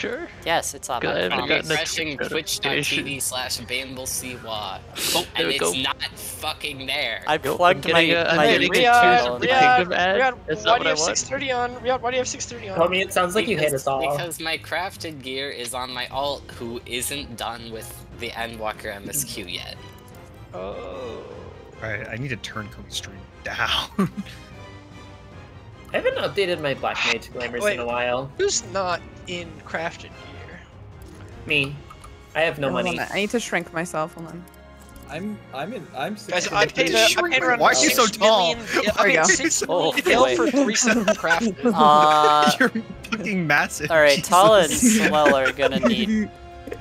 sure? Yes, it's on Good, I my haven't phone. gotten a refreshing Twitch twitch.tv slash BamelCY. Oh, and there we it's go. not fucking there. I Nope, plugged I'm my, getting a- I'm my getting a YouTube Riyadh, channel the into Riyadh. my- kingdom ad? Riyadh, That's why not do what you I have want. 630 on? Riyadh, why do you have 630 on? Homie, it sounds like you hit Because- us all. Because my crafted gear is on my alt, who isn't done with the Endwalker MSQ yet. Oh. Alright, I need to turn Kobe stream down. I haven't updated my Black Mage glamours Wait. in a while. Who's not in crafted gear? Me. I have no Hold money. I need to shrink myself. Hold on. I'm I'm in I'm Guys, six I paid, uh, I paid around Why are you so tall? million- There I paid go. six Oh, million for three sets of crafted. Uh, You're fucking massive. Alright, Jesus. Tala and Swell are gonna need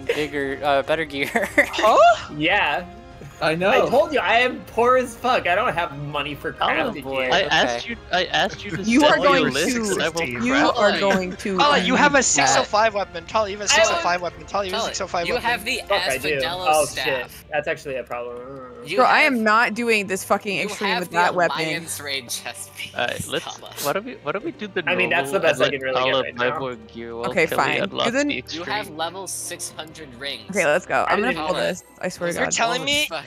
bigger, uh, better gear. Huh? Yeah. I know. I told you I am poor as fuck. I don't have money for Oh, boy. gear. I Okay. asked you. I asked you to You are going a list. to- You You are going to. Tala, you have a um, 605 weapon. Tala, you have a I- 605 weapon. Tala, you have a Tell it, 605 you have the Fuck, I do. Oh staff. shit. That's actually a problem. You Bro, I am not doing this fucking you extreme with that weapon. Alliance Raid chest piece. Alright, let's. Tala. Why don't we? Why don't we do the? I mean, that's normal the best and I can really get right now. gear while Okay, fine. unlocks the- the You extreme. have level 600 rings. Okay, let's go. I'm gonna didn't pull this. I swear to God. You're telling me fuck.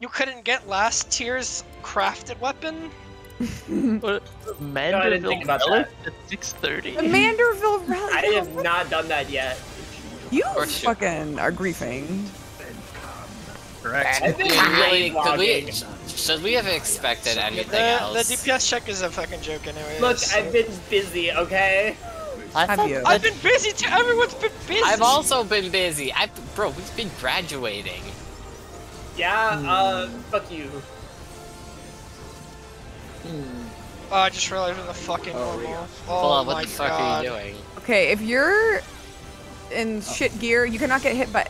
you couldn't get last tier's crafted weapon? What? No, I didn't think about Manderville at six thirty. The Manderville Relic. I have not done that yet. You you- fucking are griefing. Correct. I've been Dude, really, really could we, should we have expected anything The, else? the DPS check is a fucking joke anyway. Look, I've been busy, okay? I Have you? I've been busy too. Everyone's been busy. I've also been busy. I, bro, we've been graduating. Yeah, uh, fuck you. Oh, I just realized we're the fucking Oh, normal. yeah. Oh Hold on, what the fuck god. are you doing? Okay, if you're in shit gear, you cannot get hit by.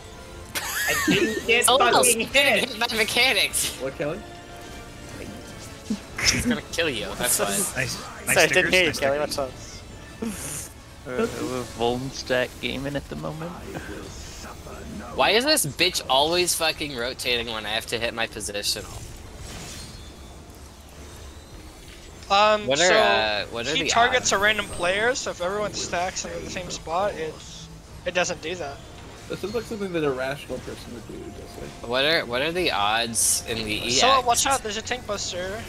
I didn't get Someone else fucking getting hit. hit by mechanics. What Kelly? It's gonna kill you. That's why. Nice, nice Sorry, I stickers, didn't hear you, nice Kelly. stickers. What's up? Uh, we're Voln stack gaming at the moment. Why is this bitch always fucking rotating when I have to hit my positional? Um, What are so uh, what are he targets odds? a random player, so if everyone stacks into the same spot, it it doesn't do that. This is like something that a rational person would do, just like What are what are the odds in the EX? So watch out, there's a tank buster.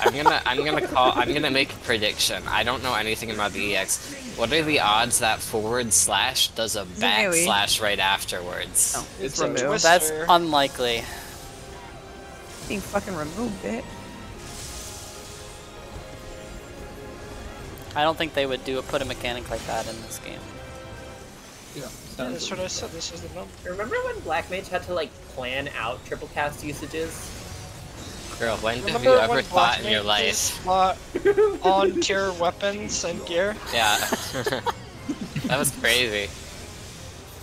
I'm gonna I'm gonna call I'm gonna make a prediction. I don't know anything about the EX. What are the odds that forward slash does a AoE. backslash right afterwards? No, it's it's a removed. twist. That's Twister. unlikely. Being fucking removed, bitch. I don't think they would do a put a mechanic like that in this game. yeah. Yeah, that's what I said. This is the number. Remember when Black Mage had to like plan out triple cast usages? Girl, when have you ever when thought in your life? slot on tier weapons and gear? Yeah. that was crazy.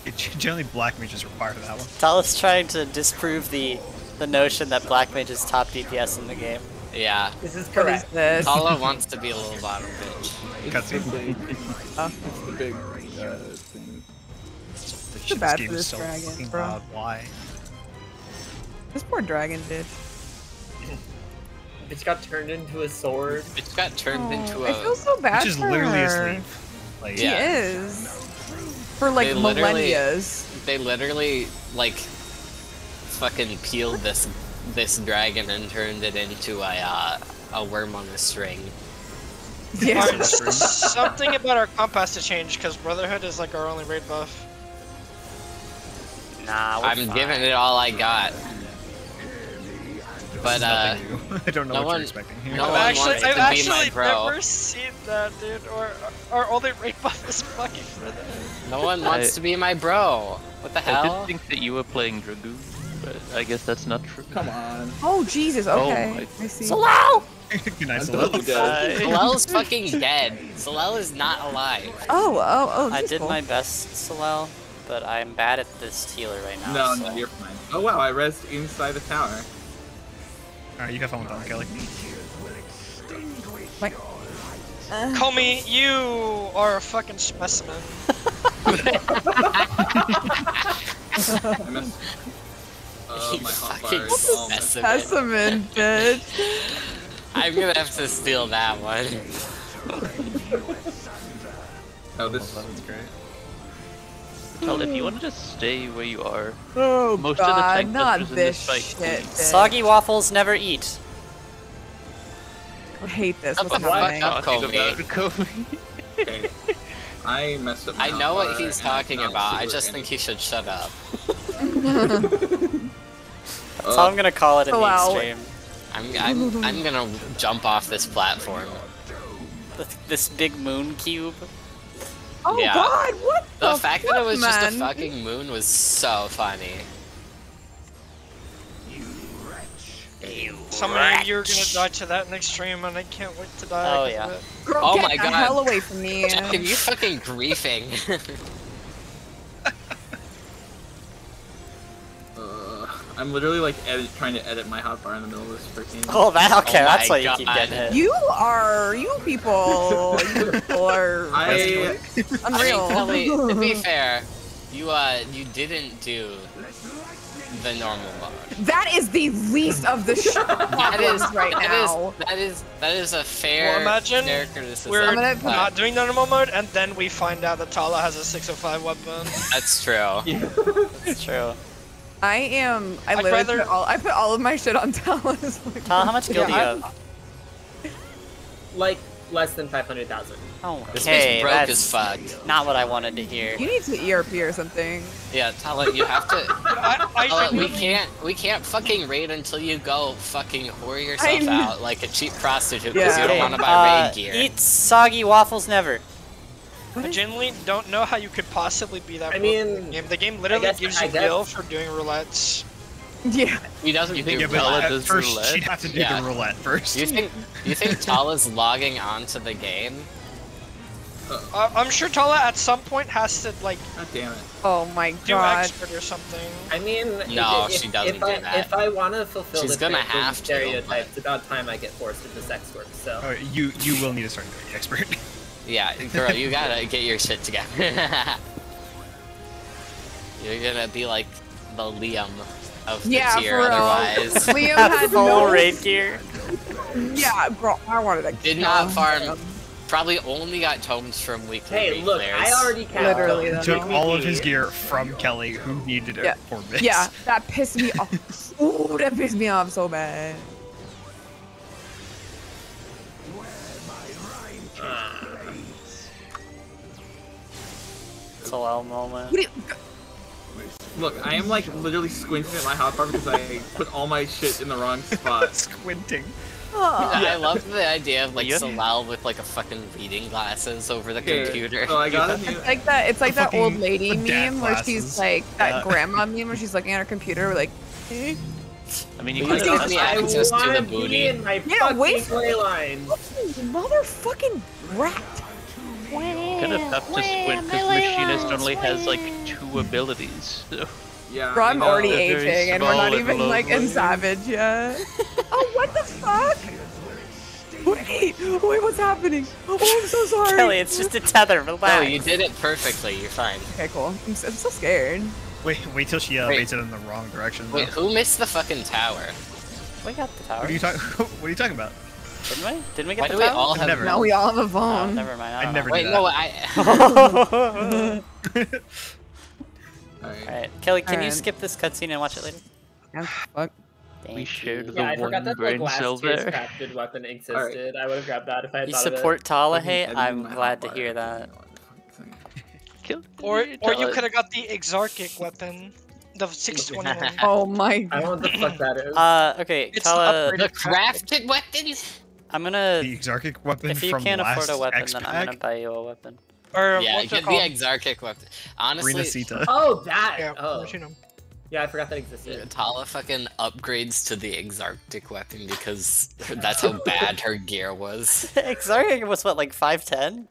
It- Generally, black mages require that one. Tala's trying to disprove the the notion that Black Mage is top DPS in the game. Yeah. This is What is correct. this? Tala wants to be a little bottom bitch. It's the Cutscene. big, it's the big uh, thing. This, bad game for is this so dragon, fucking bro. loud. Why? This poor dragon bitch. Bitch got turned into a sword. It's got turned into Oh, I feel so bad Which is for literally her. asleep. Like, She Yeah. is. For like They literally- They literally like fucking peeled this this dragon and turned it into a uh, a worm on a string. Yeah. Something about our comp has to change because Brotherhood is like our only raid buff. Nah, we're I'm fine. giving it all I got. But uh. I don't know no what one- you're expecting here. no I've one actually, wants I've to be my actually bro. never seen that, dude. Or our only raid buff is fucking Brotherhood. No one wants I- to be my bro. What the hell? I hell? did think that you were playing Dragoon, but I guess that's not true. Come on. Oh Jesus. Oh Okay. my- I see. Salao! Good night, I'm Salil. totally dead. Salel's fucking dead. Salel is not alive. Oh, oh, oh. I did cool. my best, Salel, but I'm bad at this healer right now. No, so- no, you're fine. Oh wow, I rezzed inside the tower. Alright, you have fun with that, Kelly. My- Uh, Comey, you are a fucking specimen. I messed. Oh, You my fucking hotbar is all specimen. Specimen, bitch. I'm gonna have to steal that one. Oh, this That's great. Well, if you want to just stay where you are, Oh Most of the god, tank not touchers in this this shit. Soggy waffles never eat. I hate this. Shut What's the fuck happening? up. talking Kobe. about Kobe. Okay. I messed up. my I know what hotbar, he's and I'm talking about. I just think he should shut up. That's all I'm gonna call it in Oh, the wow. extreme. I'm I'm I'm gonna jump off this platform. This big moon cube. Oh Yeah. god, what the, The fact that it was man? just a fucking moon was so funny. Some of you are gonna die to that next stream, and I can't wait to die. Oh, 'cause yeah. of it. Girl, Oh get my the God. hell away from me. Jack, are you fucking griefing? I'm literally like edit, trying to edit my hotbar in the middle of this freaking. Oh, that okay. Oh that's my why you keep getting hit. You are, you people, you people are I unreal. I mean, Kelly, to be fair, you uh you didn't do the normal mode. that is the least of the shit That is right that now. is that is that is a fair Well, imagine fair criticism. We're I'm not doing the normal mode, and then we find out that Tala has a 605 weapon. That's true. It's true. I am. I I'd literally rather- put all. I put all of my shit on Talus. Like, Tala, how much gil do you have? Like less than five hundred thousand. Oh, my. This okay. bitch broke that's as fuck. not what I wanted to hear. you need to ERP or something. Yeah, Tala, you have to. I, I Tala, think we can't we can't fucking raid until you go fucking whore I yourself out like a cheap prostitute because Yeah. you don't want to buy uh, raid gear. Eat soggy waffles never. I genuinely don't know how you could possibly be that. I broke in mean, the game. The game literally guess- gives you guess- gil for doing roulettes. Yeah. He doesn't You think do if Yeah, but Tala roulette. does first roulette? she'd have to do Yeah. the roulette first. You think you think Tala's logging onto the game? Uh, I'm sure Tala at some point has to like God damn it. Oh my god. do expert or something. I mean, No, if, she doesn't if I, do that. If I want to fulfill She's the gonna transgender have to, stereotype, but- it's about time I get forced into sex work. So. Oh, you you will need to start expert. Yeah, girl, you gotta get your shit together. You're gonna be like the Liam of the Yeah, tier otherwise. Liam That's had full no. raid gear. Yeah, girl, I wanted to. Did kill not him. farm. Probably only got tomes from weekly Hey, look, players. I already cast Literally, them. though. Took all of his gear from Kelly, who needed it Yeah. for this. Yeah, that pissed me off. Ooh, that pissed me off so bad. It's moment. What you, Look, I am like literally squinting at my hot hotbar because I put all my shit in the wrong spot. Squinting. oh, I love the idea of like Yeah. Salal with like a fucking reading glasses over the Okay, computer. So I got a new. It's like that. It's like The that old lady the dad meme where glasses. she's like that Yeah. grandma meme where she's looking at her computer like, eh? I mean, you Well, could you have see, done I I access to the booty. in my Yeah, fucking wait. play line. motherfucking rat. Kind of tough to squint because Machinist only has like two abilities. So. Yeah. Bro, I I'm know. already they're aging and we're not even like in. Savage yet. oh, what the fuck? Wait, wait, what's happening? Oh, I'm so sorry. Kelly, it's just a tether. Relax. No, you did it perfectly. You're fine. Okay, cool. I'm, so- I'm so scared. Wait, wait till she uh, Wait. baits it in the wrong direction. Wait, who missed the fucking tower? We got the tower. What are you talking? What are you talking about? Didn't we? Didn't we get Why the do we all have? Never. Now we all have a Oh, phone. never mind. I, I never know. Wait, did no. I. Alright. Alright, Kelly, can you Alright. skip this cutscene and watch it later? Yeah, fuck. Thank We you. shared the Yeah, I forgot one that the brain last cell there. crafted weapon existed. I would have grabbed that if I had You thought support Tala, Fucking hey? editing I'm glad to hear that. Kill- Or or you could have got the exarchic weapon, the 621. Oh my of it. I don't know what the fuck that is. Uh, okay, It's Tala. The crafted weapons. I'm gonna. The exarchic weapon If you from can't last afford a weapon, X then I'm gonna buy you a weapon. Or Yeah, what's it get the called? exarchic weapon. Honestly, Renacita. oh, that. Yeah, oh, yeah, I forgot that existed. Tala fucking upgrades to the exarchic weapon because that's how bad her gear was. Exarchic was what, like 5'10?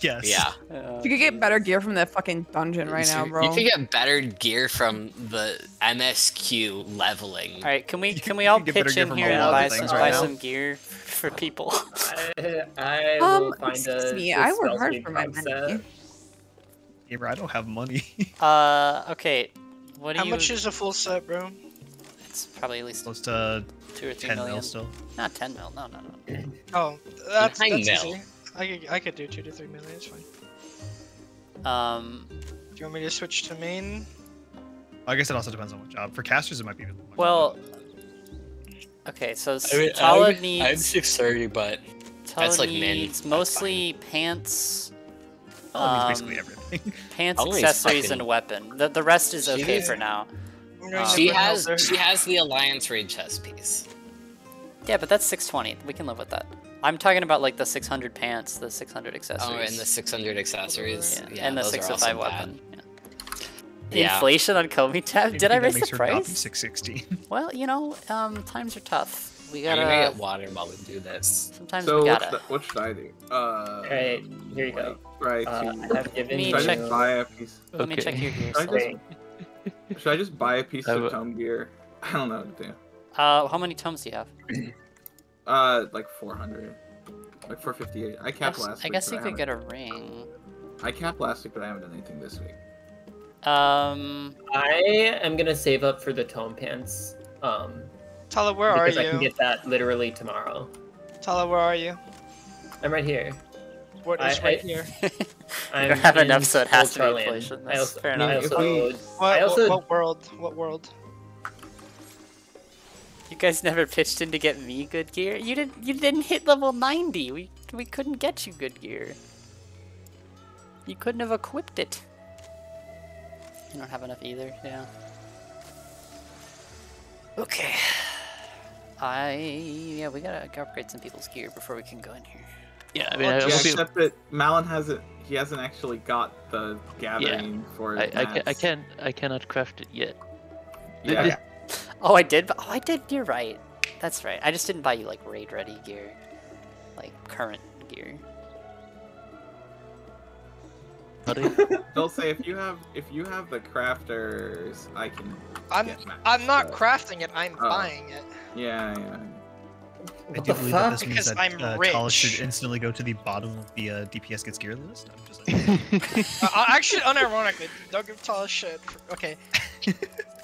Yes. Yeah. Uh, You could get better gear from that fucking dungeon right now, bro. You can get better gear from the MSQ leveling. Alright, can we can can- we all can get better pitch in here and buy some right buy some gear for people? I, I Um, find excuse a. me, a I work hard for my prop money. set. Yeah, bro, I don't have money. uh, okay. What do How you? much is a full set, bro? It's probably at least Close to two or three 10 million. mil still. Not ten mil. No, no, no. Oh, that's, Nine that's mil. easy. I could, I could do two to three million. It's fine. Um, you want me to switch to main? I guess it also depends on what job. For casters, it might be. much Well, okay, so s- I mean, Tala I'm, needs I'm 630, but Tala that's like min. needs mostly pants, Oh, it means um, basically everything. pants, Only accessories, fucking- and weapon. The the rest is She okay needs- for now. I'm going Uh, to she has she has the Alliance raid chest piece. Yeah, but that's 620. We can live with that. I'm talking about like the 600 pants, the 600 accessories. Oh, and the 600 accessories. yeah, Yeah, and the those 605 also weapon. Yeah. Yeah. Inflation on Komi tab? Maybe Did I that raise the makes her drop from price? 616. Well, you know, um, times are tough. We Bad. I'm gotta. gonna get water while we do this. Sometimes So we gotta. should, what should I do? Uh, Alright, here you go. Right. Uh, I have given Me you. should I check- just buy a piece? Let me check your gear. Should I just, should I just buy a piece of will- tome gear? I don't know what to do. Uh, how many tomes do you have? Uh, like 400. Like 458. I I capped last I week. guess but you could get a ring. I capped last week, but I haven't done anything this week. Um, I am gonna save up for the tome pants. Um, Tala, where are because I can get that literally tomorrow. Tala, where are you? I'm right here. What is I- right I- here? I'm don't have in enough, so it has to be Ultraland. inflation. I also, fair I enough. If also, we- What, I also what, what world? What world? You guys never pitched in to get me good gear. You didn't. You didn't hit level 90. We we couldn't get you good gear. You couldn't have equipped it. You don't have enough either. Yeah. Okay. I yeah we gotta upgrade some people's gear before we can go in here. Yeah, I mean, I, Yeah, will except that Malin hasn't. He hasn't actually got the gathering for. I, I, can, I can I cannot craft it yet. Yeah. this- Oh, I did. Oh, I did. You're right. That's right. I just didn't buy you like raid ready gear, like current gear. buddy. They'll say if you have if you have the crafters, I can. I'm get I'm not crafting it. I'm Oh. buying it. Yeah, yeah. I What do the believe that this fuck? means Because that I'm uh, rich. Tala should instantly go to the bottom of the uh, DPS gets gear list. I'm just like, Uh, actually, unironically, don't give Tala shit. For, okay.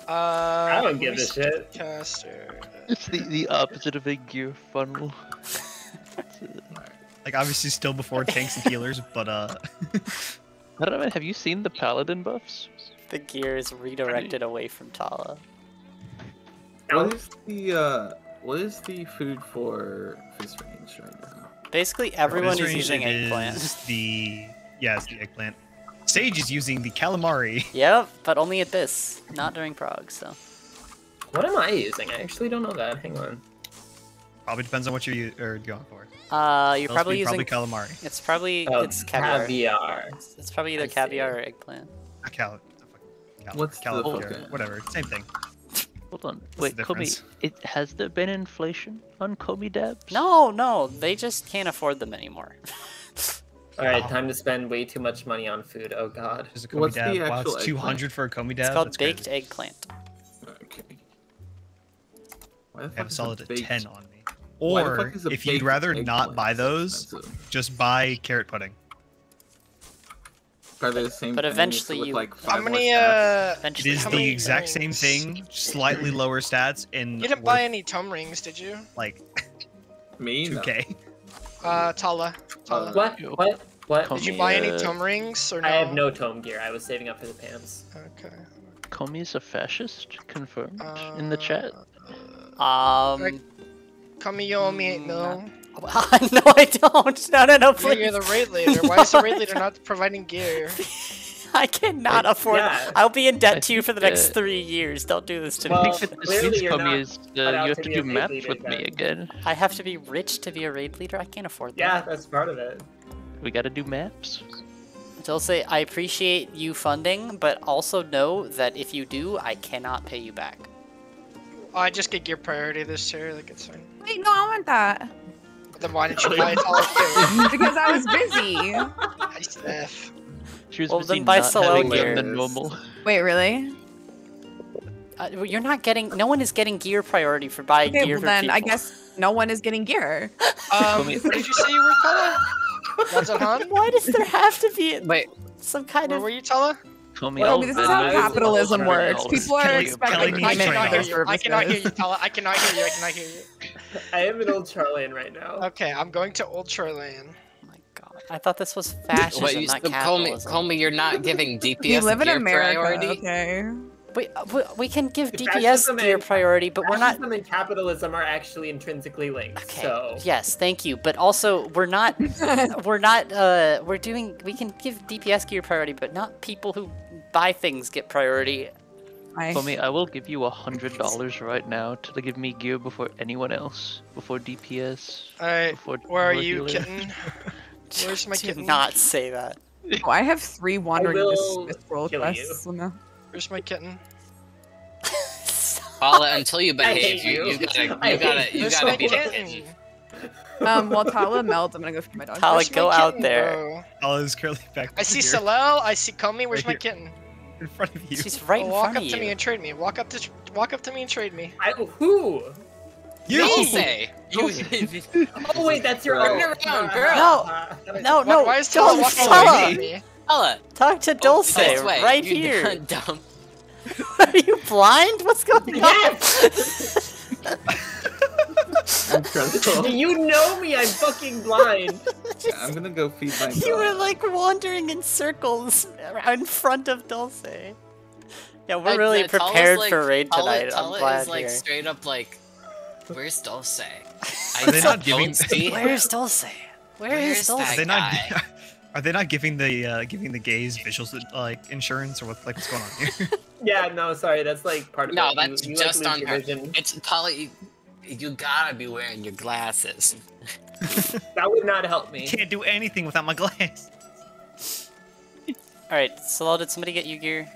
Uh, I don't let give a shit. Caster. it's the, the opposite of a gear funnel. like obviously still before tanks and healers, but uh, I don't know. Have you seen the paladin buffs? The gear is redirected away from Tala. What is the uh? What is the food for fist range right now? Basically, everyone is range using eggplant. is the yeah, it's the eggplant. Sage is using the calamari. Yep, but only at this, not during prog, So What am I using? I actually don't know that. Hang on. Probably depends on what you're u- are going for. uh, you're Mostly probably using. probably calamari. it's probably Oh, it's caviar. caviar. It's, it's probably either I see. caviar or eggplant. Not cal- cal- What's the calamari, fucking- whatever, same thing. Hold on. the Wait, Komi, it has there been inflation on Komi dabs? No, no, they just can't afford them anymore. All right, Wow. time to spend way too much money on food. Oh god. Just a Komi What's the dab. Wow, actual it's 200 for a Komi dab. It's called That's baked crazy. eggplant. Okay. Why the I have a solid a baked- 10 on me. Or fuck is a if you'd rather not buy those, expensive? just buy carrot pudding. Are they the same? but thing, eventually you- like How five more many? stats? Uh, It Eventually, is the many exact same thing, slightly lower stats, and you didn't worth, buy any tome rings, did you? like Me? two No. 2k. Uh, Tala. Tala. What? What? What? Did you Komi, buy any uh, tome rings or no? I have no tome gear. I was saving up for the pants. Okay. Komi is a fascist, confirmed in the chat. Um, Like- Kamiyomi ain't no. no, I don't. No, no, no, You're the raid leader. Why is the raid leader not providing gear? I cannot afford. yeah. I'll be in I debt to you for the next uh, three years. Don't do this to Well, me. I think that the clearly thing, you're not is uh, you have to to do a raid maps leader with me again. I have to be rich to be a raid leader. I can't afford that. Yeah, that's part of it. We gotta do maps. I'll say I appreciate you funding, but also know that if you do, I cannot pay you back. Oh, I just get gear priority this year. Like it's fine. Wait, no, I want that. Then why didn't you buy it all gear? Because I was busy. Nice F. She was Well, busy then buy not Solo having gear. than normal. Wait, really? Uh, you're not getting. No one is getting gear priority for buying Okay, gear well for then I guess no one is getting gear. Um, Komi- what did you say you were, Tala? Radz-at-Han? Why does there have to be Wait, some kind Where of? were you, Tala? Komi, Well, I'll this is how capitalism $100. works. People are expecting payment needs on cannot their hear you. I cannot hear you. Tala. I cannot hear you. I cannot hear you. I am in Old Sharlayan right now. Okay, I'm going to Old Sharlayan. My god. I thought this was fascism, What you not so call me? capitalism. Call me. You're not giving DPS We live in gear America, priority. okay? We, we, we can give DPS Fascism gear and- priority, but we're not. Fascism and capitalism are actually intrinsically linked. Okay. So Yes, thank you. But also, we're not. we're not. Uh, we're doing. We can give DPS gear priority, but not people who buy things get priority. I, Tommy, I will give you a hundred dollars right now to give me gear before anyone else, before DPS. Alright, Before where are you, healer. kitten? Where's my Do kitten? not say that. oh, I have three wandering will this, this world kill quests. So. Where's my kitten? Paula, until you behave, you, you. you gotta, I you gotta, you gotta my be the kitten? kitten. Um, while Tala melts, I'm gonna go feed my dog. Tala, Where's my go out kitten, there. bro? Paula is currently back. I see here, Salel. I see Comey. Where's Right my kitten? in front of you. She's right Oh, in walk up to me and trade me. Walk up to walk up to me and trade me. I who? You! Don't say. You, oh, oh wait, that's your Turn own. around, girl. No, no, no. Why is don't Salel walking follow. away from Talk to oh, Dulce this way, right you here. Dumb. Are you blind? What's going on? Do you know me? I'm fucking blind. I'm gonna go feed my dog. You were like wandering in circles in front of Dulce. Yeah, we're Like, really prepared like- for raid Tala- tonight. Tala I'm glad is like here. straight up like, where's Dulce? I Are they not giving- Where's Dulce? Where is Where's Dulce? Are that they not? guy? Are they not giving the uh, giving the gays visual like insurance or what? Like what's going on here? Yeah, no, sorry, that's like part of No, it. that's you, you just like, on lose her. vision. It's Paula. You, you gotta be wearing your glasses. That would not help me. Can't do anything without my glasses. All right, Salal, did somebody get you gear?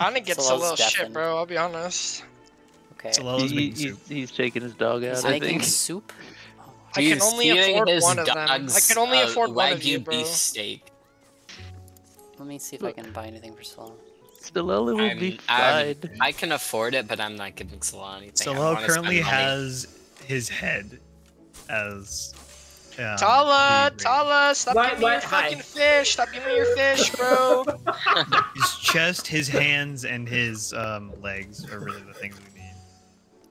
I didn't get Salal's Salel shit, bro. I'll be honest. Okay. Salala's He- he- soup. he's taking his dog out. He's I making think. soup. I can only afford his one of them. I can only uh, afford one of you, bro. beef steak. Let me see if I can buy anything for Salal. Stallella will I'm- be I'm- fine. I can afford it, but I'm not giving Salah anything. I currently has his head as. Um, Tala. Tala, stop What- giving me your? Hi. fucking fish. Stop giving me your fish, bro. His chest, his hands, and his um, legs are really the things we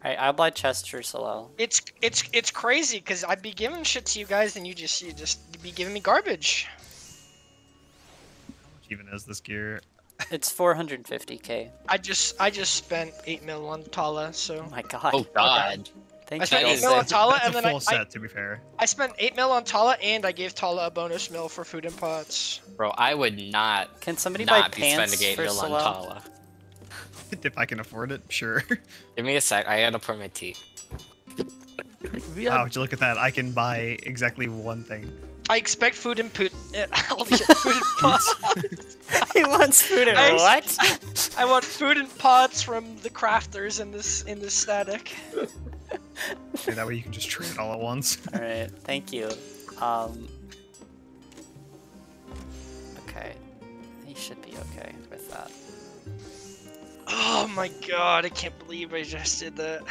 need. All right, I'll buy chest for Salal. it's it's it's crazy because I'd be giving shit to you guys and you just you just be giving me garbage. Even as this gear. It's 450k. I just I just spent eight mil on Tala, so Oh my god. Oh God! Thank I you, spent That eight mil on Dulce. Tala and then I, full I to be fair. I spent eight mil on Tala and I gave Tala a bonus mil for food and pots. Bro, I would not Can somebody not buy be pants spending eight for mil on Salal? Tala. If I can afford it, sure. Give me a sec. I gotta pour my tea. We Wow, would you look at that? I can buy exactly one thing. I expect food and put. I'll get food and pots. he wants food and I- what? I want food and pots from the crafters in this in this static. Okay, that way you can just trade it all at once. All right, thank you. Um. Okay, he should be okay with that. Oh my god, I can't believe I just did that.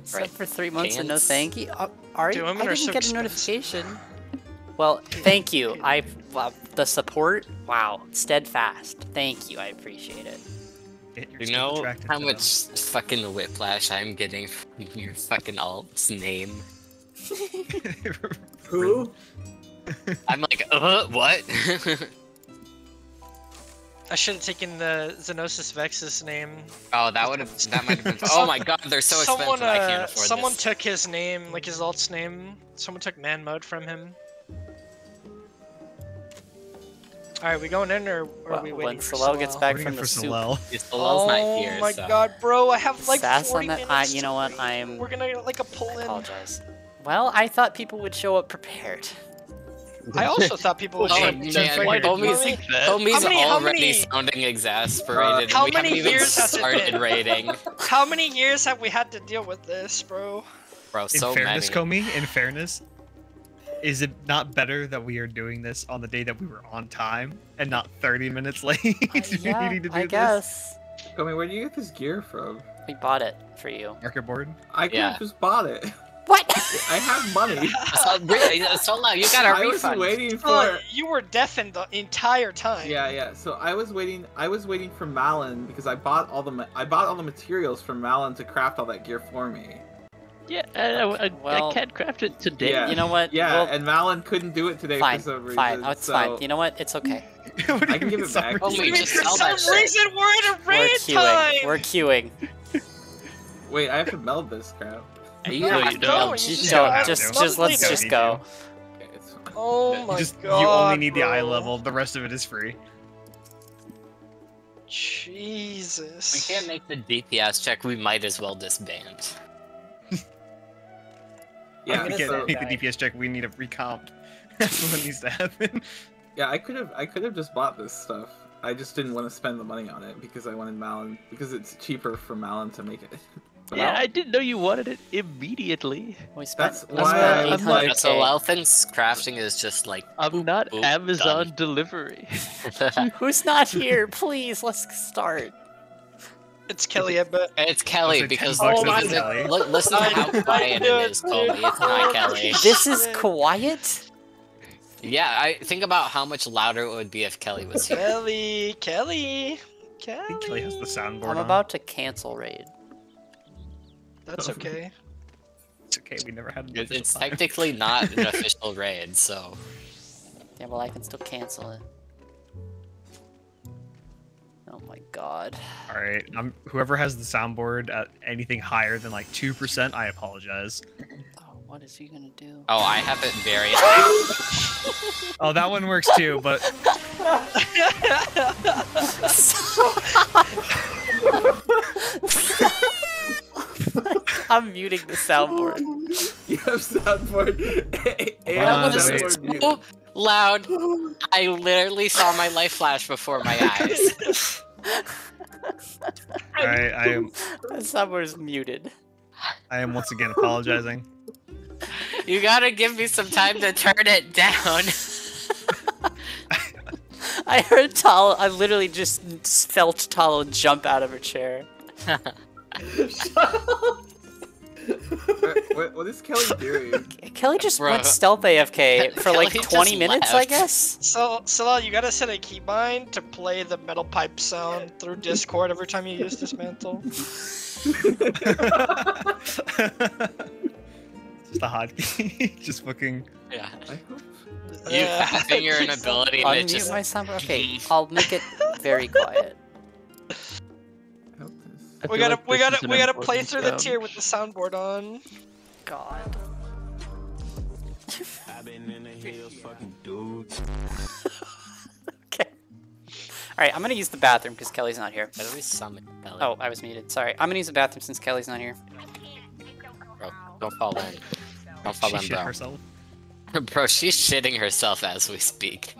Except Right. for three months and no thank you. Uh, Ari, Dude, I women are didn't so get a notification. Well, thank you. I wow, the support. Wow, steadfast. Thank you. I appreciate it. It- you're You know how to much fucking whiplash I'm getting from your fucking alt's name? Who? I'm like, uh, what? I should have taken the Xenosis Vexus name. oh, that would have. That might have been. Oh my god, they're so expensive. someone, I can't uh, afford someone this. took his name, like his alt's name. Someone took man mode from him. Alright, we going in or, or are we Well, waiting when for Salel gets Salel? back Waiting from the soup. Salel. It's the not Oh here. my so. god, bro, I have like Sass 40 minutes. the- I- you know what. I'm- We're gonna get like a pull I in. apologize. Well, I thought people would show up prepared. I also thought people would Oh show man, up prepared. Homie's, Homie's How many- how already many- sounding exasperated. How we many haven't even years has it started been? rating. How many years have we had to deal with this, bro? Bro, In so fairness, many. Comey, in fairness, is it not better that we are doing this on the day that we were on time and not 30 minutes late? Uh, yeah, needing to do I this? guess Comey, where do you get this gear from? we bought it for you. Market board. I could Yeah. have just bought it. What? I have money. So, really, so loud. You got a I was refund. waiting for. Oh, you were deafened the entire time. Yeah, yeah. So I was waiting. I was waiting for Malin because I bought all the ma- I bought all the materials from Malin to craft all that gear for me. Yeah, uh, I, I, I, Well- I can't craft it today. Yeah. You know what? Yeah, We'll- and Malin couldn't do it today fine, for some reason. fine. Oh, it's so fine. You know what? It's okay. What do I you can give it back. sorry? Oh, we just for some that shit. reason, we're in a We're raid queuing. time. We're queuing. Wait, I have to meld this crap. You No, you to don't. build- You Just just don't. have Just, just let's leave just go. Okay, it's fine. Oh my Just god. you only need the eye level. The rest of it is free. Jesus. We can't make the DPS check. We might as well disband. Yeah, we can't so, say- make the DPS check. We need a recomp. That's what needs to happen. yeah, I could have I could have just bought this stuff. I just didn't want to spend the money on it because I wanted Malin because it's cheaper for Malin to make it. But Yeah, I'll- I didn't know you wanted it immediately. We spent. That's we why spent I was 800K. like- So Elfin's crafting is just like I'm not boop, Amazon done. delivery. Who's not here? Please, let's start. It's Kelly, I bet. It's Kelly Listen, because ten bucks because Kelly. li- listen to how quiet it is, Colby. dude. It's not oh, Kelly. This is quiet. Yeah, I think about how much louder it would be if Kelly was here. Kelly, Kelly, I Kelly. think Kelly has the soundboard I'm on. about to cancel raid. That's okay. It's okay. We never had an It- official It's time. technically not an official raid, so Yeah, well, I can still cancel it. Oh my god. All right. Um, whoever has the soundboard at anything higher than like two percent, I apologize. Oh, what is he gonna do? oh, I have it very. Oh, that one works too. But I'm muting the soundboard. You have soundboard. and That wait. was soundboard mute. so loud. I literally saw my life flash before my eyes. all right, I am The soundboard is muted. I am once again apologizing. You gotta give me some time to turn it down. I heard Talo. I literally just felt Talo jump out of her chair. What, what, what is Kelly doing? Kelly just Bruh. went stealth AFK for like 20 just minutes, I guess. So, Sala, uh, you gotta set a keybind to play the metal pipe sound through Discord every time you use Dismantle. Just a hotkey. Just fucking. yeah. I hope. You Yeah. having your inability to Unmute just my soundboard. Okay, I'll make it very quiet. We gotta, like we this gotta, is an we gotta play important through the sound. tier with the soundboard on. God. okay. Alright, I'm gonna use the bathroom because Kelly's not here. How do summon Kelly? Oh, I was muted. Sorry. I'm gonna use the bathroom since Kelly's not here. bro, don't fall in. Don't fall She in, bro. herself. Bro, she's shitting herself as we speak.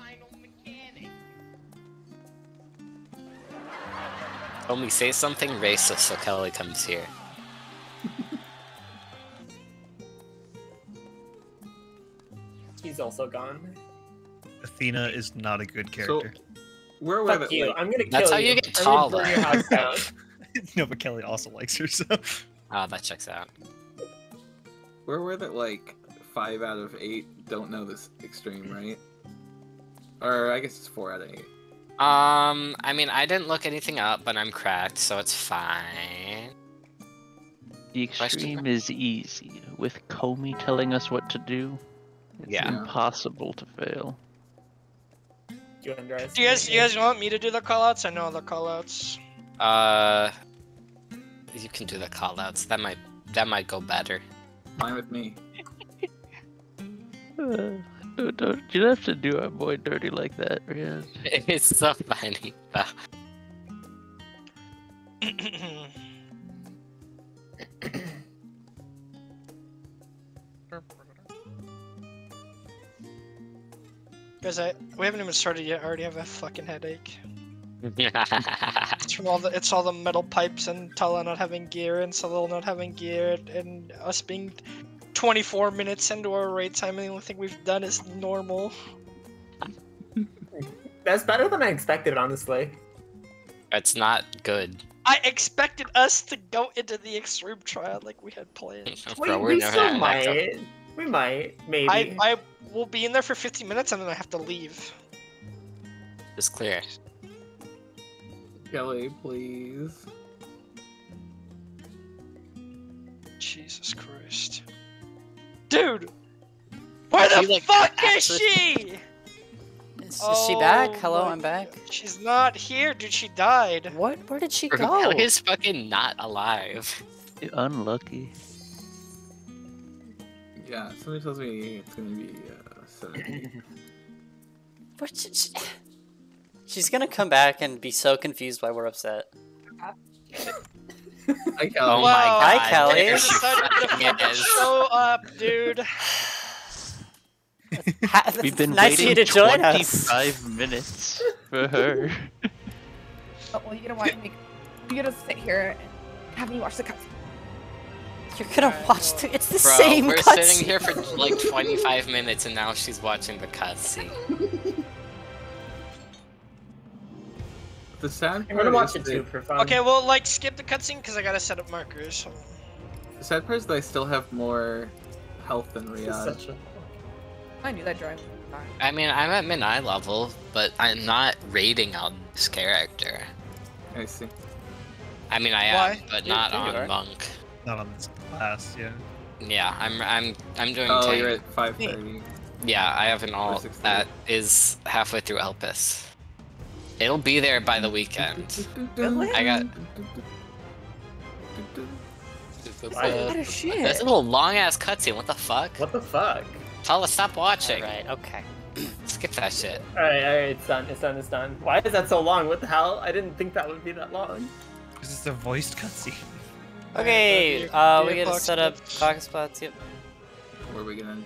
Only say something racist so Kelly comes here. He's also gone. Athena is not a good So, character. where were Fuck the you. like, I'm gonna kill That's how you. you get I'm gonna burn taller. your house down. no, but Kelly also likes her, so. Ah, that checks out. where were that like five out of eight don't know this extreme, right? Or I guess it's four out of eight. Um, I mean, I didn't look anything up, but I'm cracked, so it's fine. The Question extreme is easy. With Comey telling us what to do, it's Yeah. impossible to fail. You Do you guys, me. you guys want me to do the callouts? I know the callouts. Uh, you can do the callouts. That might that might go better. Fine with me. Uh, don't, don't, you don't have to do our boy dirty like that, Riaz. It's so funny. though. Guys, I, we haven't even started yet. I already have a fucking headache. It's from all the it's all the metal pipes and Tala not having gear and Salil not having gear and us being 24 minutes into our raid time and the only thing we've done is normal. That's better than I expected, honestly. it's not good. I expected us to go into the extreme trial like we had planned. We, Bro, we're we never still having might. We might. Maybe. I I will be in there for 15 minutes and then I have to leave. Just clear. Kelly, please. Jesus. Jesus Christ. Dude! Where the like, fuck is she? Is, is she back? Oh Hello, I'm back. She's not here, dude. She died. What? Where did she go? Kelly is fucking not alive. You Unlucky. Yeah, somebody tells me it's gonna be uh, seven. Where did she... She's gonna come back and be so confused why we're upset. Hi, Oh Wow. my god. Hi, Kelly. You decided to fucking fucking is. show up, dude. We've been nice of you waiting to join us. 25 minutes for her. Oh, well, you're gonna watch me. You're gonna sit here and have me watch the cutscene. You're gonna Alright, watch well- the. It's the Bro, same we're cutscene. sitting here for like 25 minutes and now she's watching the cutscene. The sad I'm gonna watch is it too for fun. Okay, well, like, skip the cutscene because I gotta set up markers. The sad part is that I still have more health than It's Riyadh. such a- I knew that drawing. was fine. I mean, I'm at mid eye level, but I'm not rating on this character. I see. I mean, I Why? am, but You- not on are. monk. Not on this class, yeah. Yeah, I'm I'm I'm doing Oh, tank. you're at 530. Yeah, I have an alt that is halfway through Elpis. It'll be there by the weekend. Really? I got What a That's shit. a little long ass cutscene. What the fuck? What the fuck? Tell us stop watching. Alright, okay. Skip that shit. Alright, alright, it's done, it's done, it's done. Why is that so long? What the hell? I didn't think that would be that long. Because it's a voiced cutscene. Okay, Alright, uh, the we gotta clock set up spots. clock spots. Yep. Where are we gonna?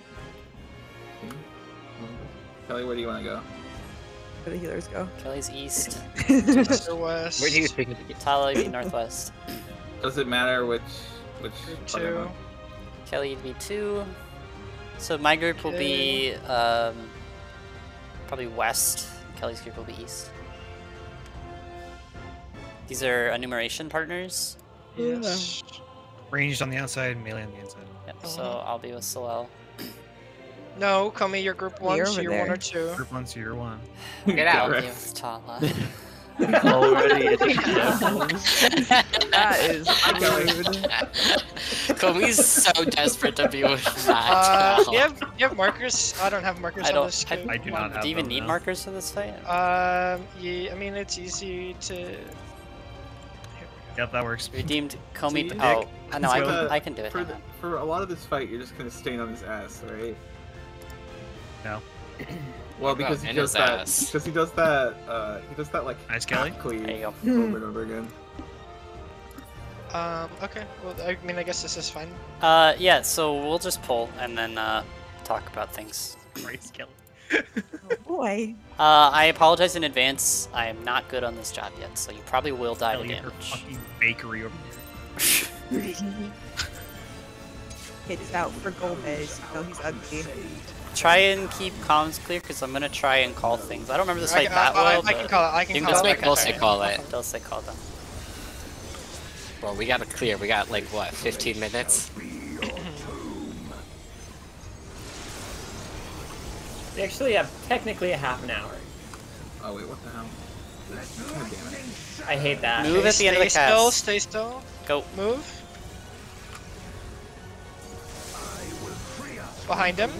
Kelly, where do you want to go? Where the healers go. Kelly's east. East west. Where do you think? Tala, you'd be northwest. Does it matter which which Group part I'm two. Kelly, you'd be two. So my group will be um, probably west. Kelly's group will be east. These are enumeration partners. Yes. Ranged on the outside, melee on the inside. Yep. So Uh-huh. I'll be with Solel. No, Kami, you're group one, You're so you're one or two. Group one, so you're one. Get out. I'll be Correct. with Tala. Already in shambles. That is rude. Komi's so desperate to be with Matt. Uh, you have you have markers? I don't have markers I don't. this. I. I do not have Do you even them, need no. markers for this fight? Um, yeah, I mean it's easy to. Here Yep, that works. Redeemed Comey. See, oh, Nick, I. I can. the- I can do it. For the, for a lot of this fight, you're just gonna stain on his ass, right? No. Well, because he does his that. ass? Because he does that. Uh, he does that like Nice, Kelly. half There you go. over and over again. Um, okay. Well, I mean, I guess this is fine. Uh, yeah. So we'll just pull and then uh, talk about things. Christ, Kelly. Oh boy. Uh, I apologize in advance. I am not good on this job yet, so you probably will die to Kelly and her fucking bakery over here. Kid's out for Gomez. You know he's ugly. Try and keep comms clear, because I'm gonna try and call things. I don't remember this I, fight I- that I- well, I can but call it. I can you can call Let's it. make Okay. Dulce call it. They'll say call them. Well, we gotta clear. We got like what, 15 minutes? We actually have technically a half an hour. Oh wait, what the hell? God damn it. I hate that. Move at the end of the cast. stay still. Stay still. Go. Move. Behind him.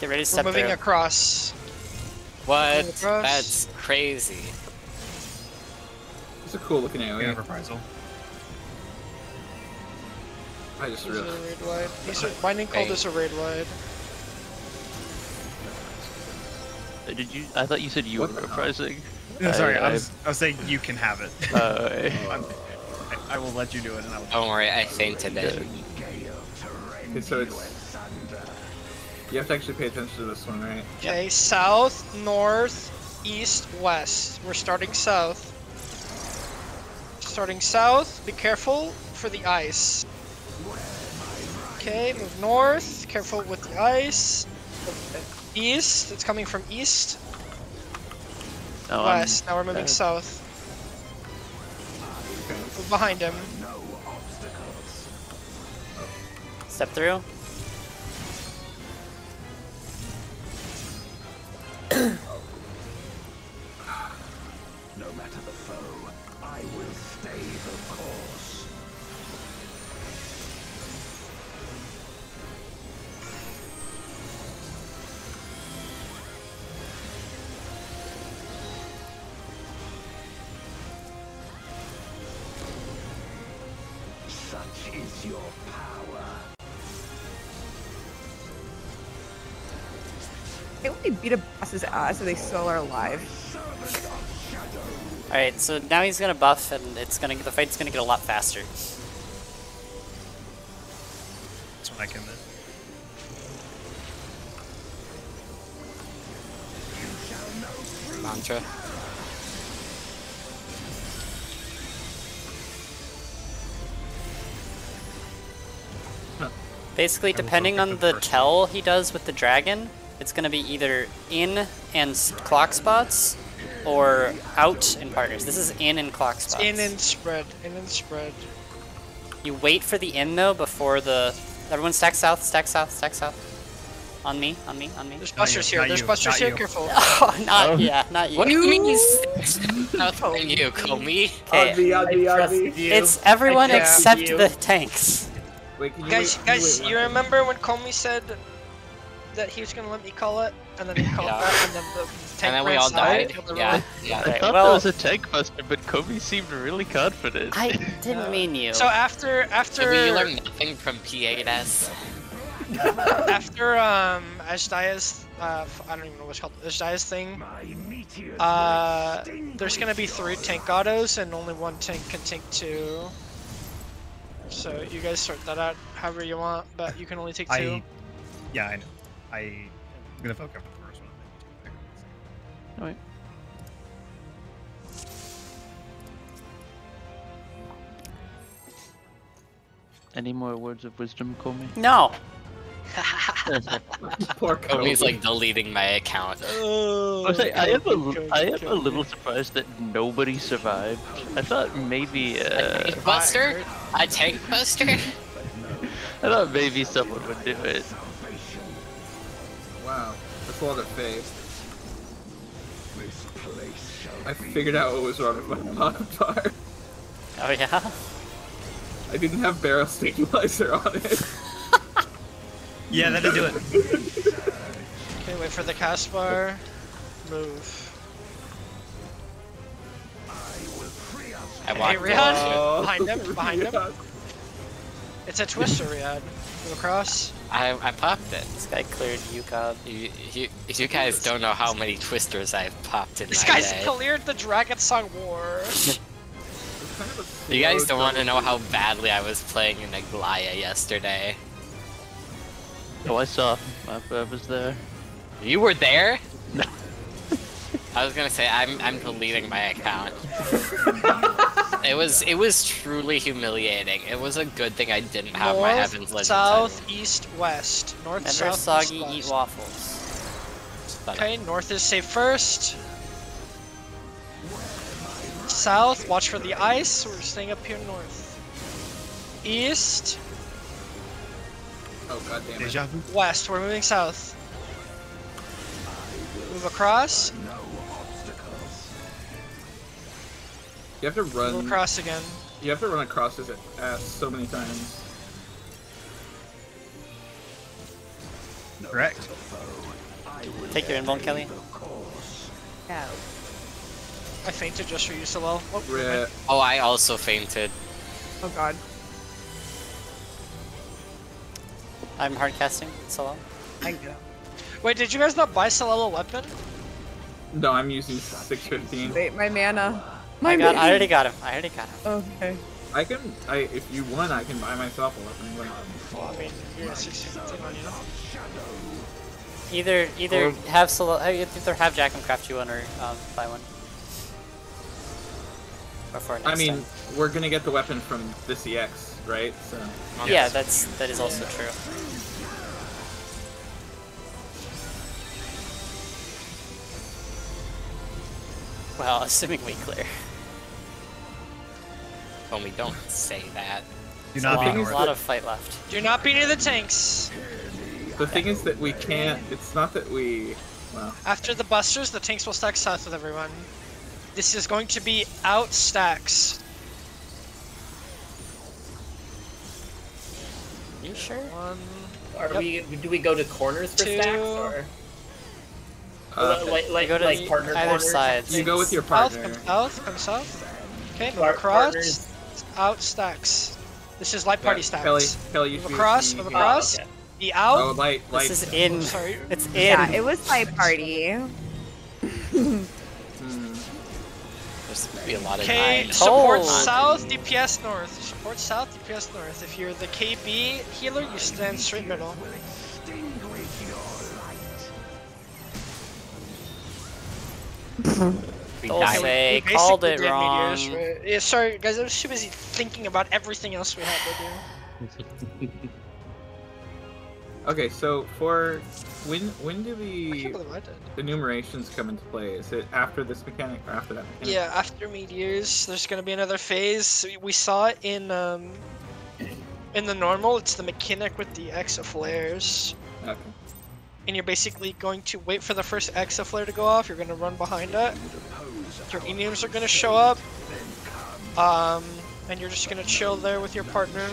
Get ready to We're moving through. across. What? Across. That's crazy. It's a cool looking Yeah, area. reprisal. I just This is a really. raid wide. These are, binding called this a raid wide. Did you? I thought you said you were What the hell? reprising. No, sorry, I, I- was, I was saying you can have it. Uh, I'm- I, I will let you do it, and I will. Don't worry, I fainted it. Okay, so it's. You have to actually pay attention to this one, right? Okay, south, north, east, west. We're starting south. Starting south, be careful for the ice. Okay, move north, careful with the ice. East, it's coming from east, no, I'm- west. Now we're moving uh, south. Move behind him. Step through. ass and they still are alive. All right, so now he's gonna buff, and it's gonna the fight's gonna get a lot faster. That's when I come in. Mantra. Basically, depending on the tell he does with the dragon, it's gonna be either in and clock spots, or out in partners. This is in and clock spots. In and spread. In and spread. You wait for the in though before the. Everyone stack south, stack south, stack south. On me, on me, on me. There's busters here. There's busters here. you. Careful. Oh, not oh. yeah, not you. What do you mean he's nothing you, Komi? Okay, Ozzy, I Ozzy, trust Ozzy. you. it's everyone except you. the tanks. Wait, can you Guys, wait, guys, wait, you one remember when Komi said that he was gonna let me call it, and then he called Yeah. that, and then the tank And then we all died. killed Yeah, everyone? yeah. I Okay, thought well- there was a tank buster, but Kobe seemed really confident. I didn't mean you. So after after Did we learned nothing from P8S? after um Azdaja's uh f- I don't even know what's called Azdaja's thing. Uh, there's gonna be three tank autos, and only one tank can tank two. So you guys sort that out however you want, but you can only take two. I, yeah, I know. I, I'm gonna focus on the first one. and then you take the second one. Any more words of wisdom, Komi? no. Poor Komi's like deleting my account. Oh, I, was like, I am a, Kobe, l- I am a little surprised that nobody survived. I thought maybe, A uh, tank buster? A tank buster? I thought maybe someone would do it. Wow, that's a lot of faith. I figured out what was wrong with my bottom bar. Oh yeah. I didn't have barrel stabilizer on it. Yeah, that'd do it. Okay, wait for the cast bar. Move. I Hey, walked Riyadh! Oh, Behind him, behind him. yeah. It's a twister, Riyadh. Move across. I, I popped it. This guy cleared UCOB. You, you, you guys don't know how many twisters I've popped in This my guy's day. cleared the Dragon Song War. Kind of a You guys don't want to know how badly I was playing in Aglaia yesterday. Oh, I saw. I, I was there. You were there? No. I was gonna say I'm I'm deleting my account. it was it was truly humiliating. It was a good thing I didn't have my Heaven's North, Legends. south, east, west. North, Remember south, Soggy east, eat west. waffles. item. Okay, uh, north is safe first. South, watch for the ice. We're staying up here north. East, Oh god damn it. West. We're moving south. Move across. You have to Move run. across again. You have to run across his ass so many times. Correct. Take your invuln, Kelly. Yeah. I fainted just for you, Salel. Oh, Rip. Oh, I also fainted. Oh god. I'm hard casting. Solo. I get it. Wait, did you guys not buy Salel a weapon? No, I'm using 615. Wait, my mana. My I got. mana. I already got him. I already got him. Okay. I can, I if you want, I can buy myself a weapon. But Well, I mean, you're at 16 on you. Either either have Solo. uh, Either have Jack and craft you one or um, buy one. Or for next I mean, time. we're gonna get the weapon from this EX, right? So Yeah, that's that is also true. Well, assuming we clear. When we don't say that. Do A not lot, be thing a north. lot of fight left. Do not be near the tanks. the thing is that we can't. It's not that we. Well, After the busters, the tanks will stack south with everyone. This is going to be out stacks. You sure? One. Are Yep. we? Do we go to corners for stacks Two. or uh, like like, go to like partner either corners? sides. you go with your South, partner. come south, come south. Okay, move across. partners. Out stacks. This is light party stacks. Kelly, Kelly, you Move across, move you- across. okay. E out. Oh, light, light. This is in. Sorry. It's in. Yeah, it was light party. Hmm. There's gonna be a lot of Okay, support Oh. south, DPS north. Support south, DPS north. If you're the KB healer, you stand straight middle. We Dulce died. Hey, We called it wrong. meteors, right? Yeah, sorry guys, I was too busy thinking about everything else we had to do. Okay, so for when when do I can't the believe enumerations come into play? Is it after this mechanic or after that mechanic? Yeah, after meteors, there's gonna be another phase. We- We saw it in um in the normal. It's the mechanic with the Exa flares, Okay. and you're basically going to wait for the first Exa flare to go off. You're gonna run behind it. Your enums are gonna show up, um, and you're just gonna chill there with your partner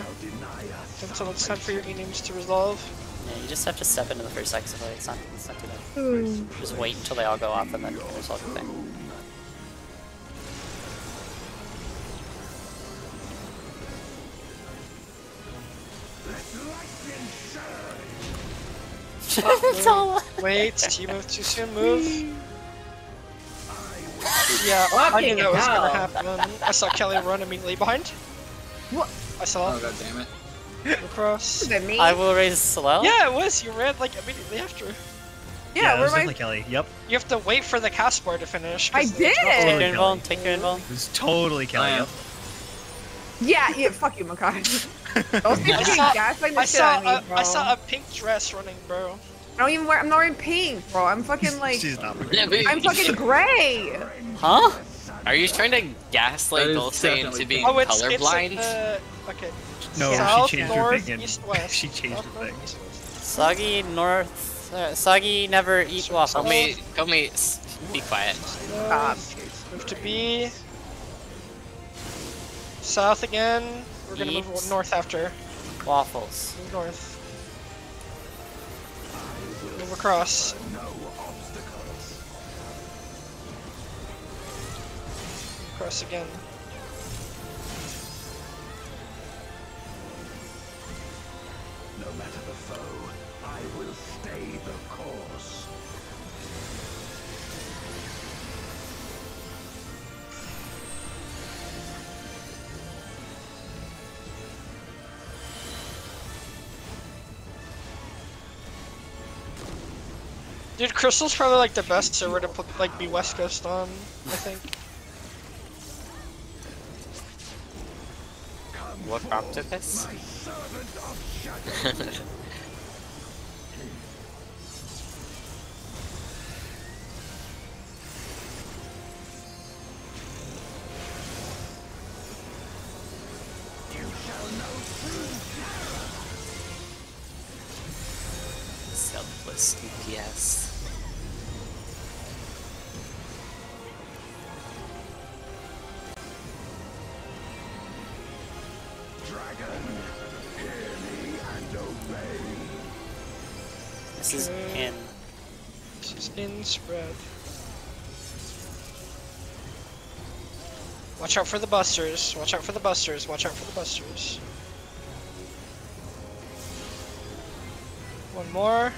until it's time for your enums to resolve. Yeah, you just have to step into the first exit. It's not, it's not too bad. Just wait until they all go off and then resolve your thing. it's all. Wait, you move too soon. Move. Yeah, I knew that was gonna happen. I saw Kelly run immediately behind. What? I saw Oh god damn it. it across. Me? I will raise Solel. Yeah, it was. You ran like immediately after. yeah, that where was am I? Kelly. Yep. You have to wait for the cast bar to finish. I there's no- did! Take your invuln. Take your invuln. It was totally Kelly. I am. Yep. Yeah, yeah, fuck you, Makai. Don't say I fucking saw- gaslighting the I shit saw, out me, bro. I saw a pink dress running, bro. I don't even wear. I'm not wearing pink, bro. I'm fucking like. She's not. Yeah, but- I'm fucking gray. Huh? Are you trying to gaslight That is Dulce definitely into being Oh, it's colorblind? It's, uh, okay. No, South, she changed her north, thing. east, And west. she changed South, her thing. Soggy north. Uh, soggy never eat waffles. Komi, Komi, me, be quiet. North, Move to B. South again. We're gonna move north after. Waffles. Move north. Move across. Across again. Dude, Crystal's probably like the best server to put, like be West Coast on, I think. What prompted this? Selfless DPS. This is in. This is in spread. Watch out for the busters. Watch out for the busters. Watch out for the busters. One more.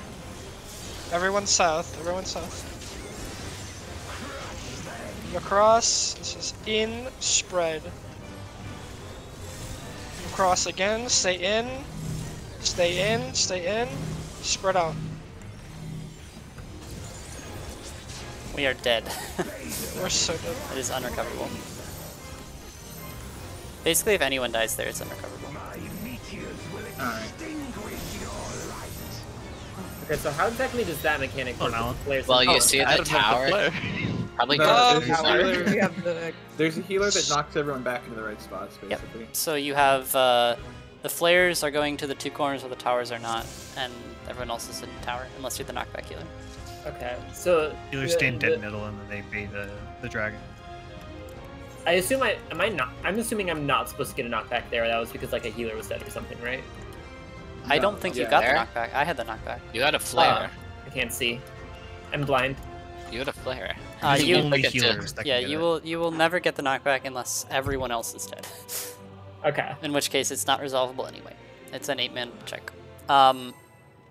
Everyone south. Everyone south. Across. This is in spread. Across again. Stay in. Stay in. Stay in. Spread out. We are dead. We're so dead. it is unrecoverable. Basically, if anyone dies there, it's unrecoverable. Alright. Okay, so how exactly does that mechanic Oh, work? no. with the players Well, you power? see I the don't the tower? flare. Probably No, go Oh, to there's, a the tower. healer, We have the. there's a healer that knocks everyone back into the right spots, Yep. basically. So you have uh, the flares are going to the two corners where the towers are not, and everyone else is in the tower, unless you're the knockback healer. Okay, so Healers the- stand the- dead middle and then they bait the, the dragon. I assume I am I not. I'm assuming I'm not supposed to get a knockback there. That was because like a healer was dead or something, right? I No, don't think you got There? the knockback. I had the knockback. You had a flare. I can't see. I'm blind. You had a flare. Uh, you, only healers that yeah, you it. will you will never get the knockback unless everyone else is dead. Okay. In which case, it's not resolvable anyway. It's an eight-man check. Um,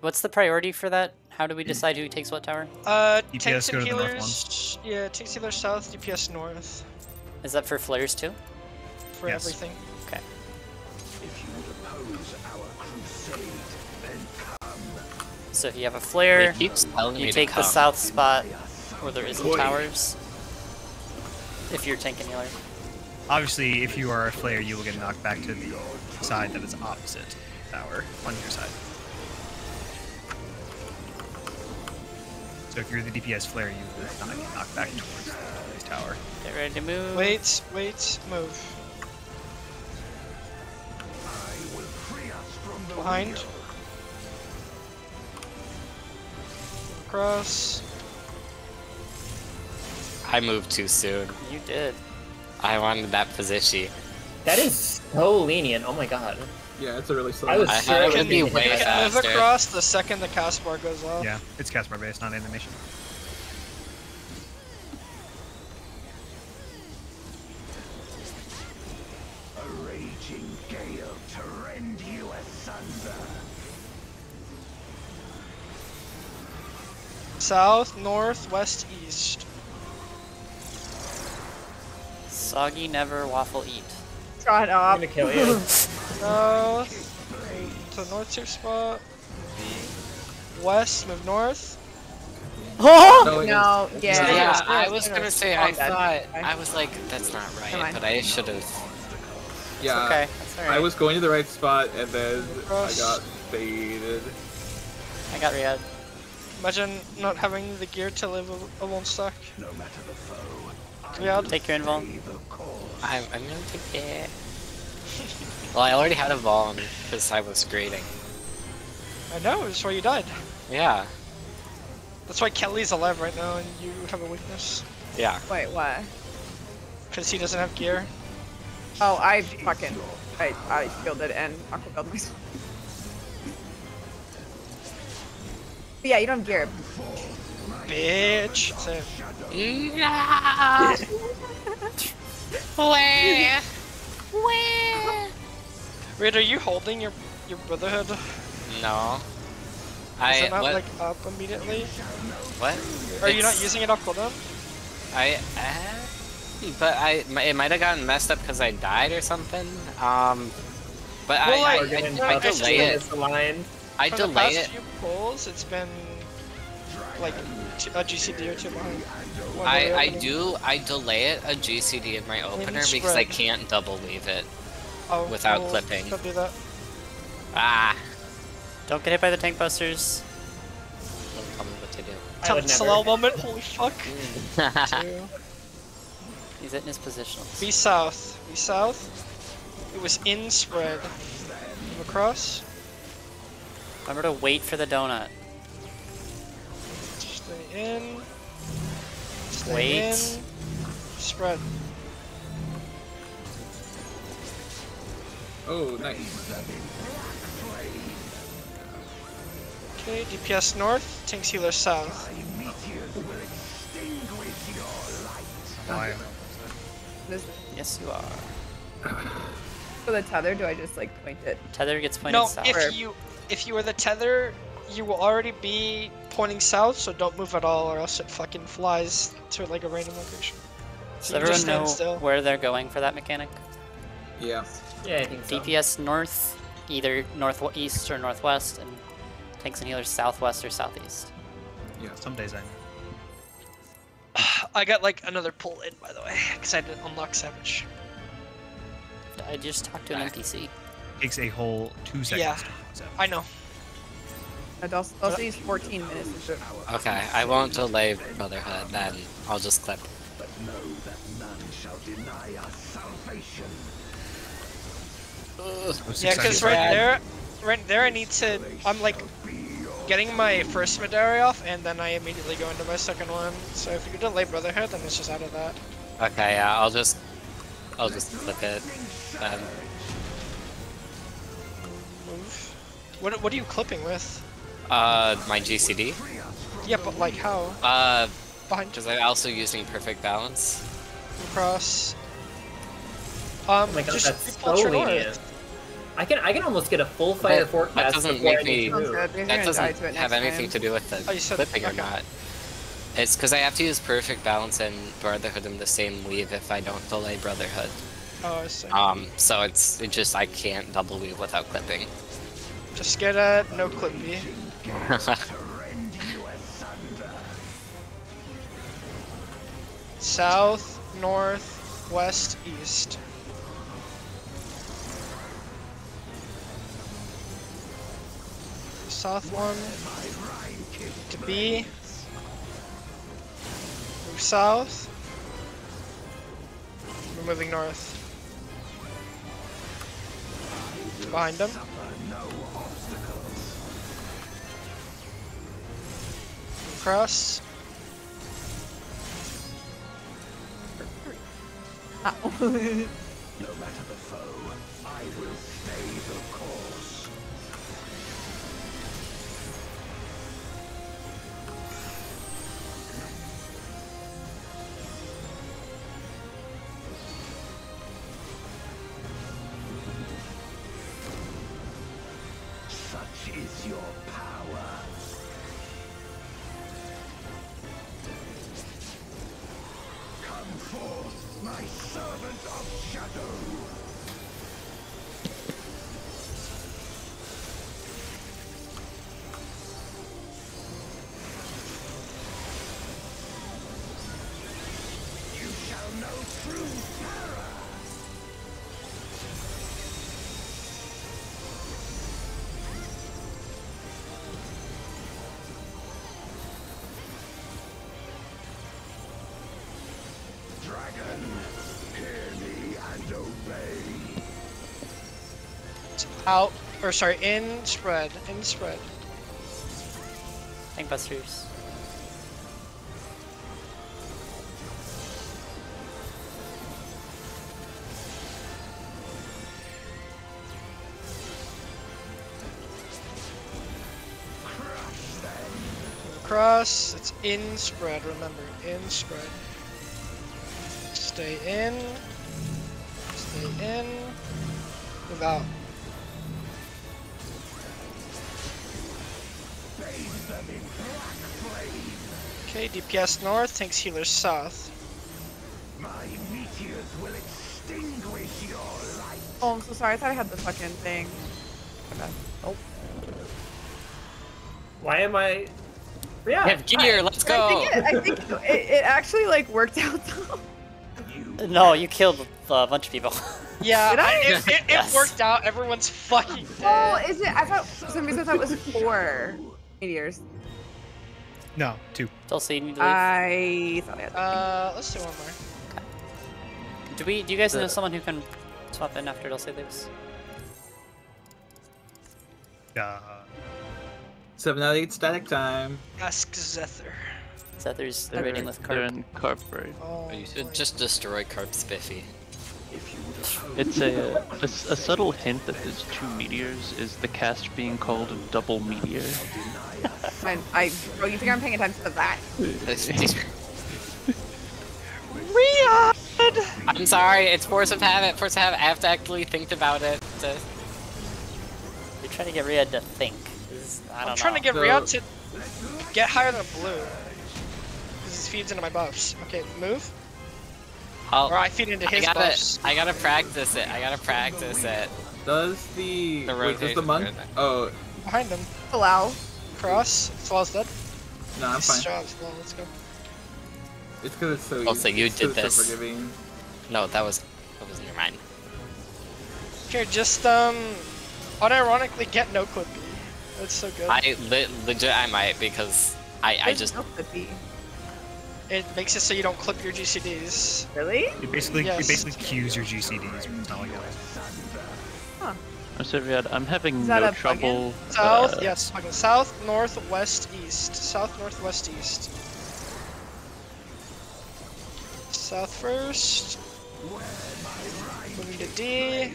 what's the priority for that? How do we decide who takes what tower? Uh, DPS tanks go and to the north healers. Yeah, tanks healers south, DPS north Is that for flares too? for Yes. everything. Okay. if you would oppose our crusade So if you have a flare, keeps you take the south spot where there isn't towers. If you're tank and healer. Obviously, if you are a flare, you will get knocked back to the side that is opposite tower on your side. So if you're the DPS flare, you will not get knocked back towards the tower. Get ready to move. Wait, wait, move. Behind. Across. I moved too soon. You did. I wanted that position. That is so lenient. Oh my god. Yeah, it's a really slow. I was I sure thought it it would would be be way You can move across the second the cast bar goes off. Yeah, it's cast bar based, not animation. A raging gale to rend you asunder. South, north, west, east. Soggy never waffle eat. Shut I'm gonna kill you. South. To the north tier spot. West, move north. Oh No, it no, is. yeah. Yeah, I was gonna say, I thought, I was like, that's not right, but I should have. Yeah, okay, that's alright. I was going to the right spot and then I got baited. I got Riyadh. Imagine not having the gear to live a, a lone stack. No matter the foe. Yeah, Take your invul. I'm, I'm gonna take it. Well, I already had a ball because I was grading. I know, that's why you died. Yeah, That's why Kelly's alive right now and you have a weakness. yeah. Wait, what? Because he doesn't have gear. Oh, I fucking, I, I shielded and aqua myself. But yeah, you don't have gear. Bitch. Yeah. Where? Where? Wait, are you holding your your brotherhood? Is No. it not what? like up immediately? what? Are you not using it off cooldown? I. Uh, but I it might have gotten messed up because I died or something. Um. But Well, I, like, I, I- I, I delay it. Misaligned. I For the past it. few pulls, it's been like a GCD or two behind. I, I do I delay it a GCD in my opener because I can't double weave it. Oh, without well, clipping. Don't do that. Ah. Don't get hit by the tank busters. Don't tell me what to do. I Tell would the slow moment. Holy fuck. He's in his position. Be south. Be south. It was in spread. Move across. Remember to wait for the donut. Stay in. Stay Wait. in. Spread. Oh, nice. Okay, DPS north. Tanks healer south. Why? This, Yes, you are. for the tether, do I just like point it? Tether gets pointed No, south. if you if you were the tether, you will already be pointing south, so don't move at all, or else it fucking flies to like a random location. Does you everyone know still. where they're going for that mechanic? Yeah. Yeah, I think so. DPS north, either northeast or northwest, and tanks and healers southwest or southeast. Yeah, some days I know. I got like another pull in by the way, because I didn't unlock Savage. I just talked to an ah. NPC. Takes a whole two seconds. Yeah. to. I know. I'd also, also use 14 minutes to do it. Okay, I won't delay Brotherhood then. I'll just clip. Ugh. So six Yeah, because right bad. there, right there, I need to. I'm like getting my first Madari off, and then I immediately go into my second one. So if you delay Brotherhood, then it's just out of that. Okay, yeah, I'll just I'll just clip it then. Move. What What are you clipping with? Uh my GCD. Yeah, but like how? Uh Behind because I'm also using perfect balance. across. Um, Oh my god, just that's so north. lenient. I can I can almost get a full fire That- forecast that doesn't before make me- to move. Sounds That I'm gonna die doesn't it have anything time. to do with the Oh, you said- clipping or not. It's because I have to use perfect balance and Brotherhood in the same weave if I don't delay Brotherhood. Oh, I see. Um, so it's it just I can't double weave without clipping. Just get a no clippy. South, north, west, east. South one to B. Move south. We're moving north. Behind them. Cross. Ow. Out, or sorry, in spread, in spread. Gangbusters. Cross, it's in spread, remember, in spread. Stay in, stay in, move out. Okay, DPS north, tanks healers south. Oh, I'm so sorry. I thought I had the fucking thing. My. Oh. Why am I? We Yeah. have gear, let's go. I go! think, it, I think it, it actually like worked out though. No, you killed a bunch of people. Yeah, Did I? It, it, it Yes. worked out, everyone's fucking oh, dead. Oh, is it? I thought for some reason I thought it was four meteors. No, two. Dulce, you need to leave. I thought I had. Uh, let's do one more. Okay. do we? Do you guys know someone who can swap in after Dulce leaves? Uh, Seven out of eight static time. Ask Zether. Zethers They're, raiding with they're Carp. in Carberry. Oh, You should just destroy Carp Spiffy. It's a a subtle hint that there's two meteors is the cast being called double meteor. I, I, bro, you think I'm paying attention to that? I'm sorry, it's Force of Habit, Force of Habit. I have to actually think about it. To... You're trying to get Riyadh to think. Is- I don't I'm trying know. to get So- Riyadh to get higher than blue. Because he feeds into my buffs. Okay, move. I'll, Or I feed into I his gotta, buffs. I gotta practice it. I gotta practice it. Does the, The wait, does the rotation monk? Oh, Behind him. Allow. Cross. Slaw's dead. no, I'm Nice fine. job, Slaw. Let's go. It's because it's so. Oh, so you It's did 'cause so this. forgiving. No, that was that was in your mind. Here, just, um, unironically get no clippy. That's so good. I le legit I might because I I just no clippy. It makes it so you don't clip your GCDs. Really? it basically Yes. it basically cues your GCDs when it's not like that. I'm sorry, I'm having Is that no a plugin? trouble. South, uh, yes, okay. South, north, west, east. South, north, west, east. South first. Moving to D.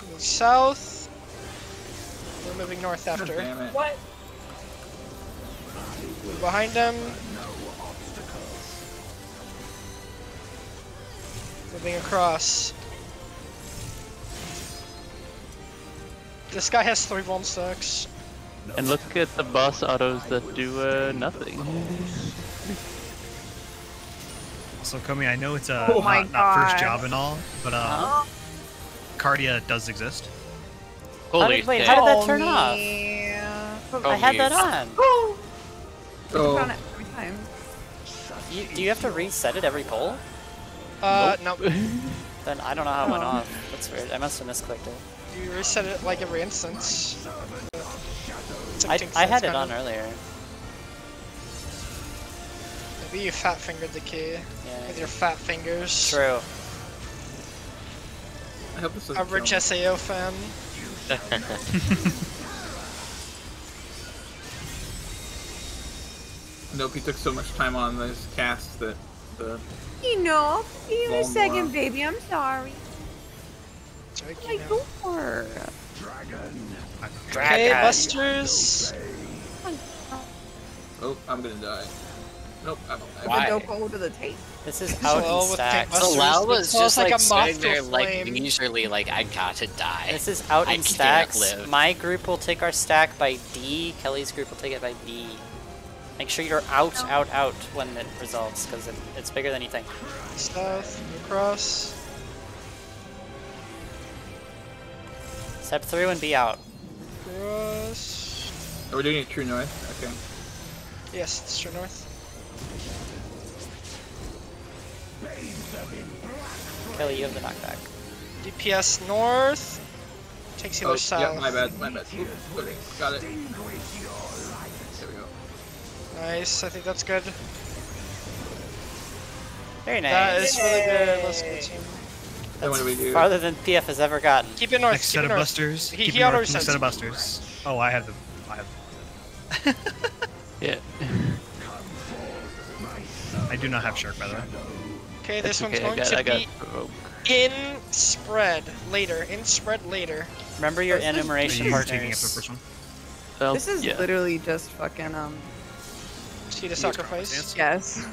Moving south. We're moving north after. Damn it. What? Move behind them. No obstacles. Moving across. This guy has three vuln stacks. And look at the boss autos that do uh, nothing. So, Komi, I know it's uh, Oh not, not first job and all, but uh, Cardia does exist. How Holy did, wait, shit. how did that Oh, turn off? yeah. I had that on. Oh! Oh. On every time. You, do you have to reset it every pull? Uh, no. Then I don't know how it went Oh. off. That's weird. I must have misclicked it. You reset it like every instance. I, I had it on of- earlier. Maybe you fat fingered the key Yeah. with your fat fingers. True. I hope this doesn't A rich kill. SAO fan. Nope, he took so much time on this cast that the You know, give me a second, baby. I'm sorry. Sorry, My Kino. door. Okay, Busters. oh, I'm gonna die. Nope, I'm alive. Why? Don't go to the tape. This is So out in stacks. Busters, So Lau it was just like like, a moth sitting to a there, like flame. leisurely, like I gotta die. This is out I in stacks. live. My group will take our stack by D. Kelly's group will take it by B. Make sure you're out, out, out when it resolves, because it, it's bigger than you think. South, across. Step through and be out. Across. Are we doing it true north? Okay. Yes, it's true north. Kelly, you have the knockback. DPS north. Takes healer Oh, south. yeah, my bad, my bad. Oop, okay, got it. There we go. Nice, I think that's good. Very nice. That is really good. Let's go team. Then what do we do? Farther than PF has ever gotten. Keep it north. Next keep set it of north. busters. He- Keep he it north, already next said set of busters. Oh, I have them. I have. Yeah. I do not have shark, by the way. Okay, this That's one's okay, going got, to got be provoke. in spread later. In spread later. Remember your This enumeration you taking it the partners. first one? Well, This is yeah. literally just fucking, um, See the sacrifice. yes.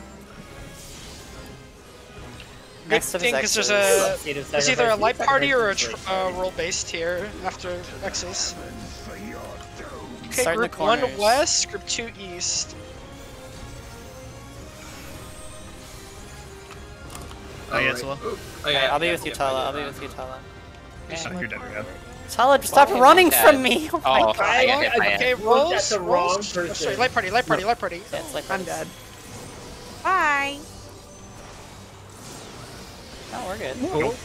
Good Next up is thing because there's a there's either a light party or a tr uh, roll based here after X's. Okay, Start group one west, group two east. Oh, yeah, Alright. Solo. Oh, oh, Okay, yeah, I'll be yeah, with you, yeah, Tala. yeah, I'll be with you, Tala. Oh, you're dead, yeah. Tala, stop Why running dead? from me! Oh my Oh, god. I got hit by it. Okay, looked rolls. at the rolls. wrong Oh, sorry, light party, light party, light party. Yeah, it's like I'm dead. Bye. No, we're good. Nope.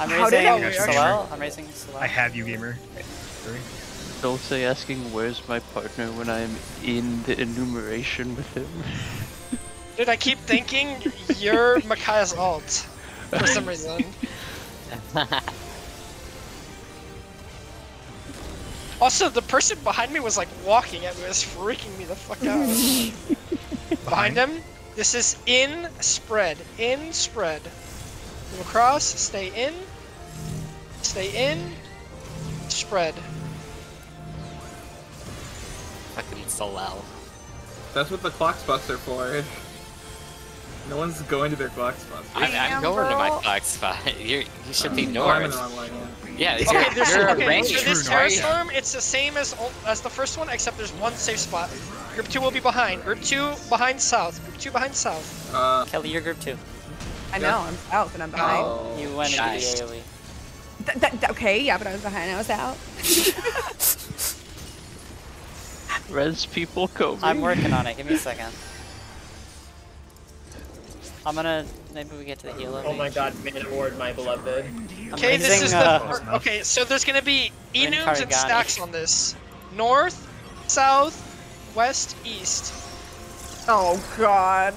I'm How did raising I- Solel. I'm raising Solel. I have you, gamer. Sorry. Dulce asking where's my partner when I'm in the enumeration with him. Dude, I keep thinking you're Makai's alt for some reason. Also, the person behind me was like walking at me. It was freaking me the fuck out. behind him, this is in spread. In spread. Move across, stay in. Stay in. Spread. Fucking Solel. That's what the clock spots are for. No one's going to their clock spots. I'm, I'm Damn, going to my bro. clock spot. You're, you should be I'm in north. the wrong one, yeah. Yeah, Okay, you're, there's you're okay, range. so this True north. it's the same as as the first one, except there's one safe spot. Group two will be behind. Group two behind south. Group two behind south. Uh, Kelly, you're group two. I know, I'm out and I'm behind. oh, You went Nice. into the AoE. Th- th- th- okay, yeah, but I was behind. I was out. Res people, Kobe. I'm working on it. Give me a second. I'm gonna. Maybe we get to the heal of Oh my god, man award, my beloved. Okay, this is uh, the. or- okay, so there's gonna be Rin enums and stacks on this. North, south, west, east. Oh god.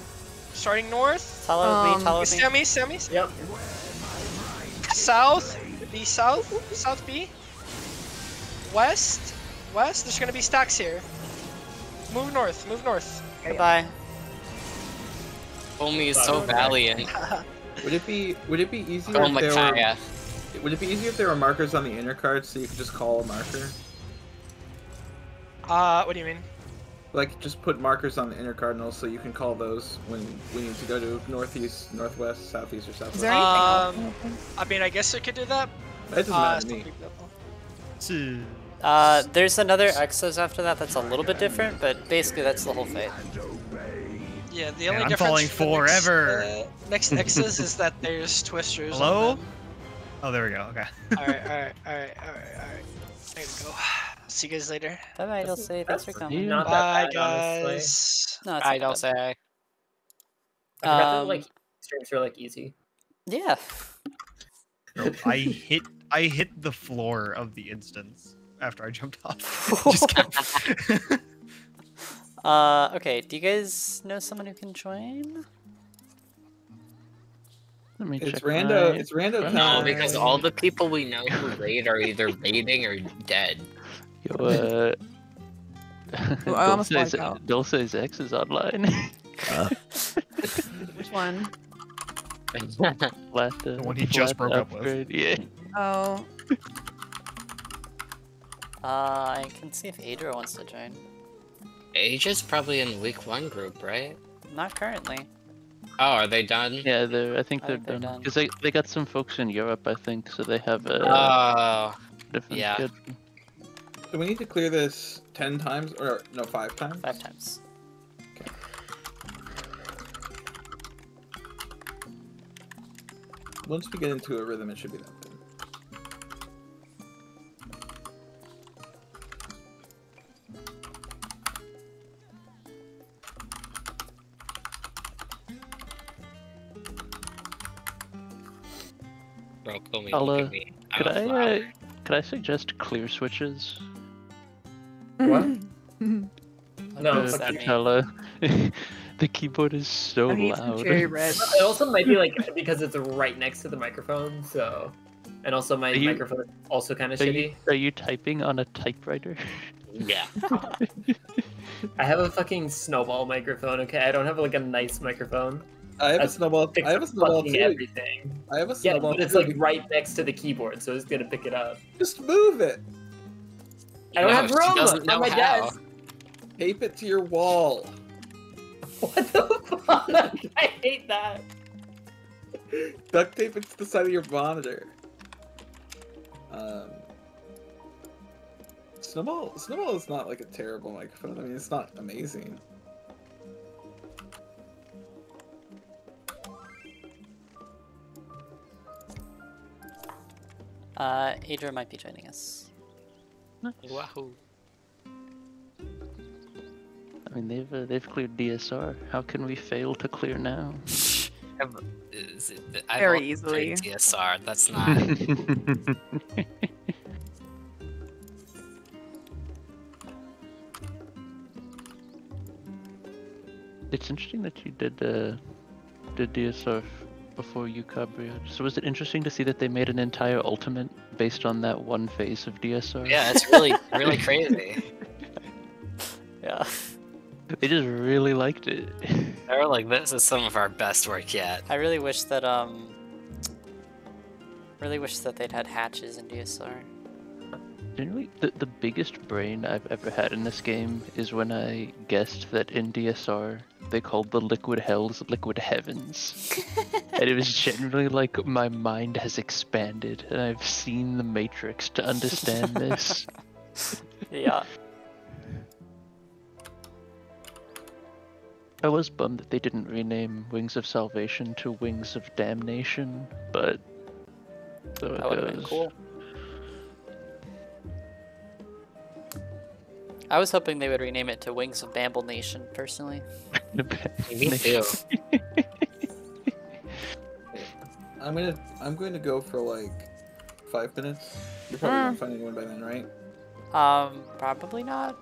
Starting north. Tala Um, me, Tala with me. Sammy, Sammy. Yep. South, B south, south B. West, west. There's gonna be stacks here. Move north. Move north. Goodbye. Only is so valiant. would it be would it be easier Oh, if there Micaiah. were would it be easier if there were markers on the inner card so you could just call a marker? Uh, what do you mean? Like, just put markers on the inner cardinals so you can call those when we need to go to northeast, northwest, southeast, or Is southwest. there anything? Um, I mean, I guess it could do that. It doesn't Uh, matter it's to me. big deal. So, Uh, there's another Exos after that that's a little bit different, but basically that's the whole fight. Yeah, the Man, only I'm difference falling for the next, forever. uh, next X's is that there's twisters. on Hello? them. oh, there we go. Okay. Alright, alright, alright, alright, alright. There we go. See you guys later. Bye bye, I'll say thanks for coming. Not Bye, that bad, honestly. guys. No, it's I don't bad. say. I forgot that Um, like streams are like easy. Yeah. I hit I hit the floor of the instance after I jumped off. Just kidding. Uh, okay, do you guys know someone who can join? Let me It's check rando. It's rando No, No, because all the people we know who raid are either raiding or dead. Yo, uh, Ooh, I almost Dulce's, blacked out. Dulce's ex is online. Which one? Last, uh, The one he just last broke up with. Yeah. Oh, Uh, I can see if Adra wants to join. Age is probably in week one group, right? Not currently. Oh, are they done? Yeah, they're. I think I they're think they're done done. because they they got some folks in Europe. I think so. They have a Oh, different yeah. schedule. Do we need to clear this ten times or no five times? Five times. Okay. Once we get into a rhythm, it should be that good. bro, kill me. I'll, uh, at me. Could I'm a I? Flower. Could I suggest clear switches? What? No, fuck that you. mean? Tell, uh, the keyboard is so I need some loud. cherry red. It also might be like because it's right next to the microphone, so and also my you- microphone is also kind of shitty. you, are you typing on a typewriter? Yeah. I have a fucking snowball microphone. Okay, I don't have like a nice microphone. I have a snowball. I have a snowball too. everything. I have a Yeah, snowball. but it's too. like right next to the keyboard, so it's gonna pick it up. Just move it. I don't No, have room doesn't on my how. desk. Tape it to your wall. What the fuck? I hate that. Duct tape it to the side of your monitor. Um, Snowball. Snowball is not like a terrible microphone. I mean, it's not amazing. Uh, Adra might be joining us. Wahoo. I mean, they've uh, they've cleared DSR. How can we fail to clear now? Is it- I've Very already easily. DSR. That's not. it's interesting that you did uh, did DSR f- before you, Cabria. So was it interesting to see that they made an entire ultimate based on that one phase of DSR? yeah, it's really, really crazy. Yeah. They just really liked it. They were like, this is some of our best work yet. I really wish that, um... Really wish that they'd had hatches in DSR. Generally, the, the biggest brain I've ever had in this game is when I guessed that in DSR they called the liquid hells liquid heavens. and it was generally like my mind has expanded and I've seen the Matrix to understand this. Yeah. I was bummed that they didn't rename Wings of Salvation to Wings of Damnation, but so That would have been cool. I was hoping they would rename it to Wings of Bamble Nation, personally. Me too. I'm gonna. I'm going to go for like five minutes. You're probably Hmm. gonna find anyone by then, right? Um, probably not.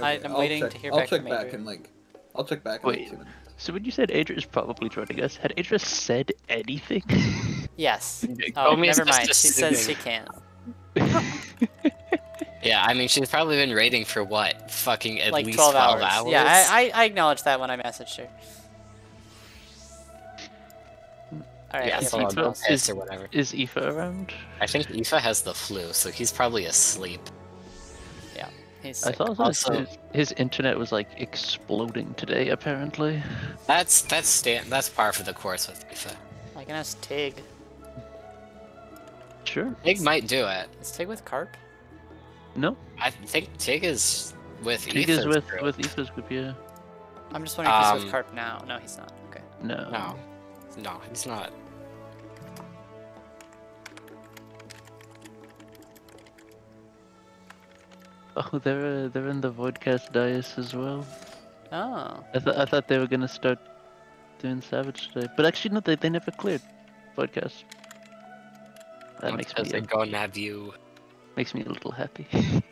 I- I'm I'll waiting check- to hear I'll back check from back Adrian. in like. I'll check back in like two minutes. So when you said Adra is probably joining us, had Adra said anything? Yes. Oh, never mind. She says she can't. Yeah, I mean, she's probably been raiding for what? Fucking at like least 12, 12 hours. hours? Yeah, I, I, I acknowledge that when I messaged her. Alright, yeah, I so have I'm something else. pissed or whatever. Is Aoife around? I think Aoife has the flu, so he's probably asleep. Yeah, he's I sick. saw his, Also- his, his internet was like exploding today. Apparently. That's that's stand that's par for the course with FIFA. I can ask Tig. Sure. Tig might do it. Is Tig with Carp? No. I think Tig is with Tig is with group. with Ether's group. Yeah. I'm just wondering if he's with Um, Carp now. No, he's not. Okay. No. No, no, he's not. Oh, they're uh, they're in the Voidcast Dais as well. Oh. I thought I thought they were gonna start doing Savage today, but actually no, they they never cleared Voidcast. That makes because me they a, go and have you. Makes me a little happy.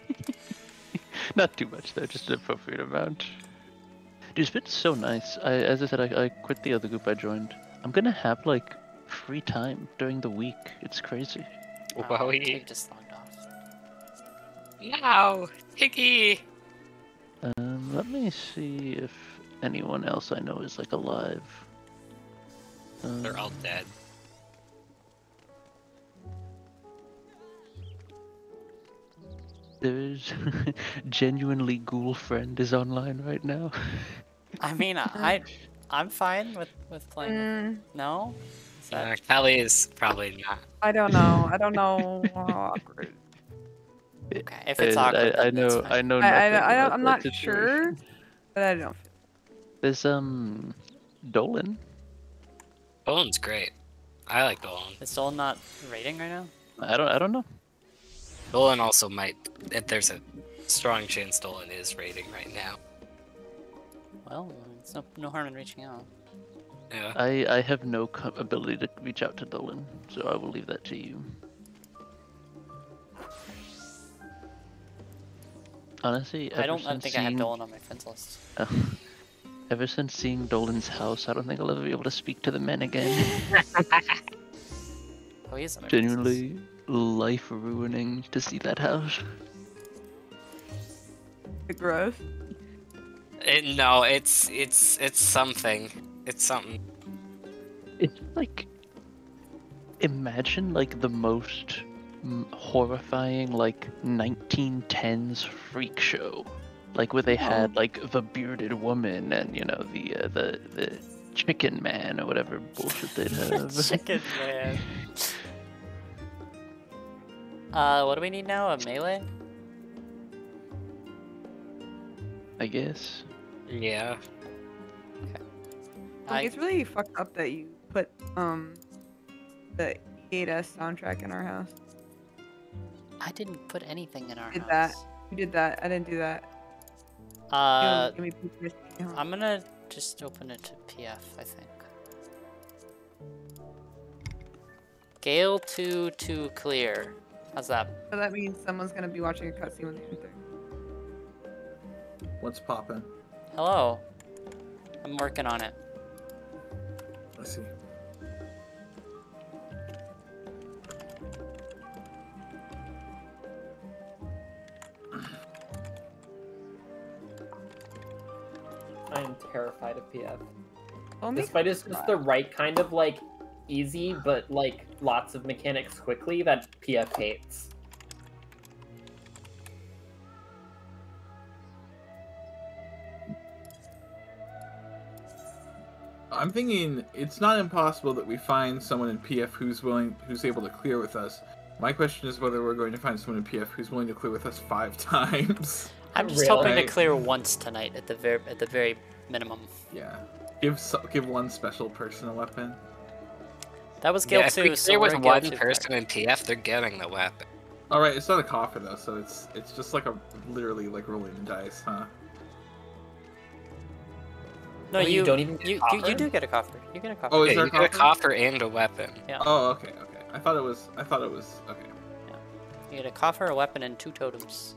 Not too much though, just an appropriate amount. Dude, it's been so nice. I as I said, I, I quit the other group I joined. I'm gonna have like free time during the week. It's crazy. Oh, Wowie. Tig just logged off. No, Tiggy. Um, let me see if anyone else I know is like alive. They're Um, all dead. There's genuinely ghoul friend is online right now. I mean, I, I'm fine with with playing. Mm, No. Is Uh, Kelly is probably not. I don't know. I don't know. how awkward. okay. If it's I, awkward, I, I know. I know I, I, I, I'm not situation. sure, but I don't. There's um Dolan. Dolan's great. I like Dolan. Is Dolan not rating right now? I don't I don't know. Dolan also might. If there's a strong chance Dolan is raiding right now. Well, it's no no harm in reaching out. Yeah. I I have no ability to reach out to Dolan, so I will leave that to you. Honestly, I don't. I since think I have Dolan on my friends list. Uh, ever since seeing Dolan's house, I don't think I'll ever be able to speak to the men again. Oh, he is on my. Genuinely life ruining to see that house. The growth. It, no, it's it's it's something. It's something. It's like imagine like the most horrifying like 1910s freak show, like where they had like the bearded woman and you know the uh, the the chicken man or whatever bullshit they'd have. Chicken man. Uh, what do we need now? A melee? I guess. Yeah. Like, I, it's really fucked up that you put um the 8S soundtrack in our house. I didn't put anything in our house. Did house. that. You did that. I didn't do that. Uh, don't give me I'm gonna just open it to PF. I think. Gale two to clear. How's that? So that means someone's gonna be watching a cutscene with the enter. What's poppin'? Hello. I'm working on it. Let's see. I am terrified of PF. Well, This make- fight is just the right kind of like easy, but like lots of mechanics quickly that PF hates. I'm thinking it's not impossible that we find someone in PF who's willing, who's able to clear with us. My question is whether we're going to find someone in PF who's willing to clear with us five times. I'm just Really? hoping to clear once tonight at the very at the very minimum. Yeah. Give so, give one special person a weapon. That was Gale yeah, if we two. So clear we're with one two person in PF, they're getting the weapon. All right, it's not a coffer though, so it's it's just like a literally like rolling the dice, huh? No, Wait, you you don't even get you, you you do get a coffer. You get a coffer. Oh, Yeah, there you a get a coffer? coffer and a weapon. Yeah. Oh, okay, okay. I thought it was. I thought it was. Okay. Yeah. You get a coffer, a weapon, and two totems.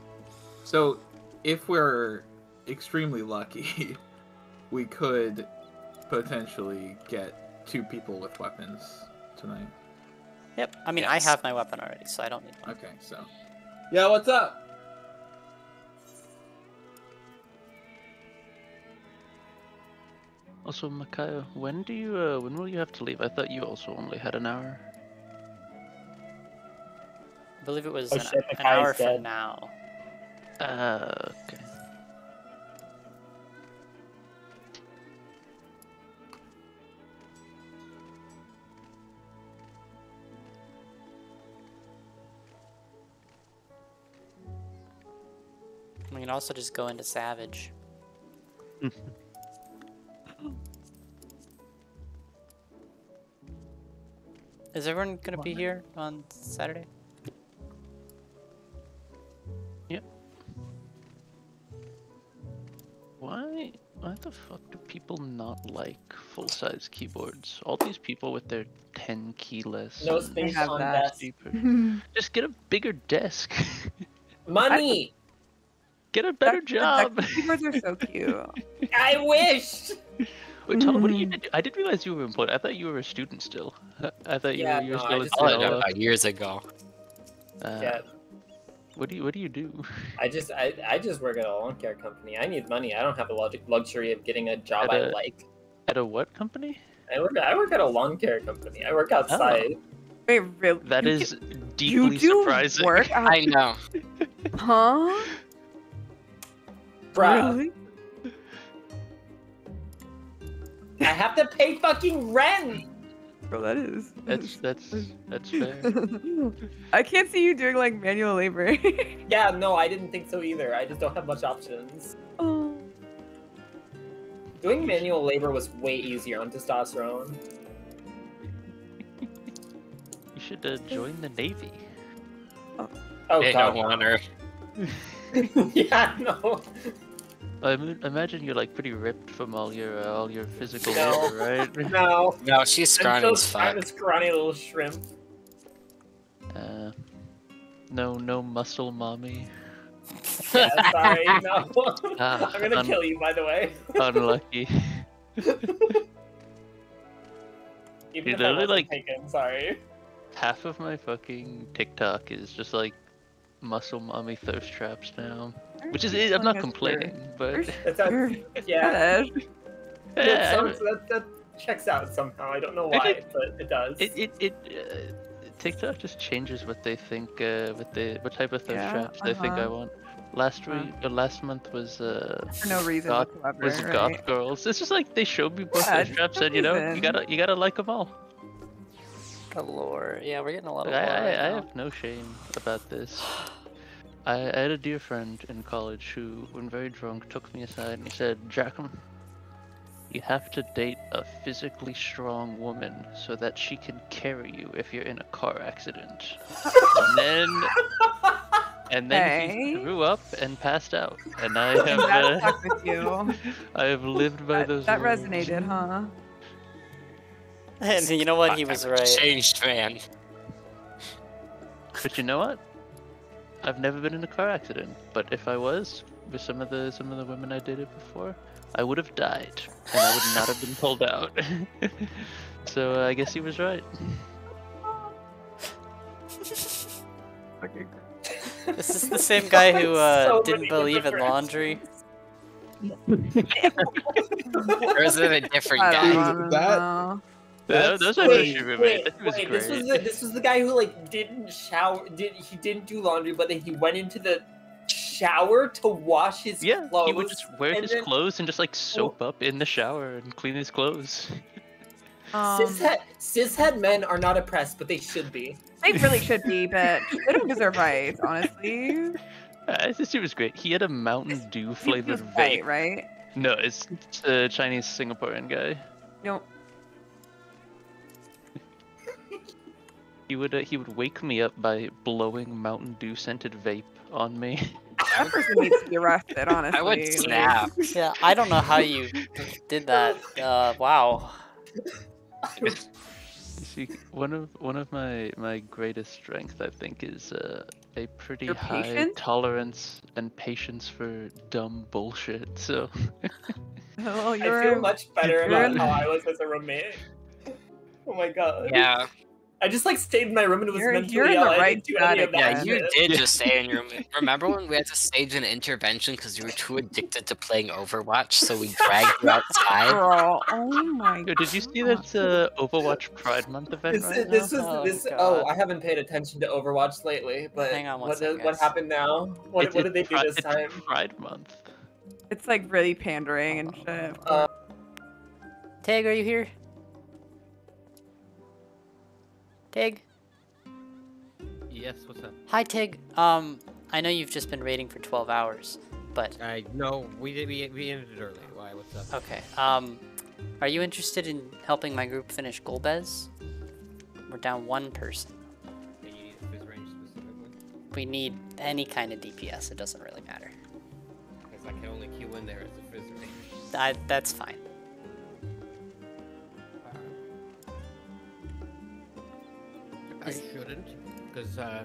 So, if we're extremely lucky, we could potentially get two people with weapons tonight. Yep. I mean, Yes. I have my weapon already, so I don't need one. Okay, so. Yeah, what's up? Also, Makayo, when do you uh, when will you have to leave? I thought you also only had an hour. I believe it was Oh an, shit, an Makai's hour from now. Uh, okay. We can also just go into Savage. Is everyone gonna be here on Saturday? Yep. Why? Why the fuck do people not like full-size keyboards? All these people with their 10 keyless. No space on that. desk. Just get a bigger desk. Money. Get a better job. Keyboards are so cute. I wish. Wait, Tom, what do you? I didn't realize you were employed. I thought you were a student still. I thought you Yeah, were, you were no, I just a Oh, didn't about years ago. Uh, Yeah. What do you What do you do? I just I, I just work at a lawn care company. I need money. I don't have the log- luxury of getting a job At I a- like. At a what company? I work I work at a lawn care company. I work outside. Wait, really? That You is can- deeply you do surprising. work at- I know. Huh? Bruh, Really? I have to pay fucking rent. Bro, that is. That's that's that's fair. I can't see you doing like manual labor. Yeah, no, I didn't think so either. I just don't have much options. oh. Doing manual labor was way easier on testosterone. You should uh, join the navy. Oh they god. don't want her. yeah, no. I mean, imagine you're like pretty ripped from all your uh, all your physical No. labor, right? No. No, she's scrawny I'm, as so, I'm fuck. a scrawny little shrimp. Uh, no, no muscle, mommy. Yeah, sorry, no. Ah, I'm gonna kill you, by the way. Unlucky. Even Dude, if I literally, wasn't like- taken, sorry. Half of my fucking TikTok is just like muscle mommy thirst traps now. Which is, I'm not complaining, but That sounds, yeah. Good. That, sounds, that, that checks out somehow. I don't know why, think- but it does. it it, it uh, TikTok just changes what they think, uh, what they what type of thirst Yeah, traps they think I uh-huh. want. Last Uh-huh. week, uh, last month was uh For no reason goth whatsoever. was right? goth girls. It's just like they showed me both Yeah, those traps, and you know, you gotta you gotta like them all. Galore. Yeah, we're getting a lot of lore I, I, I have no shame about this. I, I had a dear friend in college who, when very drunk, took me aside and he said, Jackham, you have to date a physically strong woman so that she can carry you if you're in a car accident. and then, and then he Okay. threw up and passed out. And I have, uh, with you. I have lived by That, those. that resonated, huh? And you know what? He was right. Changed man. But you know what? I've never been in a car accident. But if I was, with some of the some of the women I dated before, I would have died, and I would not have been pulled out. so uh, I guess he was right. This is the same guy who uh, So didn't believe in laundry. Or is it a different guy? don't That- know. Those, those are wait, my roommate. wait, That was wait, great. this was the this was the guy who like didn't shower did he didn't do laundry but then he went into the shower to wash his yeah, clothes. he would just wear his then clothes and just like soap up in the shower and clean his clothes. Um, cishet cishet men are not oppressed, but they should be. they really should be, but they don't deserve rights, honestly. Uh, this dude was great. He had a Mountain Dew flavored vape. right, right? No, it's, it's a Chinese Singaporean guy. No. He would uh, he would wake me up by blowing Mountain Dew scented vape on me. That person needs to be arrested, honestly. I would snap. Yeah, I don't know how you did that. Uh, wow. You see, one of one of my my greatest strength, I think, is uh, a pretty Your high patience? tolerance and patience for dumb bullshit. So Oh, I you're feel much better about how I was as a roommate. Oh my god. Yeah. I just like stayed in my room and was You're- mentally you're in the ill. I right didn't do any of static, that. Yeah, you did just stay in your room. You did just stay in your room. Remember when we had to stage an intervention because you were too addicted to playing Overwatch, so we dragged you outside? Girl, oh my Yo, did you see that uh, Overwatch Pride Month event This, right this now? was this. Oh, Oh, I haven't paid attention to Overwatch lately. But Hang on what, second, did- what happened now? What, It's- what did they do this time? Pride Month. It's like really pandering and shit. Uh, Tag, are you here? Tag? Yes, what's up? Hi, Tig. Um, I know you've just been raiding for 12 hours, but I no, we did we, we ended it early. Why? What's up? okay. Um, are you interested in helping my group finish Golbez? We're down one person. Do you need phys range specifically? We need any kind of DPS. It doesn't really matter. Because I can only queue in there as a phys range. I, that's fine. I shouldn't, because uh,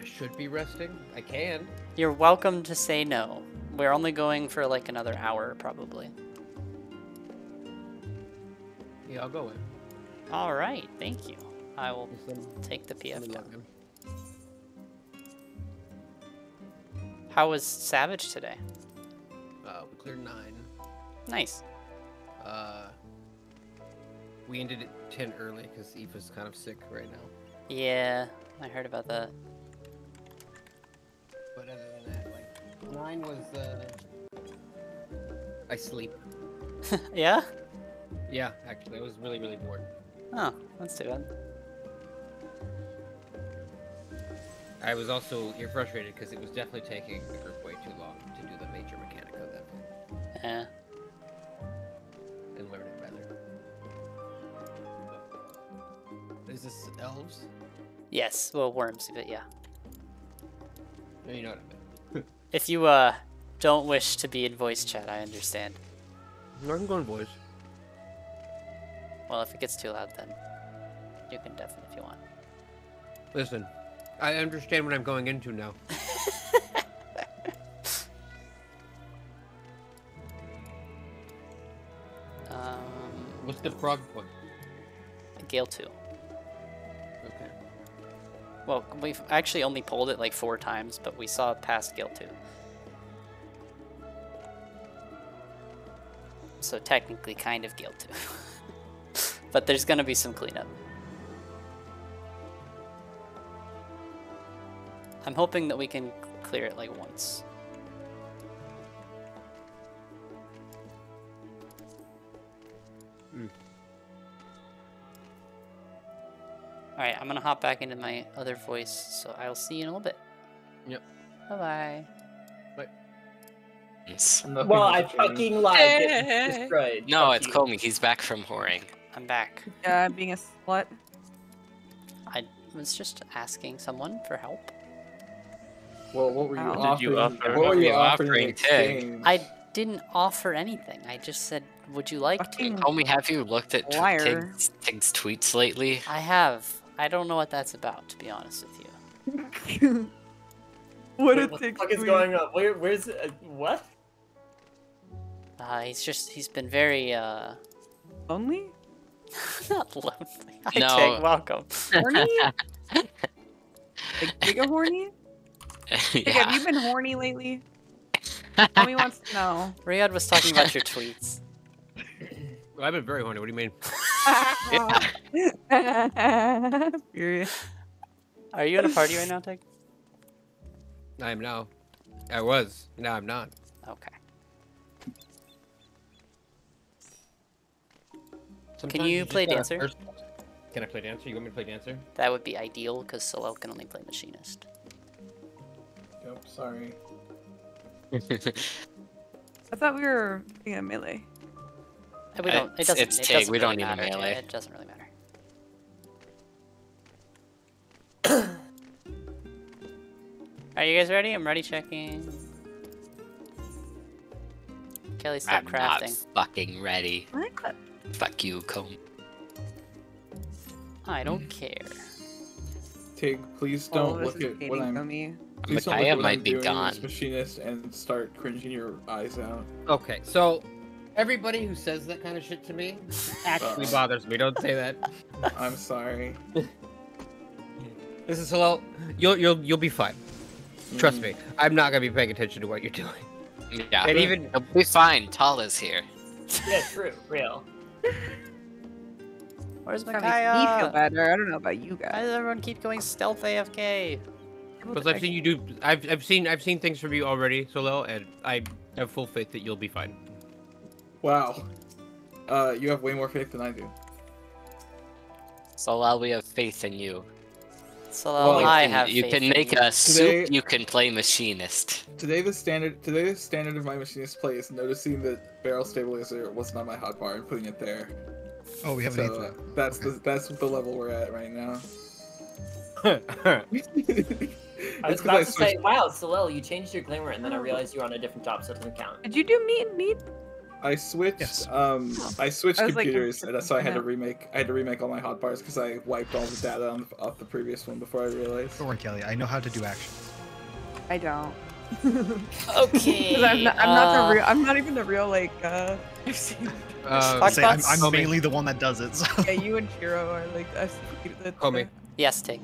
I should be resting. I can. You're welcome to say no. We're only going for like another hour, probably. Yeah, I'll go in. All right. Thank you. I will Just let me- take the PF. down. How was Savage today? Uh, we cleared nine. Nice. Uh, we ended at ten early because Aoife's kind of sick right now. Yeah, I heard about that. But other than that, like nine was uh, I sleep. yeah? Yeah, actually, I was really really bored. Oh, that's too bad. I was also you're frustrated because it was definitely taking the group way too long to do the major mechanic of that thing Yeah. Is this elves? Yes, well, worms, but yeah. No, you know what I mean. If you, uh, don't wish to be in voice chat, I understand. No, I can go in voice. Well, if it gets too loud, then you can deafen if you want. Listen, I understand what I'm going into now. Um, What's the prog point? Gale 2. Well, we've actually only pulled it like four times, but we saw it past Gale 2. So technically kind of Gale 2. but there's gonna be some cleanup. I'm hoping that we can clear it like once. Hmm. Alright, I'm gonna hop back into my other voice, so I'll see you in a little bit. Yep. Bye bye. Well, was I a fucking lied. Get destroyed. No, Fuck it's you. Komi. He's back from whoring. I'm back. Yeah, being a slut. I was just asking someone for help. Well, what were you What did you offering? offer? What were you you offering offering, Tig? I didn't offer anything. I just said, would you like to? Fucking Komi, have you looked at. Tig's, Tig's tweets lately? I have. I don't know what that's about, to be honest with you. what Wait, a what the dick fuck is going on? Where, where's uh, what? Uh, he's just, he's been very, uh, Lonely? not lonely. Hi, No. Tig, welcome. Horny? like giga horny? Like, have you been horny lately? Tommy wants to know. Riyadh was talking about your tweets. Well, I've been very horny. What do you mean? Furious. Are you in a party right now, Tig? I am now. I was. Now I'm not. Okay. Sometimes you just play dancer? Can I play dancer? You want me to play dancer? That would be ideal, because Solo can only play Machinist. Yep, sorry. I thought we were being a melee. Uh, We don't, it doesn't, it's it Tig, doesn't we don't really need a matter. melee. It doesn't really matter. Are you guys ready? I'm ready checking. Kelly, stop I'm not crafting. fucking ready. What? Fuck you, Komi. I don't hmm. care. Tig, please oh, don't of look at what I'm. on me. Please don't look at what might I'm be doing gone. as machinist and start cringing your eyes out. Okay, so Everybody who says that kind of shit to me actually uh, bothers me. Don't say that. I'm sorry. This is hello. You'll you'll you'll be fine. Trust me. I'm not gonna be paying attention to what you're doing. Yeah. And even It'll be fine. Tall is here. Yeah, true, real. Where's That makes me feel better. I don't know about you guys. Why does everyone keep going stealth AFK? because I've seen you do. I've I've seen I've seen things from you already, Solo, and I have full faith that you'll be fine. Wow. Uh, you have way more faith than I do. So while we have faith in you, So Well, I you can, have you can make you. a Today- soup. You can play machinist. Today the standard today the standard of my machinist play is noticing that barrel stabilizer wasn't on my hotbar and putting it there. Oh, we have an So eighth uh, that's the that's the level we're at right now. I was it's about to say, switched. wow, Solel, you changed your glamour, and then I realized you were on a different job, so it doesn't count. Did you do meat and meet? I switched. Yes. Um, I switched I was like, computers, and so I had to remake. I had to remake all my hotbars because I wiped all the data on, off the previous one before I realized. Don't worry, Kelly. I know how to do actions. I don't. Okay. 'Cause I'm not, I'm not uh, the real. I'm not even the real like. uh Uh, Say, I'm. I'm mainly the one that does it. So. Yeah, you and Shiro are like us. the- Call me. Yes, take.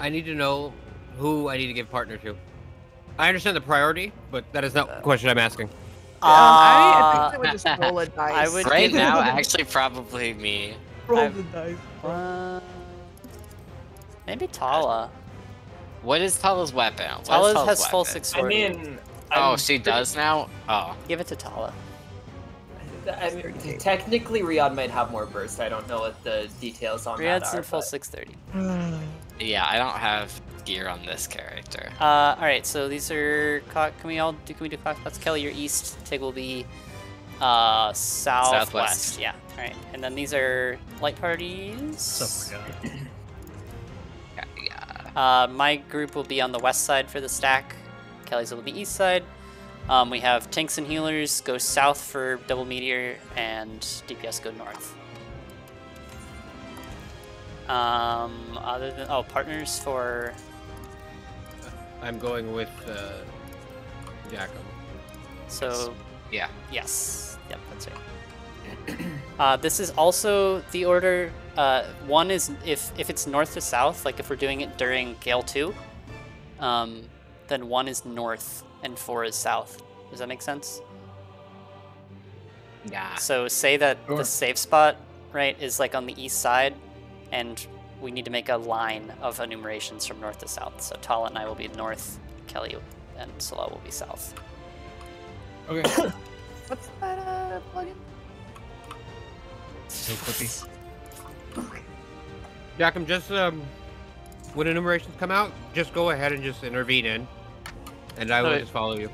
I need to know who I need to give partner to. I understand the priority, but that is not the question I'm asking. Um, I, I Uh, think I would just roll a dice. would Right give- now, actually, probably me. roll I've- the dice. Uh, maybe Tala. What is Tala's weapon? What is Tala Tala's has full weapon? six I mean, Oh, I'm she pretty- does now. Oh, Give it to Tala. I mean, technically, Riyadh might have more burst. I don't know what the details on Riyadh's that are. in full but- 630. yeah. I don't have gear on this character. Uh, all right. So these are. co- Can we all do? Can we do clock? That's Kelly. Your east. Tig will be. Uh, southwest. Southwest. Yeah. All right. And then these are light parties. So. Yeah, yeah. Uh, my group will be on the west side for the stack. Kelly's will be the east side. Um, we have tanks and healers go south for double meteor, and DPS go north. Um, other than oh, partners for I'm going with uh, Jacko. so Yeah. yes, yep, that's right. uh, this is also the order. Uh, one is if if it's north to south, like if we're doing it during Gale two, um, then one is north and four is south. Does that make sense? Yeah. So say that Sure. the safe spot, right, is like on the east side, and we need to make a line of enumerations from north to south. So Tala and I will be north, Kelly and Salah will be south. Okay. What's that uh, plugin? So clippy. Jackum, just um, when enumerations come out, just go ahead and just intervene in, and I will Alright. just follow you.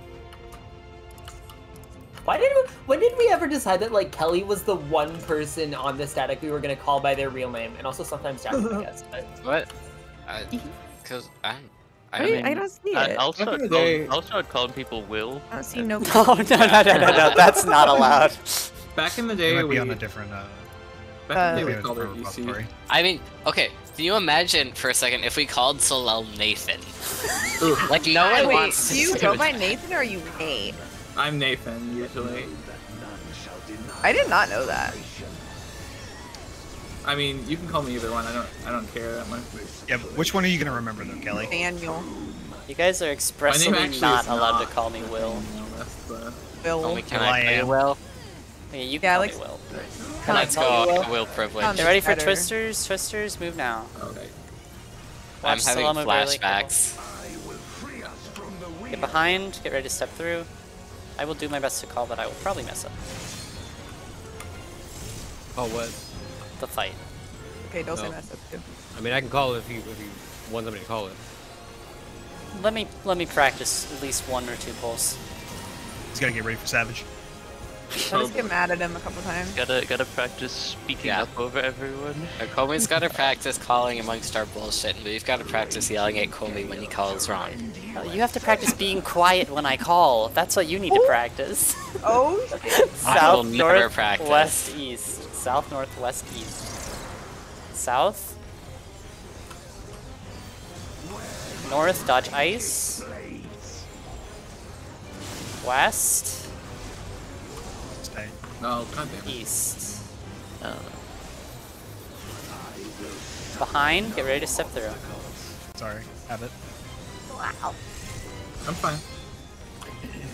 Why did we, when did we ever decide that like Kelly was the one person on the static we were gonna call by their real name, and also sometimes Jack, I guess. But What? Because I. I Wait, mean, I don't see I, it. I'll, Back in start calling, day- I'll start calling people Will. I don't see no. Oh no no no no no! That's not allowed. Back in the It day, might we be on a different. Uh, back in the Uh, day we called her different I mean, okay. Can you imagine for a second if we called Solel Nathan? like no one Wait, wants to do you do go by Nathan or are you Nate? I'm Nathan usually. I did not know that. I mean, you can call me either one. I don't. I don't care that much. Yeah, but which one are you gonna remember though, Kelly? Daniel. You guys are expressly actually not allowed to call me Will. No, that's the. Bill. Only can Well, I I call you am. Will? Yeah, you Yeah, can like- call me Will. Come Let's go. Will. Will privilege. Um, You ready for better. twisters? Twisters, move now. Okay. I'm having Salama barely flashbacks. Get behind, get ready to step through. I will do my best to call, but I will probably mess up Oh, what? the fight. Okay, don't say mess up too. I mean, I can call it if you if you want somebody to call it. Let me let me practice at least one or two pulls. He's gotta get ready for Savage. I'll just get um, mad at him a couple times. Gotta gotta practice speaking Yeah. up over everyone. Komi's got to practice calling amongst our bullshit, and we've got to practice yelling at Komi when he calls wrong. You have to practice being quiet when I call. That's what you need to practice. Oh, shit. I will South, never north, practice. west, east. South, north, west, east. South. North, dodge ice. West. Stay. No, god damn. East. Uh, Behind, get ready to step through. Sorry, have it. Wow. I'm fine.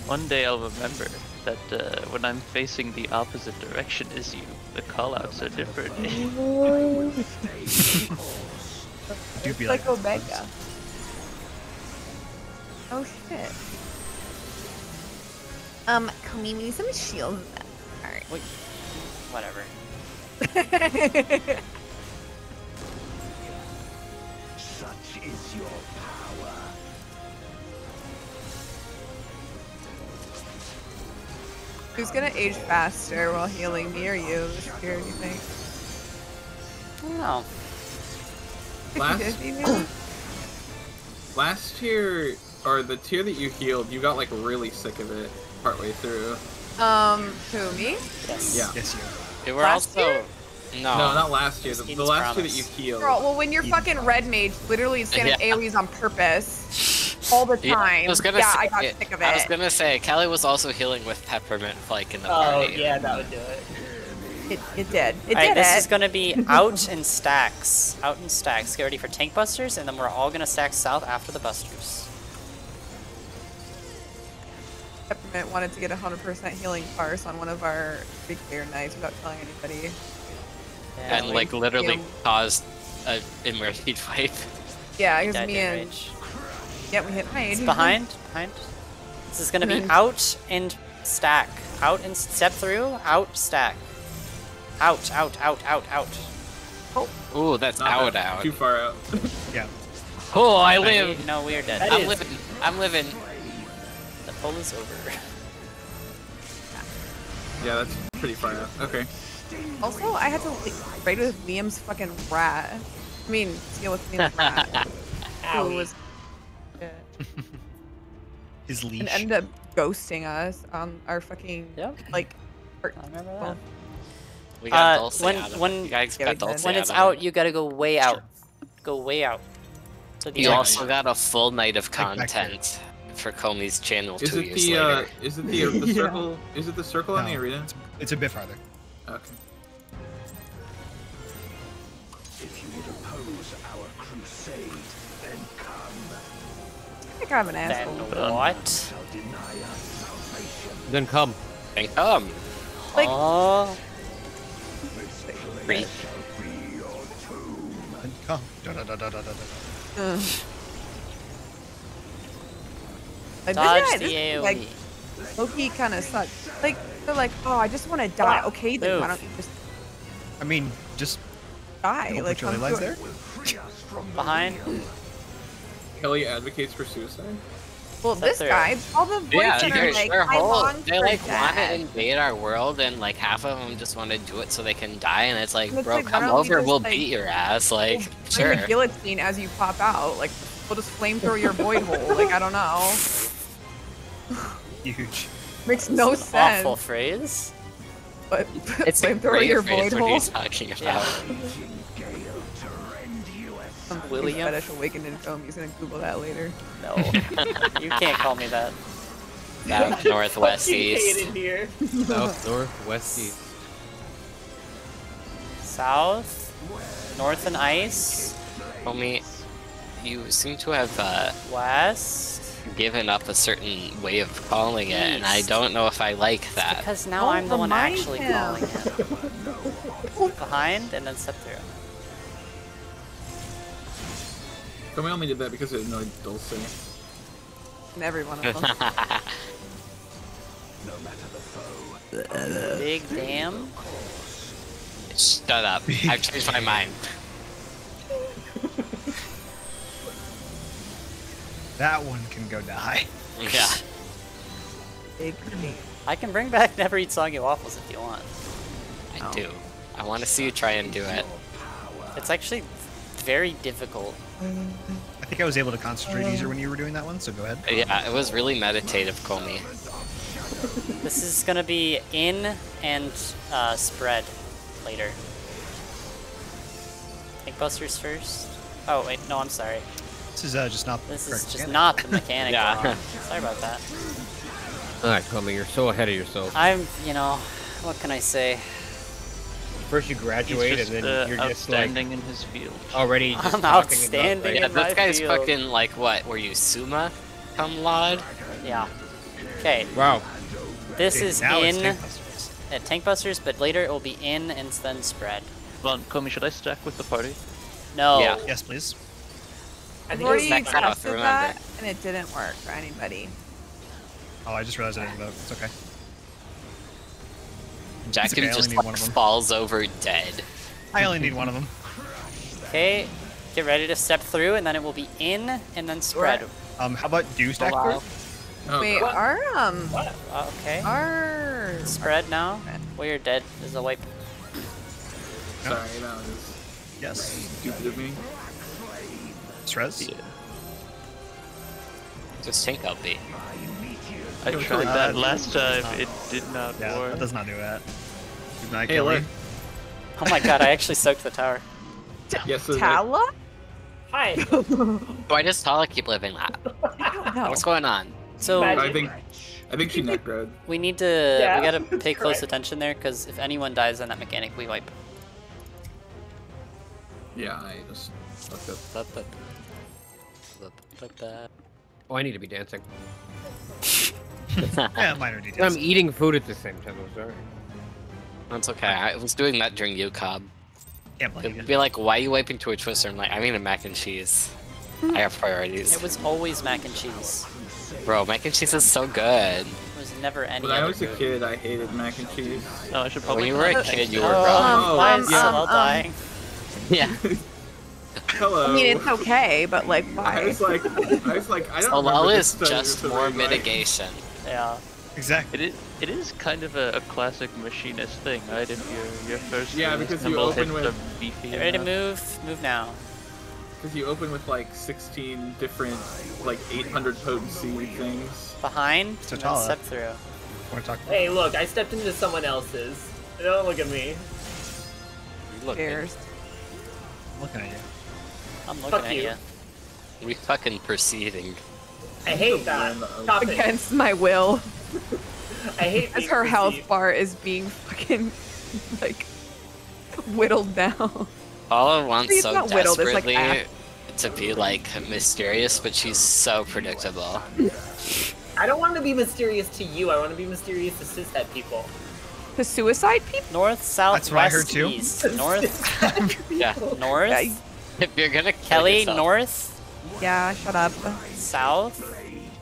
one day I'll remember that uh, when I'm facing the opposite direction as you, the callouts are different. Do be Like like, Omega. Oh shit. Um, can we need some shields? Alright. Wait. Whatever. Such is your power. Who's gonna age faster while healing me or you this year, do you think? I don't know. Last- Last tier, or the tier that you healed, you got like really sick of it partway through. Um, who, me? Yes. Yeah. yes, you. They were Last also year? no. No, not last year. The, the Eden's last tier that you healed. Girl, well, when you're fucking red mage, literally spamming Yeah. AoEs on purpose all the Yeah, time. I was gonna yeah, say, I got sick of it. I was gonna say, Kelly was also healing with peppermint flake in the Oh party. yeah, that would do it. It, it did. It Alright, did this it. is gonna be out in stacks. Out in stacks. Get ready for tank busters, and then we're all gonna stack south after the busters. Peppermint wanted to get 100% healing farce on one of our big clear nights without telling anybody. Yeah, and we- like literally Yeah. caused a immersion fight. Yeah, we because died me and rage. yeah, we hit high. It's behind, behind. This is gonna be Mhm. out and stack. Out and step through, out, stack. Out, out, out, out, out. Oh, Ooh, that's Not out that- out. Too far out. Yeah. Oh, I live. No, we are dead. That I'm is- living. I'm living. The pull is over. yeah, that's pretty far out. Okay. Also, I had to li- raid with Liam's fucking rat. I mean, deal with Liam's rat. who was yeah, His leash. and ended up ghosting us on our fucking Yep. like. our- I remember well. We got Uh, Dulce when- when- Yeah, got we did. Dulce When it's out, it. you gotta go way out. Go way out. You also got a full night of Like back there. content for Comey's channel Is two it years the later. uh, is it the the Yeah. circle? Is it the circle on the arena? It's a bit farther. Okay. If you would oppose our crusade, then come. I think I'm an Then asshole. what? Then come. Then come. Like- oh, Free. And come. Da, da, da, da, da, da, da. Ugh. Like, dodge this guy, the this, AoE. like, Loki kind of sucks. Like, they're like, oh, I just want to die. Okay, then why don't you just I mean, just die? don't like, put your come lives there. behind. Kelly advocates for suicide. Well, this there. guy, all the voices Yeah, are they're, like, they're I whole, long they like want to invade our world, and like half of them just want to do it so they can die, and it's like, And it's bro, like, come over, just, we'll like, beat your ass. Like, Bring sure. guillotine as you pop out. Like, we'll just flamethrow your void hole. Like, I don't know. Huge. Makes no An sense. Awful phrase. But It's a flamethrower great your phrase void what hole. he's talking about. Some William? fetish awakened in film. He's gonna Google that later. No, you can't call me that. South, northwest, east. here. South, north, west, east. South, north and ice, Homie, you seem to have uh, west. Given up a certain way of calling it, and I don't know if I like that. Because now Don't I'm the one actually him. calling it. Behind and then step through. Komi only did that because it annoyed Dulce. And every one of them. no matter the foe. Big damn. Shut up. I've changed my mind. That one can go die. Yeah. Big. I can bring back Never Eat Soggy Waffles if you want. I do. I want to see you try and do it. It's actually very difficult. I think I was able to concentrate easier when you were doing that one, so go ahead. Yeah, it was really meditative, Komi. This is gonna be in and uh, spread later. Think Busters first. Oh wait, no, I'm sorry. This is uh, just not the This is just mechanic. not the mechanic. Yeah. Sorry about that. Alright, Tommy, you're so ahead of yourself. I'm, you know, what can I say? First you graduate just and uh, then you're just like outstanding in his field. already just I'm talking about, outstanding like, Yeah, this guy's field. fucking like what? Were you Summa cum laude? Yeah. Okay, Wow. this Okay, is in Tank Busters. at Tank Busters, but later it will be in and then spread. Come on, Komi, should I stack with the party? No. Yeah. Yes, please. I I've think already it's next next tested that, and it didn't work for anybody. Oh, I just realized I didn't vote. It's okay. Jack okay, just like, one of them. falls over dead. I only need one of them. Okay, get ready to step through, and then it will be in and then spread. Um, how about do stack wow. through? Oh, Wait, God. our um, Uh, okay. our Spread now. Well, you're dead. There's a wipe. Sorry, that was Yes. stupid of me. Stress. Yeah. Just tank LB. I Go tried for that last time. It did not Yeah, work. that does not do that. Good night, Hey, look. Oh my god, I actually soaked the tower. Yes, so Tala? Hi. Why does just Tala keep living that? I don't know. What's going on? So I think, I think she neck rode. we need to Yeah, we gotta pay close attention there because if anyone dies on that mechanic, we wipe. Yeah, I just fucked up. Oh, I need to be dancing. Yeah, minor details. I'm eating food at the same time. I'm sorry. That's okay. I was doing that during UCOB. Can't blame It'd you. be like, why are you wiping to a twister? I'm like, I'm eating mac and cheese. I have priorities. It was always mac and cheese. Bro, mac and cheese is so good. It was never any When I other was a food. kid, I hated mac and cheese. No, I should probably. When probably. you were a not kid, you you. were Oh, wrong. Oh, why um, is yeah. Um, dying? Yeah. Hello. I mean, it's okay, but like, why? I was like, I was like, I don't Salel remember is this just more was like- mitigation. Yeah. Exactly. It is, it is kind of a, a classic machinist thing, right? If your your first Yeah, release because you open hits with- are beefy Get ready to move. Move now. Because you open with like 16 different, like 800 potency things. Behind. So and then Tala. step through. Want to talk? Hey, look, I stepped into someone else's. Don't look at me. Look, Cheers. Looking at you. I'm looking Fuck at you. you. we fucking proceeding. I hate that. Stop it. Against my will, I hate as being her health perceived. bar is being fucking like whittled down. Paula wants It's so not whittled, it's like desperately to be like mysterious, but she's so predictable. I don't want to be mysterious to you. I want to be mysterious to cishet people. The suicide people. North, south, That's what I heard west, too. east. North, Yeah. north. Yeah, If you're gonna kill Kelly, yourself, north, yeah, shut up. south.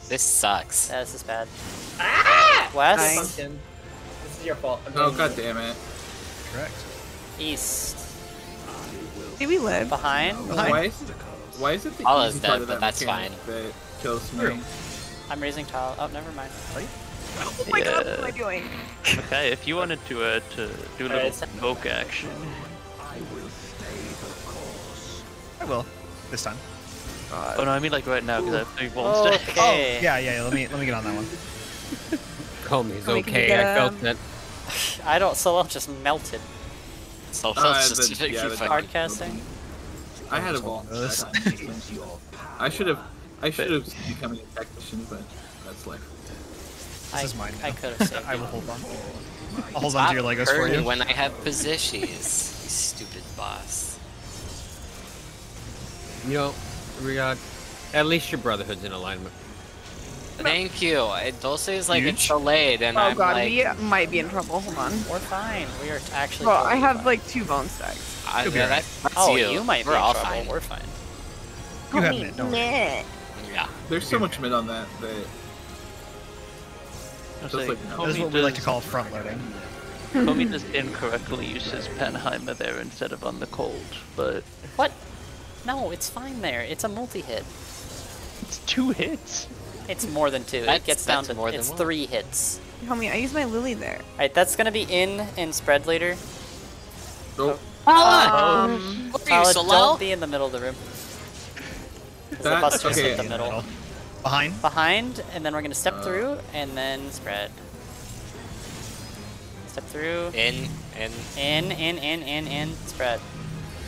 this sucks. Yeah, this is bad. Ah! West, Pumpkin. This is your fault. I'm Oh god damn it! Correct. east, Do we live? behind. Why is, it, why is it the Paula's easy part dead, of but that that's fine. that kills me? I'm raising tile. Oh, never mind. Oh my god, what am I doing? Okay, if you wanted to uh, to do a little Alright. invoke action, I will. This time. oh no, I mean like right now because I have three volts. Okay. Oh, yeah, yeah, yeah. Let me let me get on that one. Komi's Oh, we okay. get, I felt that. I don't. Soul just melted. So Uh, that's just the- you yeah, the fucking- Hard casting. I had a vault. This. I should have. I should have become a technician, but that's life. This I, is mine I could have saved I will hold on. I'll hold on to your Legos for you. when I have positions, you stupid boss. You know, we got. At least your brotherhood's in alignment. Thank you. I- Dulce is like Huge. it's so late, and Oh I'm god, like, we might be in trouble. Hold on. We're fine. We are actually. Well, I have fine. like two bone stacks. I, You'll be yeah, alright. that's, that's Oh, you. you, might We're be in all trouble. fine. We're fine. You have it. Don't worry. Yeah. There's so much mid on that that I was Just like, like now. That is what we like to call front loading. Komi just incorrectly uses Panhaima there instead of on the cold, but What? No, it's fine there. It's a multi-hit. it's two hits. It's more than two. That's- it gets down to more than it's one. three hits. Homie, I use my lily there. All right, that's gonna be in and spread later. oh, Um, What are you, Tala, don't be in the middle of the room. 'Cause the buster's okay. in the middle. Behind. Behind, and then we're gonna step Uh. through, and then spread. Step through, In, in. in, in, in, in, in, spread.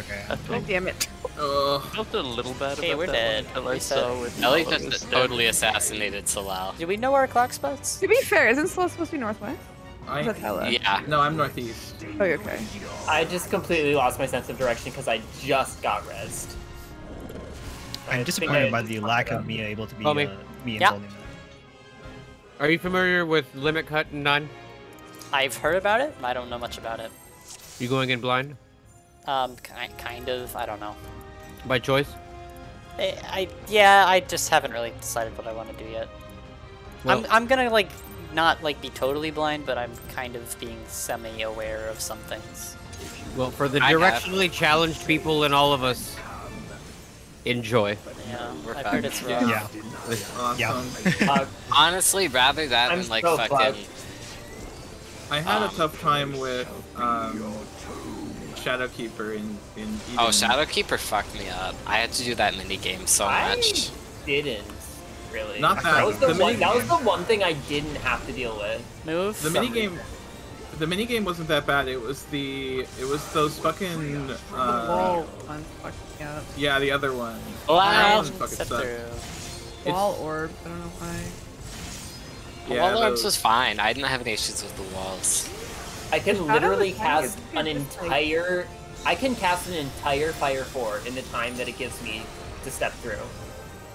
Okay. I god felt, damn it. oh, felt a little bad Okay, about we're dead. one until I Reset. saw with Ellie Nala's just totally assassinated Salal. Do we know our clock spots? To be fair, isn't Slow supposed to be northwest? I, That's hella. Yeah. No, I'm northeast. Oh, okay. I just completely lost my sense of direction because I just got rezzed. I I'm think disappointed I- by the lack of me able to be Homie. uh, me Yeah. involving that. Are you familiar with Limit Cut and None? I've heard about it. I don't know much about it. You going in blind Um, ki- kind of. I don't know. by choice? I, I yeah. I just haven't really decided what I want to do yet. I'm I'm gonna like not like be totally blind, but I'm kind of being semi-aware of some things. Well, for the I have. directionally challenged people and all of us, enjoy. Yeah, I've heard it's rough. Yeah. Awesome. Uh, Honestly, rather that I'm than like so fucking. glad. I had a tough time with um, Shadowkeeper in in. Eden. Oh, Shadowkeeper fucked me up. I had to do that mini game so I much. didn't really. Not that- That was the, the one. That was the one thing I didn't have to deal with. Move. The mini game. The mini game wasn't that bad. It was the it was those fucking The uh, wall one fucked me up. yeah the other one. Wow. That one fucking Step Wall orb. I don't know why. Yeah, wall orbs those- was fine. I didn't have any issues with the walls. I can Shadow literally cast an good, just like- entire. I can cast an entire Fire Four in the time that it gives me to step through.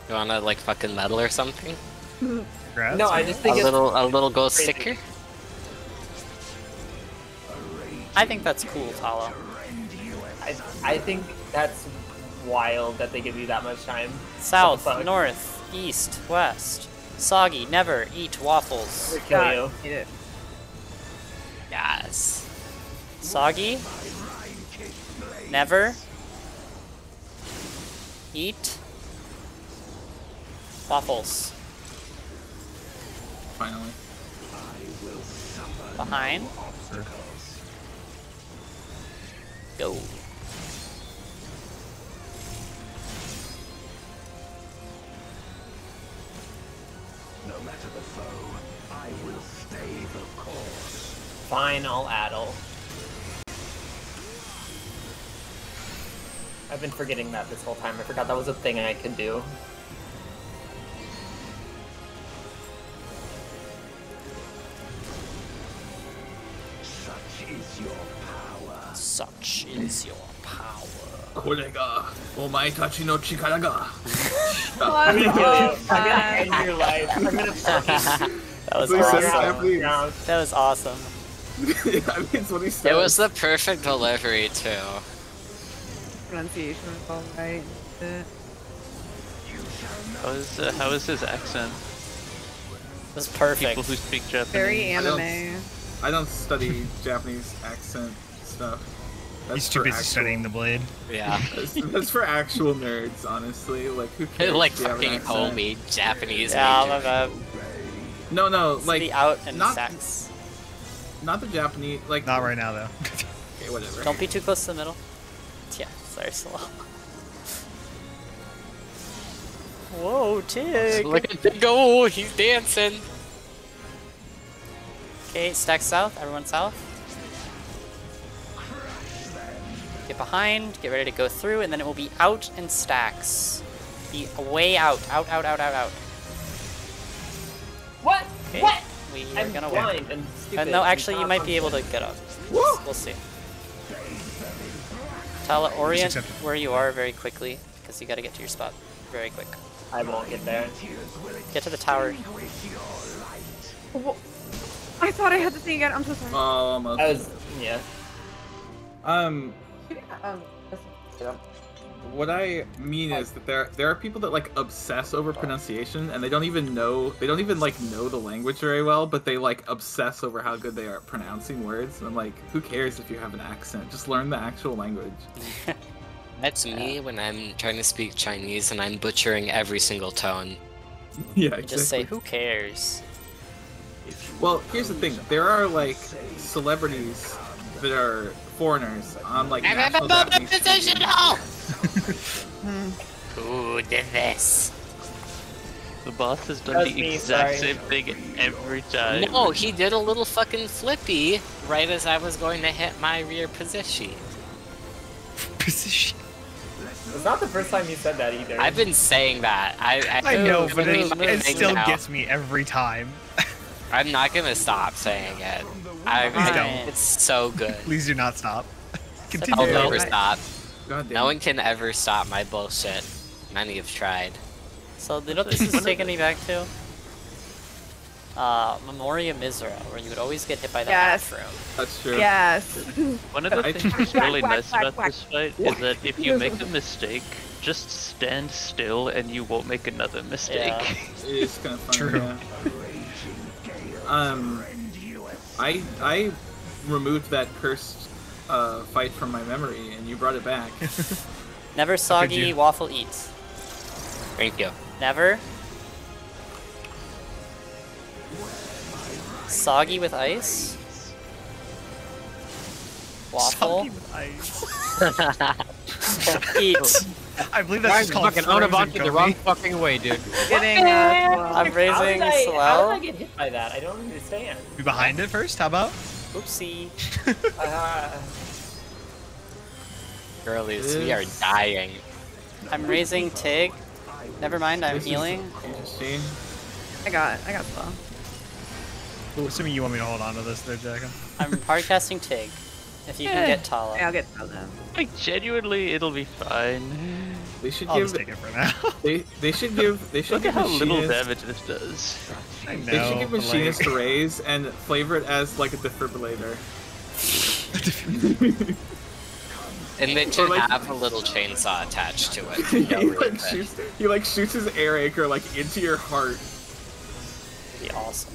You wanna like fucking metal or something? Congrats. No, I just A think it's little, a little ghost crazy. sticker. I think that's cool, Talo. I, I think that's wild that they give you that much time. South, What the fuck? north, east, west. Soggy, never eat waffles. Would kill you. Eat. Yes. Soggy, never eat waffles. Finally. Behind. Go. Fine, I'll addle. I've been forgetting that this whole time. I forgot that was a thing I could do. Such is your power. Such is your power. Kolega, omaitachi no chikara ga. I'm gonna. I'm gonna end your life. I'm gonna fucking. That was awesome. That was awesome yeah, I mean, it's what he said. It was the perfect delivery too. Pronunciation was all right. Uh, How is uh, how is his accent? That's was perfect. People who speak Japanese. Very I don't- anime. I don't study Japanese accent stuff. That's He's too busy actual- studying the blade. Yeah. That's, that's for actual nerds, honestly. Like who cares? like if you have an fucking homie Japanese Yeah, major. my bad. No, no, It's like out and not- sex. Not the Japanese. Like Not right now though. Okay, whatever. Don't be too close to the middle. Yeah, sorry, slow. Whoa, Tig! Look at the oh, go, he's dancing. Okay, stack south. Everyone south. Get behind. Get ready to go through, and then it will be out and stacks. Be way out. Out, out, out, out, out. What? Okay. What? We are I'm gonna win. blind and Uh, stupid. no, and actually, you might be able to get up. We'll see. Tala, orient where you are very quickly, because you gotta get to your spot very quick. I won't get there. Get to the tower. I thought I had the thing again. I'm so sorry. Oh, almost. I was, yeah. Um, Um, what I mean is that there there are people that like obsess over pronunciation and they don't even know they don't even like know the language very well, but they like obsess over how good they are at pronouncing words. And I'm like, who cares if you have an accent? Just learn the actual language. That's me when I'm trying to speak Chinese and I'm butchering every single tone. yeah, You just say, who cares? Well, here's the thing. There are like celebrities that are foreigners on like national Japanese TV. Who did this? The boss has done the me, exact sorry. same thing every time. No, he did a little fucking flippy right as I was going to hit my rear position. Position. It's not the first time you said that either. I've been saying that. I I, I know, but it, it still now. gets me every time. I'm not gonna stop saying it. I, Please I- don't. it's so good. Please do not stop. Continue. I'll Continue. never stop. God damn. No one can ever stop my bullshit. Many have tried. So you know what this is taking me back to? Uh, Memoria Misera, where you would always get hit by the Yes. bathroom. That's true. Yes. One of the things that's really Whack, nice whack, about whack, this fight is that if you make a mistake, just stand still and you won't make another mistake. Yeah. It is kind of fun. True. Yeah. Um, I I removed that cursed uh, fight from my memory, and you brought it back. Never soggy waffle eats. Thank you. Never. Soggy with ice. Waffle. Soggy with ice. Eat. I believe Guys, that's just called fucking frozen Onabonki the wrong fucking way, dude. Getting uh, I'm How raising did, I, how slow. did I get hit by that? I don't understand. Be behind it first. How about? Oopsie. Uh, Girlies, we are dying. I'm raising Tig. Never mind, I'm This healing. Interesting. I got, I got slow. Assuming you want me to hold on to this, there, Jacko. I'm hard casting Tig. If you can get Tala. Yeah, I'll get slow then. Like genuinely, it'll be fine. They should I'll give. just take it for now. They they should give. They should Look at how little damage this does. I know. They should give but, like- machinist a raise and flavor it as like a defibrillator. And they should like- have a little chainsaw attached to it. he like reason. shoots. He like shoots his air anchor like into your heart. Be awesome.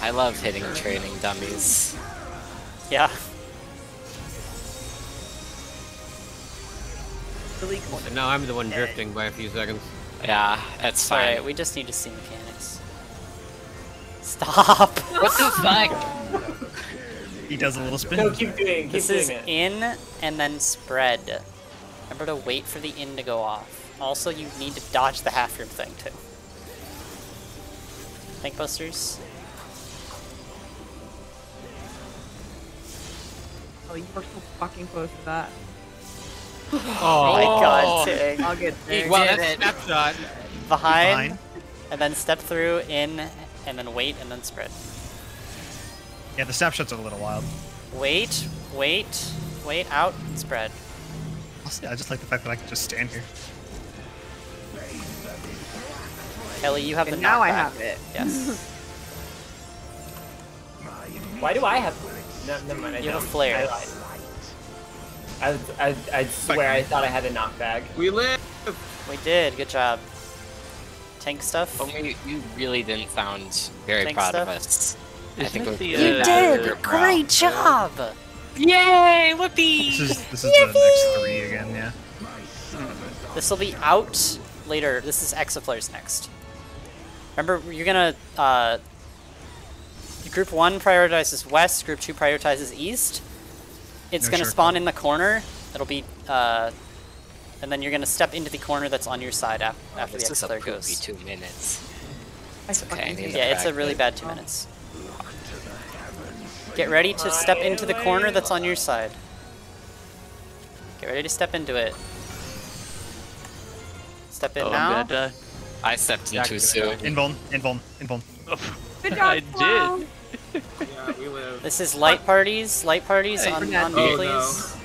I love hitting training dummies. Yeah. Really cool. And now I'm the one drifting by a few seconds. Yeah, that's fine. Alright, we just need to see mechanics. Stop! What the fuck? He does a little spin. no, keep doing, keep This doing is it. in and then spread. Remember to wait for the in to go off. Also, you need to dodge the half room thing too. Tank busters. Oh, you were so fucking close to that. Oh my oh. god, Tig. I'll get there. Well, did that's it. snapshot. Behind, Fine. and then step through, in, and then wait, and then spread. Yeah, the snapshots are a little wild. Wait, wait, wait, out, and spread. Honestly, I just like the fact that I can just stand here. Kelly, you have Okay, the now I knockback. have it. Yes. Why do I have? No, never mind. I You have a don't. flare. I. I, I, I swear I thought I had a knockback. We live. we did, good job. Tank stuff? But we, you really didn't sound very Tank proud stuff? of us. I Isn't think it we're the, really uh, bad the- at morale. Great job! Yay! Whoopee! This is this is the next three again. Yeah. This will be out later. This is Exaflares next. Remember, you're gonna. Uh, group 1 prioritizes west, group 2 prioritizes east. It's No gonna shortcut. spawn in the corner. It'll be. Uh, and then you're gonna step into the corner that's on your side af- after This the is a Exaflare poopy goes. two minutes. It's okay, I fucking need hate to Yeah, it's a really bad two minutes. Get ready to step into the corner that's on your side. Get ready to step into it. Step in Oh, now. I'm gonna die. I stepped in too soon. Invuln, invuln, invuln. Good job, I did. Yeah, we live. This is light parties. Light parties Hey, on, we're on not- me, Oh, please.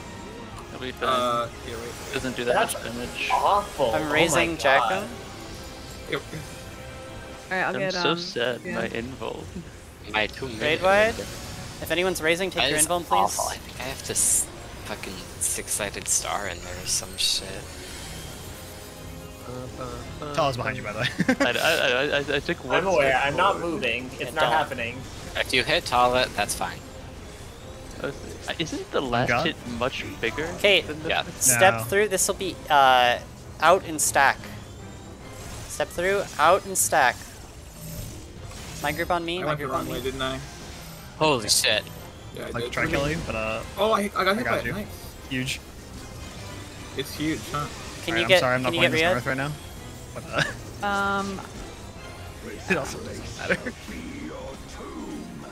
It'll be fine. Uh, here, wait. Doesn't do that That's much damage. Awful. I'm Oh raising God. Jacko. Alright, I'll I'm get so um. sad. yeah. My invul. My two minutes. Raid wide. If anyone's raising, take That your is invuln, please. awful. I think I have to s- fucking six-sided star in there or some shit. Tala's behind you, by the way. I, I, I, I, I took one. I'm aware. I'm not moving. It's And not don't. happening. If you hit Tala, that's fine. Uh, Isn't the last God. hit much bigger? Okay, Yeah. step No. through. This will be uh, out and stack. Step through, out and stack. My group on me. I My went the group on wrong way, me. didn't I? Holy shit. Yeah, I like did. try Kelly, but uh, Oh, I, I got I hit got by you. Nice. huge. It's huge, huh? Can Alright, you I'm get? sorry, I'm can not you playing get this Riyadh? north right now. But uh, Um, it also doesn't matter.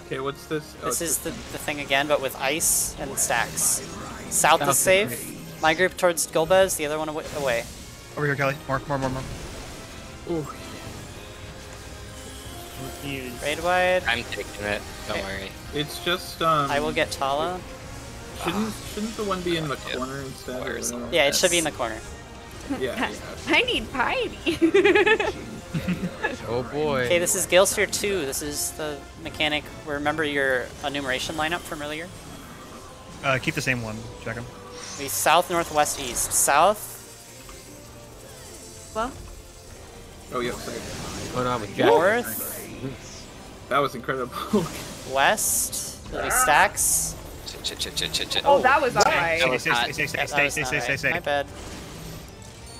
Okay, what's this? Oh, This is the, the thing again, but with ice and stacks. South is Okay, safe. My group towards Golbez, the other one away. Over here, Kelly. More, more, more, more. Ooh. Raid wide. I'm taking it. Don't Okay. worry. It's just um. I will get Tala. Shouldn't shouldn't the one be in the corner instead? or Where's- Yeah, it should be in the corner. Yeah. yeah. I need piety. Oh boy. Okay, this is Gale Sphere 2. This is the mechanic. Remember your enumeration lineup from earlier? Uh, keep the same one. Check them. We south, north, west, east. South, well, Oh yeah. Sorry. What's going on with Jack? north, That was incredible. west. There'll stacks. Chit, chit, chit. oh, that was alright. That Stay, stay, stay, stay, stay, stay, stay, stay, My bad.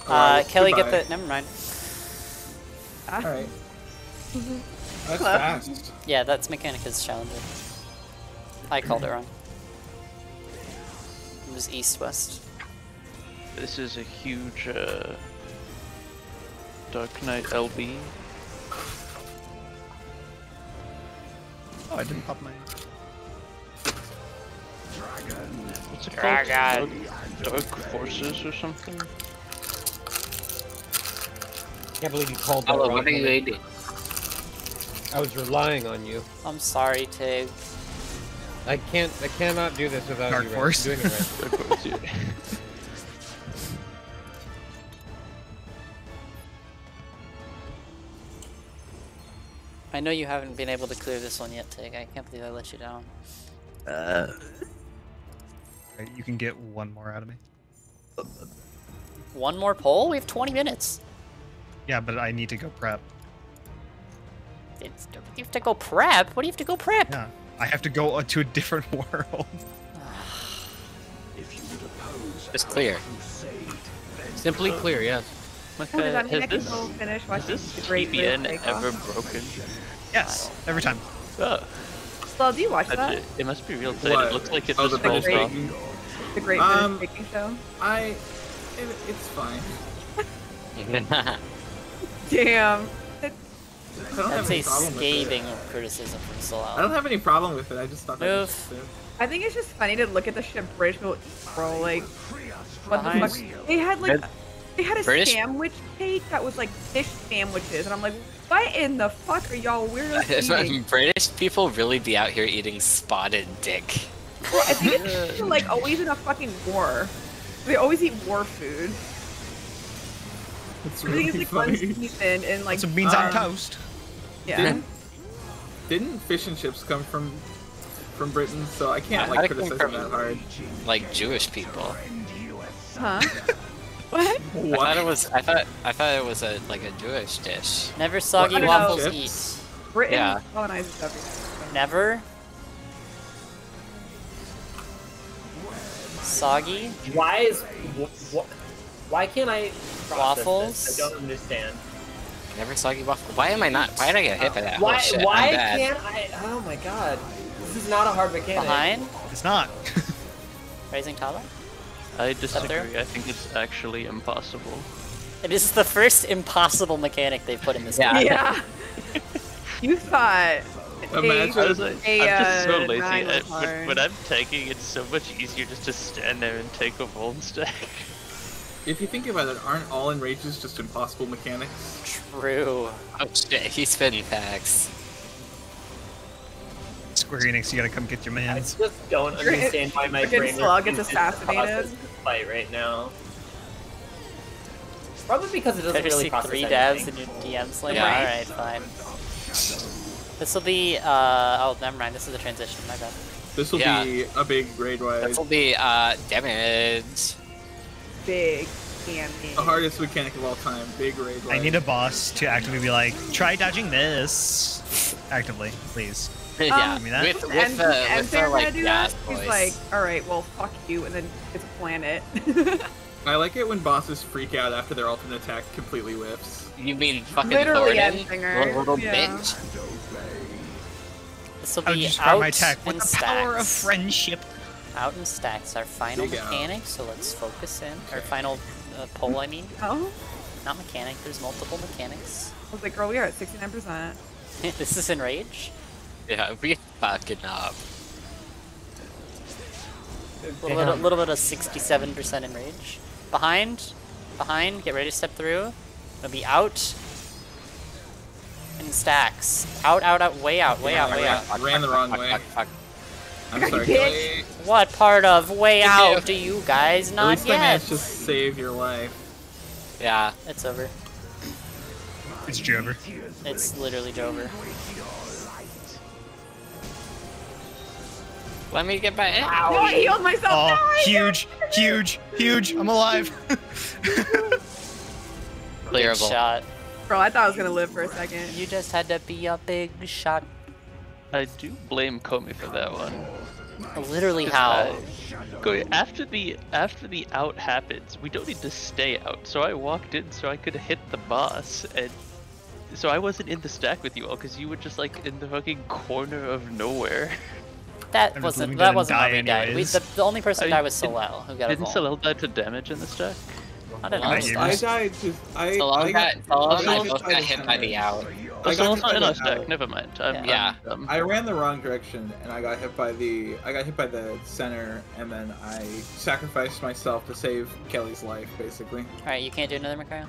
Uh, Alright, Kelly, get the. Never mind. All right. That's Hello. fast. Yeah, that's Mechanica's challenger. I called it wrong. It was east west. This is a huge uh, Dark Knight LB. Oh, I didn't pop my. Dragon. What's it Dragon. called? Dark, Dark Forces or something? I can't believe you called that Hello, wrong what are you moment. eating? I was relying on you. I'm sorry, Tig. I can't. I cannot do this without Dark you. Force. Right. Doing it right. Dark Forces, yeah. I know you haven't been able to clear this one yet, Tig. I can't believe I let you down. Alright, You can get one more out of me. One more poll? We have 20 minutes. Yeah, but I need to go prep. It's, you have to go prep? What do you have to go prep? Yeah, I have to go uh, to a different world. Just clear. Simply clear. Yes. Like, Oh, does uh, that I has this, go finish has watching this the Great PBN British Bake ever broken? Yes, every time. Oh, Well, do you watch I that? it must be real tight. It looks like it Oh, just the rolls Great- off. The Great Um, British Baking Show? I. It, it's fine. Damn. I That's a problem with it. scathing criticism from Solal. I don't have any problem with it. I just thought that Move. was. I think it's just funny to look at the shit British people eat, bro. Like, what the fuck? They had like, they had a British- sandwich cake that was like fish sandwiches, and I'm like, what in the fuck are y'all weirdos eating? British people really be out here eating spotted dick. Well, I think it's like always in a fucking war. They always eat war food. It's I think really it's like funny. unseasoned and like Some beans on Um, toast. yeah. Didn't, didn't fish and chips come from from Britain? So I can't I like thought it came criticize from- that hard. Like Jewish people. Huh? what? I thought it was. I thought. I thought it was a like a Jewish dish. Never soggy I don't waffles know. eat. Britain Yeah. colonizes everything. Never. Soggy? Why is wh- wh- why can't I process Waffles? This? I don't understand. Never soggy waffle. Why am I not? Why did I get hit by that? Why oh shit! why I'm bad. can't I? Oh my god, this is not a hard mechanic. Behind? It's not. Raising Tala? I disagree. I think it's actually impossible. It is the first impossible mechanic they've put in this game. Yeah. you thought Imagine- I was like, A, I'm just so uh, lazy. nine I, when, when, I'm tagging, it's so much easier just to stand there and take a bone stack. If you think about it, aren't all enrages just impossible mechanics? True. Oh shit! He's spinning packs. Square Enix, you gotta come get your man. I mans. just don't understand why my freaking brain slug gets refuses to assassinated. fight right now. Probably because it doesn't Better really see process three dabs anything. in your DMs later. Right. Alright, fine. This will be, uh, oh, never mind. This is the transition. My bad. This will Yeah. be a big raid wide. This will be uh damage. Big damage. The hardest mechanic of all time. Big raid I need a boss to actively be like, try dodging this. Actively, please. yeah. Give me that. With And, with the uh, and with uh, the Sarah like gonna do that? He's voice. like, all right, well, fuck you, and then it's a planet. I like it when bosses freak out after their ultimate attack completely whiffs. You mean fucking Literally Thordan? Endsinger, Little, little yeah. bitch. This will I would be out my attack with in the power of friendship. Out in stacks. Our final Big out. mechanic, so let's focus in. Our final uh, poll, I mean. oh, Not mechanic, there's multiple mechanics. I was like, girl, we are at 69%. this is Enrage. Yeah, we fucking up. A little, bit, little bit of 67% Enrage. Behind, behind. Get ready to step through. It'll be out. In stacks. Out, out, out, way out, way out, way out. I ran the wrong way. I'm sorry, Bitch. Kelly. What part of way out do you guys At not least I get? managed to save your life. Yeah. It's over. It's Jover. It's literally Jover. Let me get back in. No, I healed myself. Oh, no, I huge, huge, huge. I'm alive. Good Clearable. shot. Bro, I thought I was gonna live for a second. You just had to be a big shot. I do blame Komi for that one. Literally 'Cause how? I- Go after the after the out happens, we don't need to stay out. So I walked in so I could hit the boss, and so I wasn't in the stack with you all because you were just like in the fucking corner of nowhere. That I'm wasn't that that wasn't how die we died. We, the, the only person I- who died was did- Solel, who got a Didn't vault. Salel die to damage in the stack? I don't know. hear I died just I, So long I got, got, so I I got both got hit by the out. Oh, I got Salel's not in the our stack. Never mind. I'm, Yeah. I'm um, dumb. I ran the wrong direction and I got hit by the I got hit by the center and then I sacrificed myself to save Kelly's life basically. Alright, you can't do another Micaiah?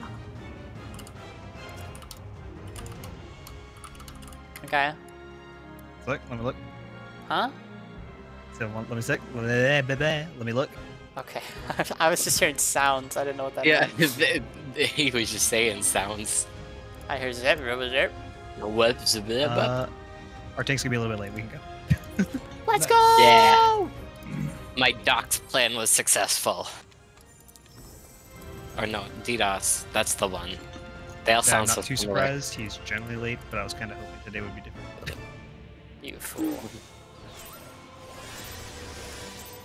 Micaiah? Look, let me look. Huh? So one, let me sec. Let me look. Okay. I was just hearing sounds. I didn't know what that Yeah, meant. he was just saying sounds. I heard zip, zip, zip. What's a bit Uh, our tank's gonna be a little bit late. We can go. Let's go! Yeah. My docked plan was successful. Or no, DDoS. That's the one. They all Yeah, I'm sound not so too similar. surprised. He's generally late, but I was kind of hoping today would be different. You fool.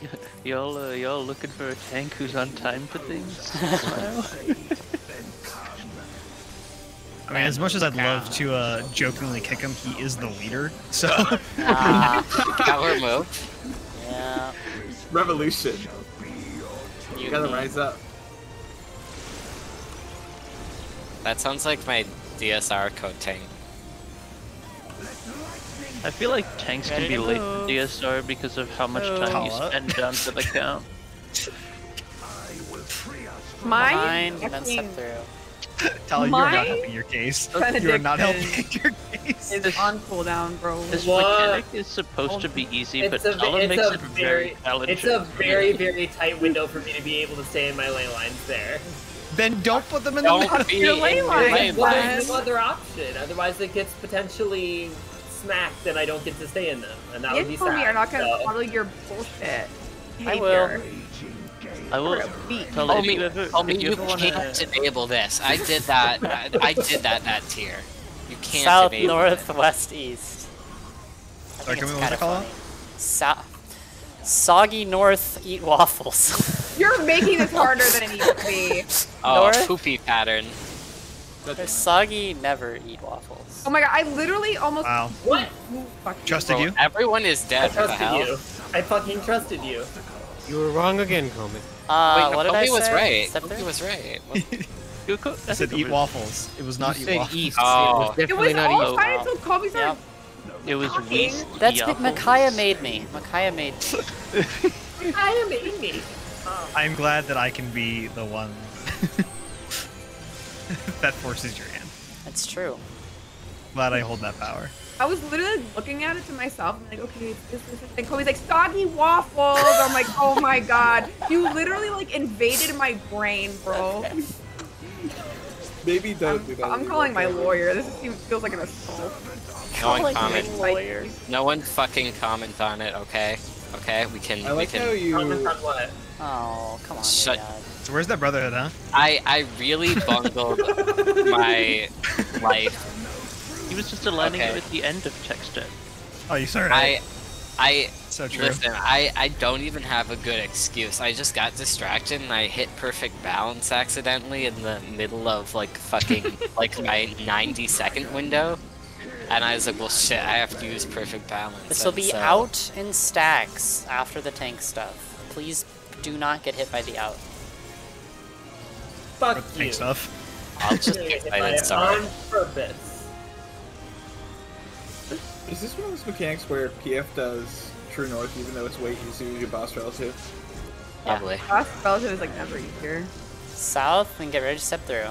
Y'all, uh, y'all looking for a tank who's on time for things? I mean, as much as I'd love to uh, jokingly kick him, he is the leader. So Ah, Power move. yeah. Revolution. You gotta rise up. That sounds like my DSR code tank. I feel like tanks can be late move. for DSR because of how much time you Call up. spend down to the count. Mine? Behind, and then step through. Tyler, you are not My helping your case. Benedict You are not helping your case. is on cooldown, bro. This What? mechanic is supposed to be easy, It's but a, ve- it's makes a it very, very challenging. it's a very, very tight window for me to be able to stay in my ley lines there. Then don't put them in the Don't middle. be your in ley your line. ley there's no other option. Otherwise, it gets potentially smacked, and I don't get to stay in them, and that You would be and Tommy sad. are not gonna so- follow your bullshit. I will. Behavior. I will. For a beat. Talon, oh, oh, if Homie, you ever, homie, if you you ever wanna, can't enable this. I did that. I, I did that that tier. You can't South, enable north, west, east. I Sorry, can we- what was kinda it called? funny. So- Soggy north, eat waffles. You're making this harder than it needs to be. Oh, North? poopy pattern. There's soggy, never eat waffles. Oh my god, I literally almost. Wow. What? Fuck. Trusted Bro, you. everyone is dead. What the trusted you. I fucking trusted you. You were wrong again, Komi. Uh, Wait, what did Kobe I say? was right. Step Kobe was right. you co- I said eat waffles. It was not you eat waffles. east. Oh. It was It definitely was not all east. fine until Kobe started. Yep. It was Talking. Reese That's Yaffles. Micaiah made me. Micaiah made me. I am Amy. I'm glad that I can be the one that forces your hand. That's true. Glad I hold that power. I was literally looking at it to myself and like, okay, this, this, this. And Kobe's like, soggy waffles. I'm like, oh my god. You literally like invaded my brain, bro. Maybe don't do that. I'm calling my lawyer. This seems, feels like an assault. No one Like comment. my lawyer. No one fucking comment on it. Okay. Okay. We can. I like we how can. you. Comment on what? Oh, come on, Shut- Dad. So where's that brotherhood, huh? I I really bungled my life. He was just aligning Okay. it at the end of text it. Oh, you sorry. I I so true. Listen, I, I don't even have a good excuse. I just got distracted and I hit perfect balance accidentally in the middle of like fucking like my 90 second window. And I was like, well shit, I have to use perfect balance. This will be so- out in stacks after the tank stuff. Please do not get hit by the out. Fuck With you. tank stuff. I'll just Doing get it excited, on sorry. purpose. Is this one of those mechanics where PF does True North even though it's way easier to do boss relative? Probably. Boss relative is like never easier. South and get ready to step through.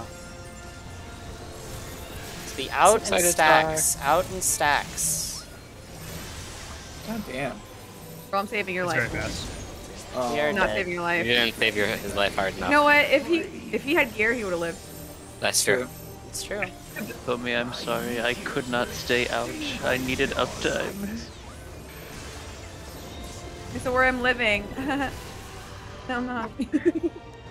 To be out and excited, stacks. Out and stacks. God damn. Well, I'm saving your It's very life. fast. Oh, We are Not dead. saving your life. You didn't save your, his life hard enough. You know what? If he if he had gear, he would have lived. That's true. It's true. Tommy, I'm sorry. I could not stay out. I needed uptime. So where I'm living. no, I'm not.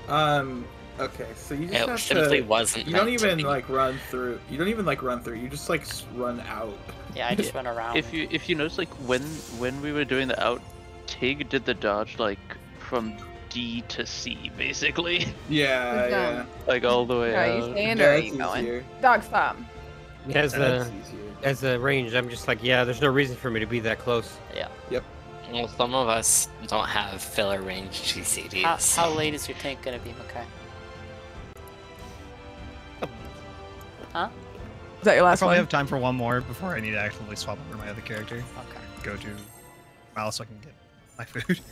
Um. Okay, so you just It have simply to. wasn't. You don't even like run through. You don't even like run through. You just like s- run out. Yeah, I just went around. If you if you notice, like when when we were doing the out, Tig did the dodge like from D to C, basically, Yeah, yeah. like all the way Are you out. staying Yeah, or are that's you going? easier. Dog stop. As That's a as a range, I'm just like, yeah, there's no reason for me to be that close. Yeah. Yep. Well, some of us don't have filler range GCDs. how, so- how late is your tank gonna be, Makai? Oh. Huh? Is that your I last probably one? have time for one more before I need to actually swap over my other character. Okay. Go to Miles so I can get my food.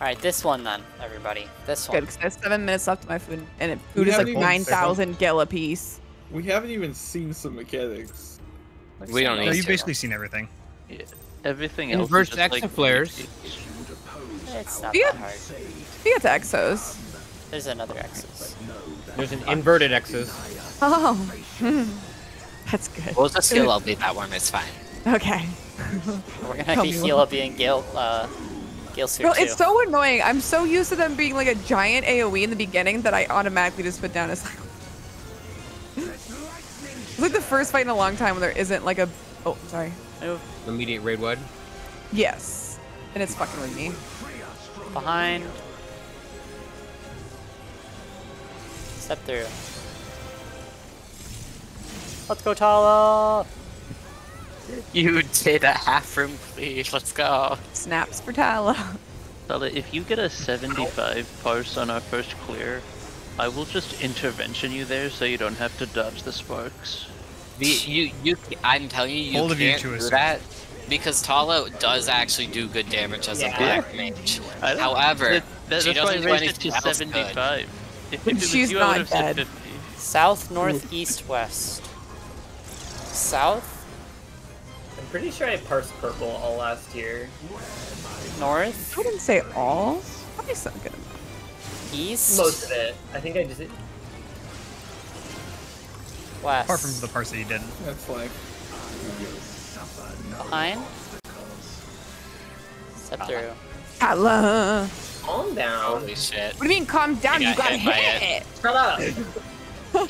Alright, this one then, everybody. This one. Good, one. because have seven minutes left of my food, and it, We food is like 9,000 gil a piece. We haven't even seen some mechanics. We don't No, need you've basically seen everything. Yeah. Everything else. Inverse is just, like, exaflares. It's not Yeah. that hard. We get to Exos. There's another Exos. There's an inverted Exos. Oh, that's good. We'll just heal update that one. It's fine. Okay. We're gonna Tell be me heal up being Gil, uh, Gale Sphere Bro, too. it's so annoying. I'm so used to them being like a giant AoE in the beginning that I automatically just put down a cycle. It's like the first fight in a long time when there isn't like a. Oh, sorry. Move Immediate raid wide. Yes. And it's fucking with me. behind. Step through. Let's go, Tala! You did a half room, please. Let's go. Snaps for Tala. Tala, if you get a 75 parse on our first clear, I will just intervention you there so you don't have to dodge the sparks. The you you. I'm telling you, you Bold of you can't to do that because Talo does actually do good damage as Yeah. a black mage. However, that, that, she that's why I doesn't do anything to else good. 75. If, if She's you, not would dead. South, north, east, west. South, I'm pretty sure I parsed purple all last year. north, I wouldn't say all. Probably some good. east, Most of it. I think I just west. Apart from the parts that you didn't. That's like. Behind. Step uh, through. Tala. calm down. Holy shit! What do you mean calm down? You got got hit by hit. Shut up.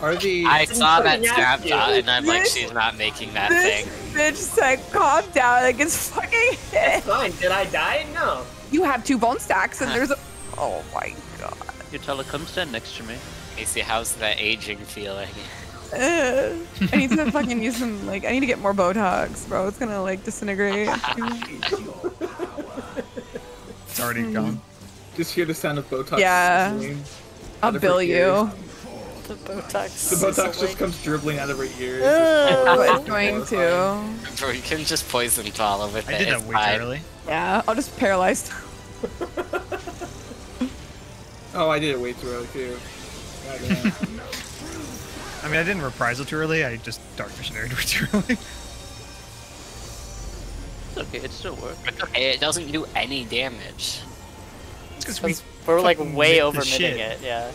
Are the I saw that fucking ask you. snapshot and I'm like, she's not making that This thing. bitch said calm down like it's fucking hit. Fine. Did I die? No. You have two bone stacks and there's a. Oh my god. Here, Tala, come stand next to me. Casey, how's that aging feeling? Ugh. I need to fucking use some like I need to get more Botox, bro. It's gonna like disintegrate. It's already gone. Mm. just hear the sound of Botox? Yeah. I'll out of her bill ears. you. The Botox. The Botox sizzling. just comes dribbling out of her ears. Oh, It's it's going to. Bro, you can just poison Tala with I it. did it's that way too early. Yeah, I'll just paralyze. Oh, I did it way too early too. I mean, I didn't reprisal too early. I just dark missionary way too early. It's okay, it still works. Okay, it doesn't do any damage. It's because we. 'Cause we're like way mid over the it, yeah.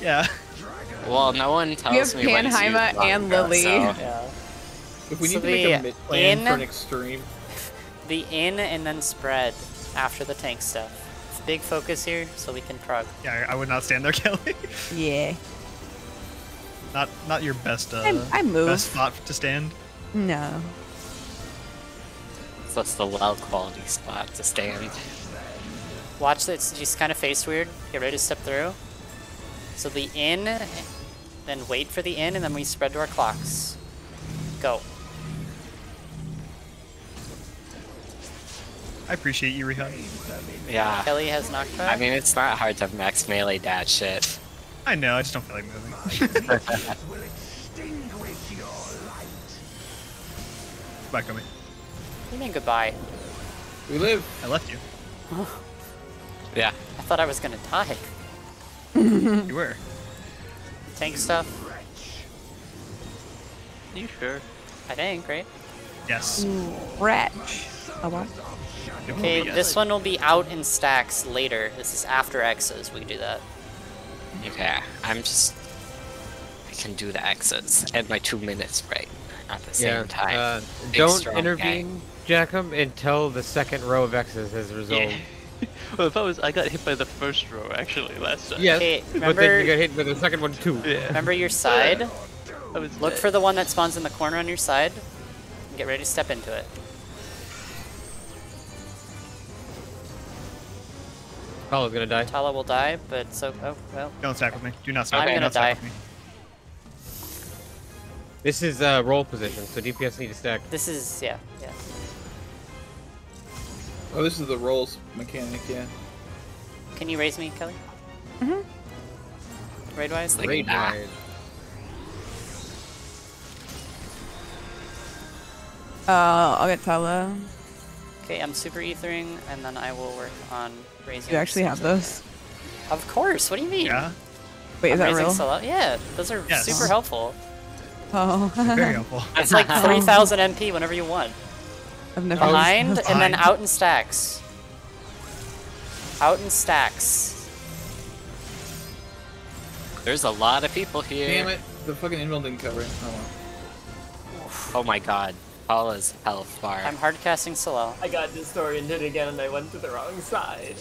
Yeah. Well, no one tells me. We have me to Panhaima use and Vodka, Lily. so- Yeah. If we So need to make a mid plan in- for an extreme, The in and then spread after the tank stuff. It's big focus here, so we can prog. Yeah, I I would not stand there, Kelly. Yeah. not not your best uh, I, I move. best spot to stand. No. So that's the low quality spot to stand. Watch this. She's kind of face weird. Get ready to step through. So the in, then wait for the in, and then we spread to our clocks. Go. I appreciate you, Rihan. Yeah. Kelly has knockback. I mean, it's not hard to max melee that shit. I know, I just don't feel like moving. Bye, Komi. you mean goodbye? we live. I left you. Yeah. I thought I was gonna die. You were. Tank stuff. You sure? I think, right? Yes. Wretch. Oh, what? Okay, this one will be out in stacks later. This is after X's. We can do that. Okay, I'm just. I can do the exits and my two minutes right at the same time. Uh, don't strong intervene, Jackham, until the second row of X's has resolved. Yeah. well, if I was, I got hit by the first row actually last time. Yes, Okay, but then you got hit by the second one too. Yeah. Remember your side? I was Look dead. for the one that spawns in the corner on your side. And get ready to step into it. Paula's gonna die. Tala will die, but so oh well. Don't stack with me. Do not stack. I'm do gonna not die. with me. This is uh, roll position, so DPS need to stack. This is yeah, yeah. Oh, this is the rolls mechanic, yeah. Can you raise me, Kelly? Mhm. Raid wise? Like, Raid ah. wise. Uh, I'll get Tala. Okay, I'm super ethering, and then I will work on raising. You actually have those? Of course. What do you mean? Yeah. Wait, is I'm that real? Solo- Yeah, those are Yes. super helpful. Oh. Very helpful. It's like 3,000 MP whenever you want. I've never. Behind, and then out in stacks. Out in stacks. There's a lot of people here. Damn it, the fucking inbuilt didn't cover it. Oh well. Oh my god. Paula's health bar. I'm hard casting Solo. I got disoriented again and I went to the wrong side.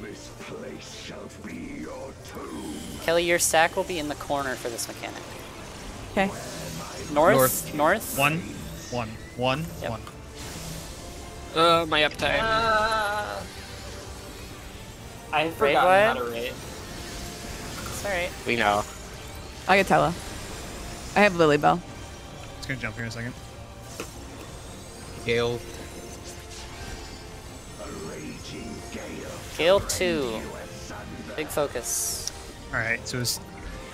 This place shall be your tomb. Kelly, your stack will be in the corner for this mechanic. Okay. North, North. north. One, one, one, Yep. one. Uh, my uptime. Ah. I Raid forgot how what? to rate. It's alright. We know. I get Tala. I have Lily Bell. It's gonna jump here in a second. Gale. Gale 2. Big focus. All right. So is,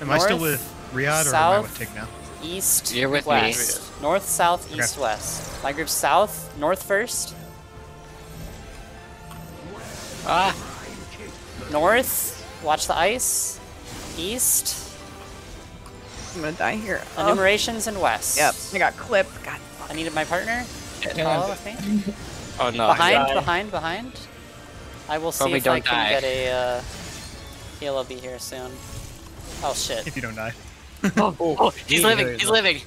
am I still with Riyadh or am I with south, Tig now? East, You're with me. west. North, south, Okay. east, west. My group south, north first. Ah, North, watch the ice. East, I'm gonna die here. Oh. enumerations, and west. Yep. I got clipped. God. I needed my partner. Follow with me. oh no. behind, died. behind, behind. I will see Homie, if I don't can die. get a uh, heal. will be here soon. Oh shit. If you don't die. Oh, oh, he's He's living. He's low. living.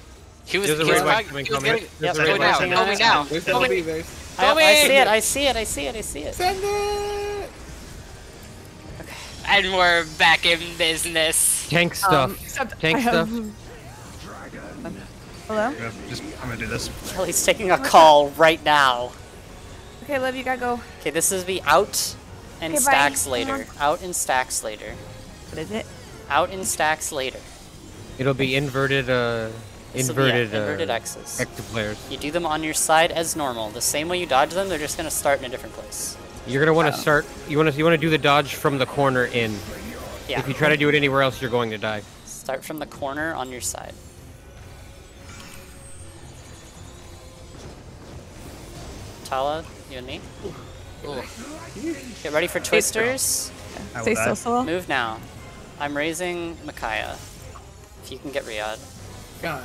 He was. There's a he was, red coming he was coming. getting. There's Go now. Go coming. now. There's Go me. I, I see it. I see it. I see it. I see it. Send it! And we're back in business. Tank stuff. Um, Tank I have... stuff. Hello? I'm just I'm gonna do this. Kelly's taking a call right now. Okay, Liv, you gotta go. Okay, this is be out and Okay, stacks Come later. Out in stacks later. What is it? Out in stacks later. It'll be inverted, uh, This will be, yeah, inverted, inverted uh, X's. X players. You do them on your side as normal. The same way you dodge them, they're just gonna start in a different place. You're gonna want to start. You want to. You want to do the dodge from the corner in. Yeah. If you try to do it anywhere else, you're going to die. Start from the corner on your side. Tala, you and me. Get ready for twisters. I will Stay die. still, Move now. I'm raising Micaiah. If you can get Riyadh. God.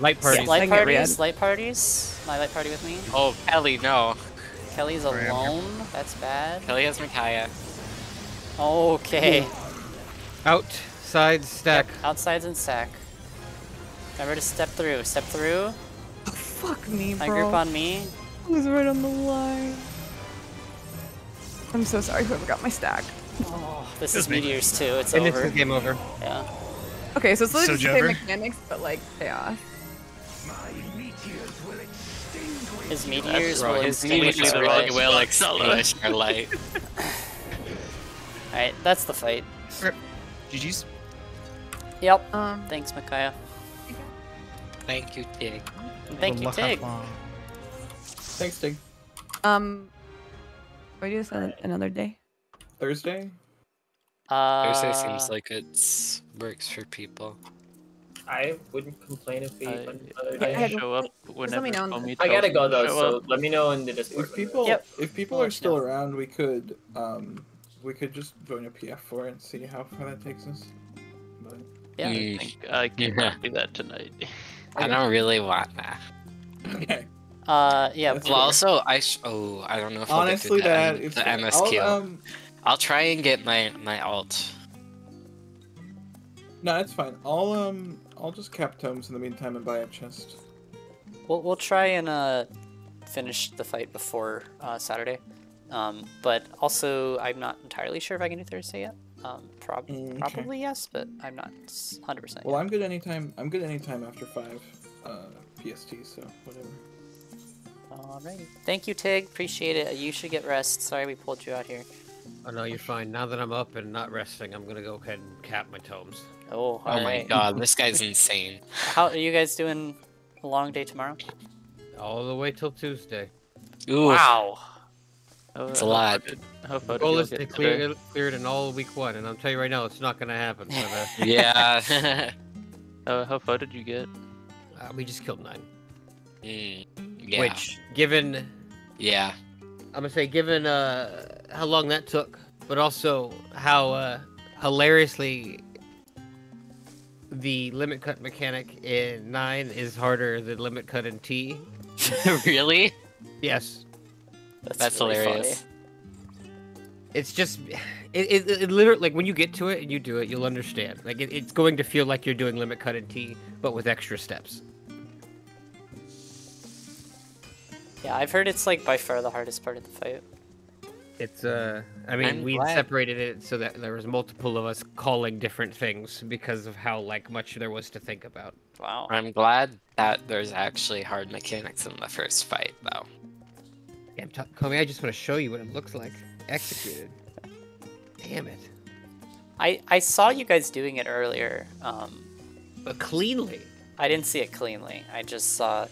Light parties. Light I can get parties, light parties. My light party with me. Oh, Kelly, no. Kelly's Sorry, I'm here. alone. That's bad. Kelly has Micaiah. Okay. Outside stack. Outsides and stack. Remember to step through. Step through. Fuck me, My bro. group on me. I was right on the line. I'm so sorry whoever got my stack. Oh, this Just is me. meteors too. It's And this over. is game over. Yeah. Okay, so it's literally So just the same mechanics, but like chaos. His meteors will His extinguish meteors the really light. will extinguish our light. Alright, that's the fight. GG's. Yep. Um, Thanks, Micaiah. Thank you, Tig. Thank you, Tig. Thanks, Tig. um, we do this another day. Thursday? Uh, Thursday seems like it works for people. I wouldn't complain if we I, went I show up let whenever me know. Komi I gotta go though, so up. let me know in the Discord. If people, Yep. if people are still know. around, we could, um, we could just join a PF for it and see how far that takes us. But Yeah. I think I cannot do that tonight. I don't really want that. Okay. Uh, yeah. That's Well, fair. also, I sh- oh, I don't know if Honestly, I'll that get is the, fair. the MSQ. I'll, I'll, try and get my my alt. no, it's fine. I'll um, I'll just cap tomes in the meantime and buy a chest. We'll we'll try and uh finish the fight before uh, Saturday. Um, but also I'm not entirely sure if I can do Thursday yet. Um, prob- Mm, okay. probably yes, but I'm not 100. percent Well, I'm good anytime. I'm good anytime after five, uh, PST. So whatever. Alrighty. Thank you, Tig. Appreciate it. You should get rest. Sorry we pulled you out here. Oh no, you're fine. Now that I'm up and not resting, I'm gonna go ahead and cap my tomes. Oh, Oh my alright. god, this guy's insane. How are you guys doing? A long day tomorrow. All the way till Tuesday. Ooh, Wow. How, It's a lot. far did- How The goal is to get clear today? it, clear it in all week one, and I'll tell you right now, it's not gonna happen. But, uh, Yeah. Uh, how far did you get? uh, we just killed nine. Mm, yeah. Which, given Yeah. I'm gonna say, given uh, how long that took, but also how uh, hilariously the limit cut mechanic in nine is harder than limit cut in T. really? Yes, That's really funny. hilarious. it's just it, it, it literally like when you get to it and you do it, you'll understand. Like it, it's going to feel like you're doing limit cut in T, but with extra steps. Yeah, I've heard it's like by far the hardest part of the fight. It's uh, I mean, I'm we glad- separated it so that there was multiple of us calling different things because of how like much there was to think about. Wow. I'm glad that there's actually hard mechanics in the first fight, though. Damn, t- Komi, I just want to show you what it looks like executed. Damn it. I I saw you guys doing it earlier. Um, But cleanly. I didn't see it cleanly. I just saw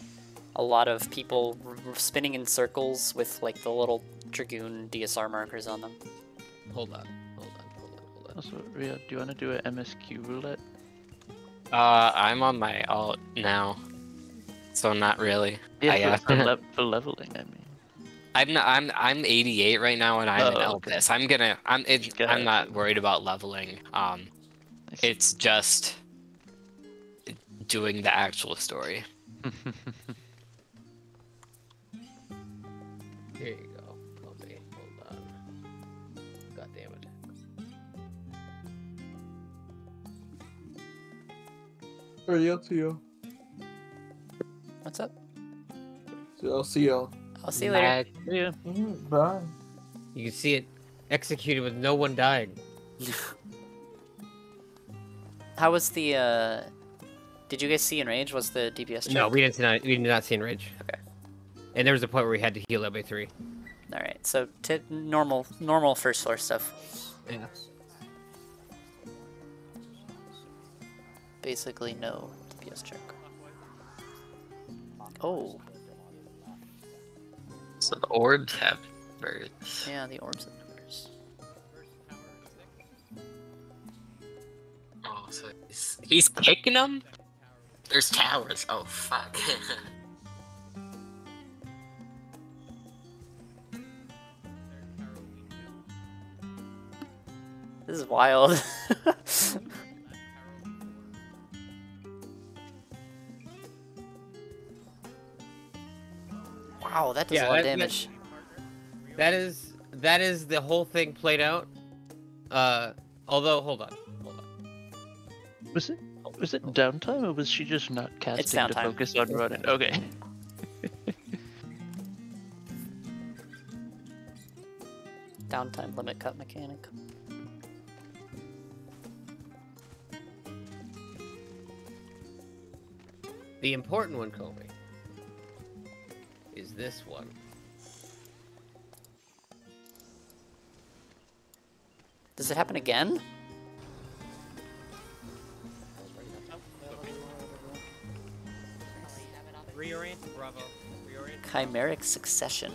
a lot of people r- r- spinning in circles with like the little dragoon DSR markers on them. Hold on. Hold on. Hold on. Hold on. Also, Ria, do you want to do an MSQ roulette? Uh, I'm on my alt now, so not really. Yeah, I, uh, for, for, le- for leveling, I mean. I'm not, I'm I'm 88 right now, and I'm in Oh, okay. Elpis. I'm gonna I'm it, I'm Gotcha. not worried about leveling. Um, it's just doing the actual story. Alright, I'll see you. What's up? I'll see y'all. I'll see you later. yeah. Bye. You can see it executed with no one dying. How was the? uh... Did you guys see Enrage? Was the DPS check? No, we didn't. See, not, we did not see Enrage. Okay. And there was a point where we had to heal LB three. All right. So t- normal, normal first floor stuff. Yeah. Basically, no DPS check. Oh, So the orbs have birds. yeah, the orbs have numbers. Oh, so he's, he's kicking them. There's towers. Oh fuck. This is wild. wow, that does Yeah, a lot of that- that- damage. That is that is the whole thing played out. Uh, although hold on, hold on. Was it was it downtime or was she just not casting to focus on running? Okay. Downtime limit cut mechanic. The important one, Komi, is this one. Does it happen again? Reorient, Bravo. Reorient. Chimeric succession.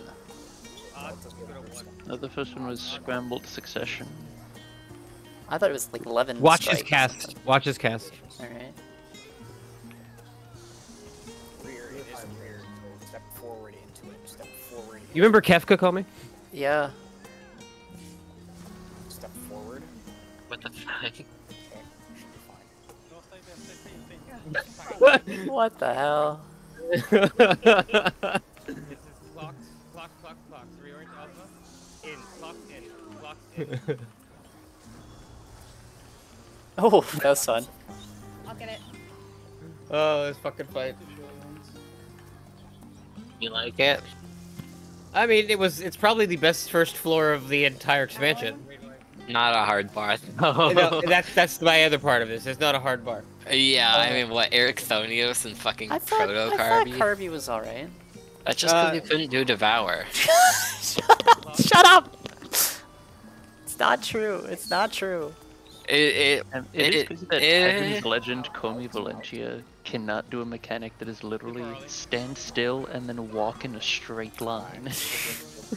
No, the first one was scrambled succession. I thought it was like 11 Watch his cast. Watch his cast. Alright. You remember Kefka, Komi? Yeah. Step forward. what the fuck? Okay, should be fine. What the hell? This is clocks, clocks, clocks, clocks. Reorient alpha. In, clocks in, clocks in. Oh, that was fun. I'll get it. Oh, this fucking fight. You like it? I mean, it was. It's probably the best first floor of the entire expansion. Not a hard bar. no, that's that's my other part of this. It's not a hard bar. Yeah, I mean, what, Erichthonios and fucking I thought, Proto I thought Carby? Kirby was alright. That's just because Uh, you couldn't do Devour. Shut up! It's not true. It's not true. It, it, Um, it is it- crazy that it- Heaven's legend Komi Valencia cannot do a mechanic that is literally stand still and then walk in a straight line.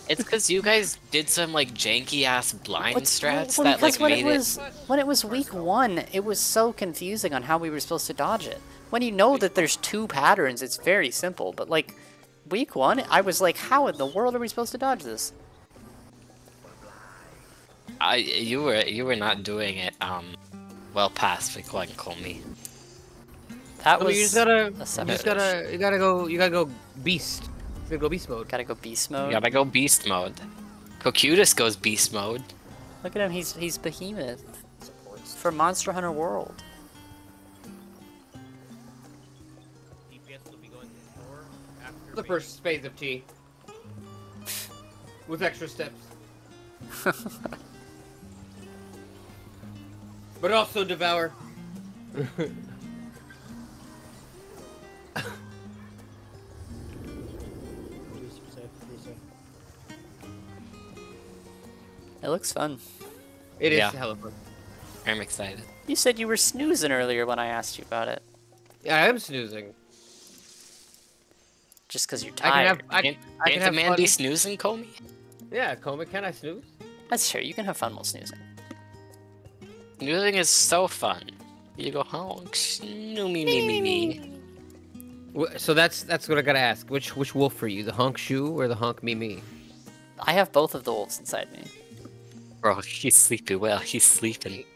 it's because you guys did some like janky ass blind What's- strats well, that like when made it was when it was week one, it was so confusing on how we were supposed to dodge it. When you know that there's two patterns, it's very simple. But like week one, I was like, how in the world are we supposed to dodge this? I you were you were not doing it um well past Vic one Komi. That Well, was you just gotta, a you just gotta, you gotta go, you gotta go beast. You gotta go beast mode. Gotta go beast mode. You mode. gotta go beast mode. Kokytos goes beast mode. Look at him. He's he's behemoth for Monster Hunter World. The first spades of tea. With extra steps. but also devour. It looks fun. It is Yeah. hella fun. I'm excited. You said you were snoozing earlier when I asked you about it. Yeah, I am snoozing. Just because you're I can tired. have, I, Can't, I can can't have a man fun. be snoozing, Komi? Yeah, Coma, can I snooze? That's true. You can have fun while snoozing. Snoozing is so fun. You go honk, snoo me me me me. So that's that's what I gotta ask. Which which wolf for you, the honk shoe or the honk me me? I have both of the wolves inside me. Bro, he's sleeping well. He's sleeping.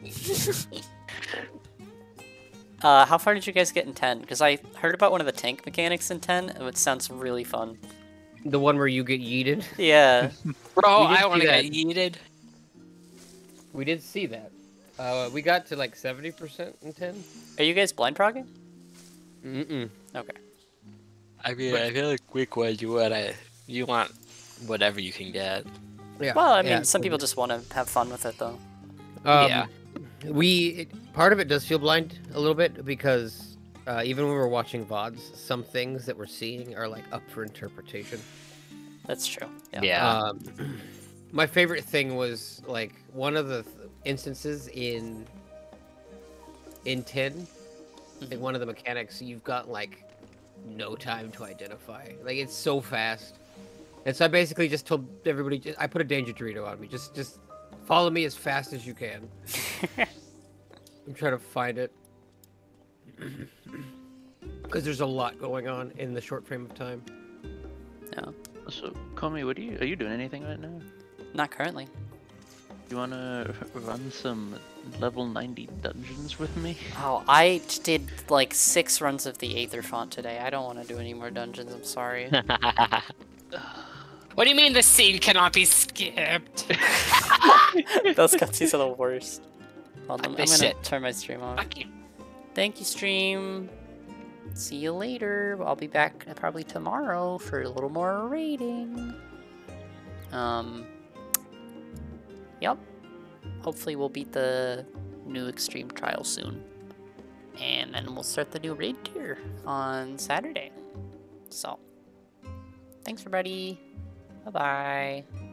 Uh, how far did you guys get in 10? Because I heard about one of the tank mechanics in 10, and it sounds really fun. The one where you get yeeted. Yeah. Bro, I want to get yeeted. We did see that. Uh, we got to like seventy percent in ten. Are you guys blind progging? Mm-mm. Okay. I mean, I feel like week one, you want you want whatever you can get. Yeah. Well, I mean, yeah, some people just want to have fun with it, though. Um, Yeah. We it, part of it does feel blind a little bit because uh, even when we're watching vods, some things that we're seeing are like up for interpretation. That's true. Yeah. Yeah. Um, my favorite thing was like one of the th- instances in in 10 like one of the mechanics you've got like no time to identify like it's so fast and so i basically just told everybody i put a danger dorito on me just just follow me as fast as you can i'm trying to find it because there's a lot going on in the short frame of time Yeah. So, Komi, what are you? Are you doing anything right now? Not currently. You wanna run some level 90 dungeons with me? Oh, I t- did like six runs of the Aetherfont today. I don't want to do any more dungeons. I'm sorry. what do you mean the scene cannot be skipped? Those cutscenes are the worst. Hold on, I'm gonna shit. turn my stream off. Fuck you. Thank you, stream. See you later. I'll be back probably tomorrow for a little more raiding. Um. Yep. Hopefully, we'll beat the new extreme trial soon, and then we'll start the new raid tier on Saturday. So, thanks, everybody. Bye bye.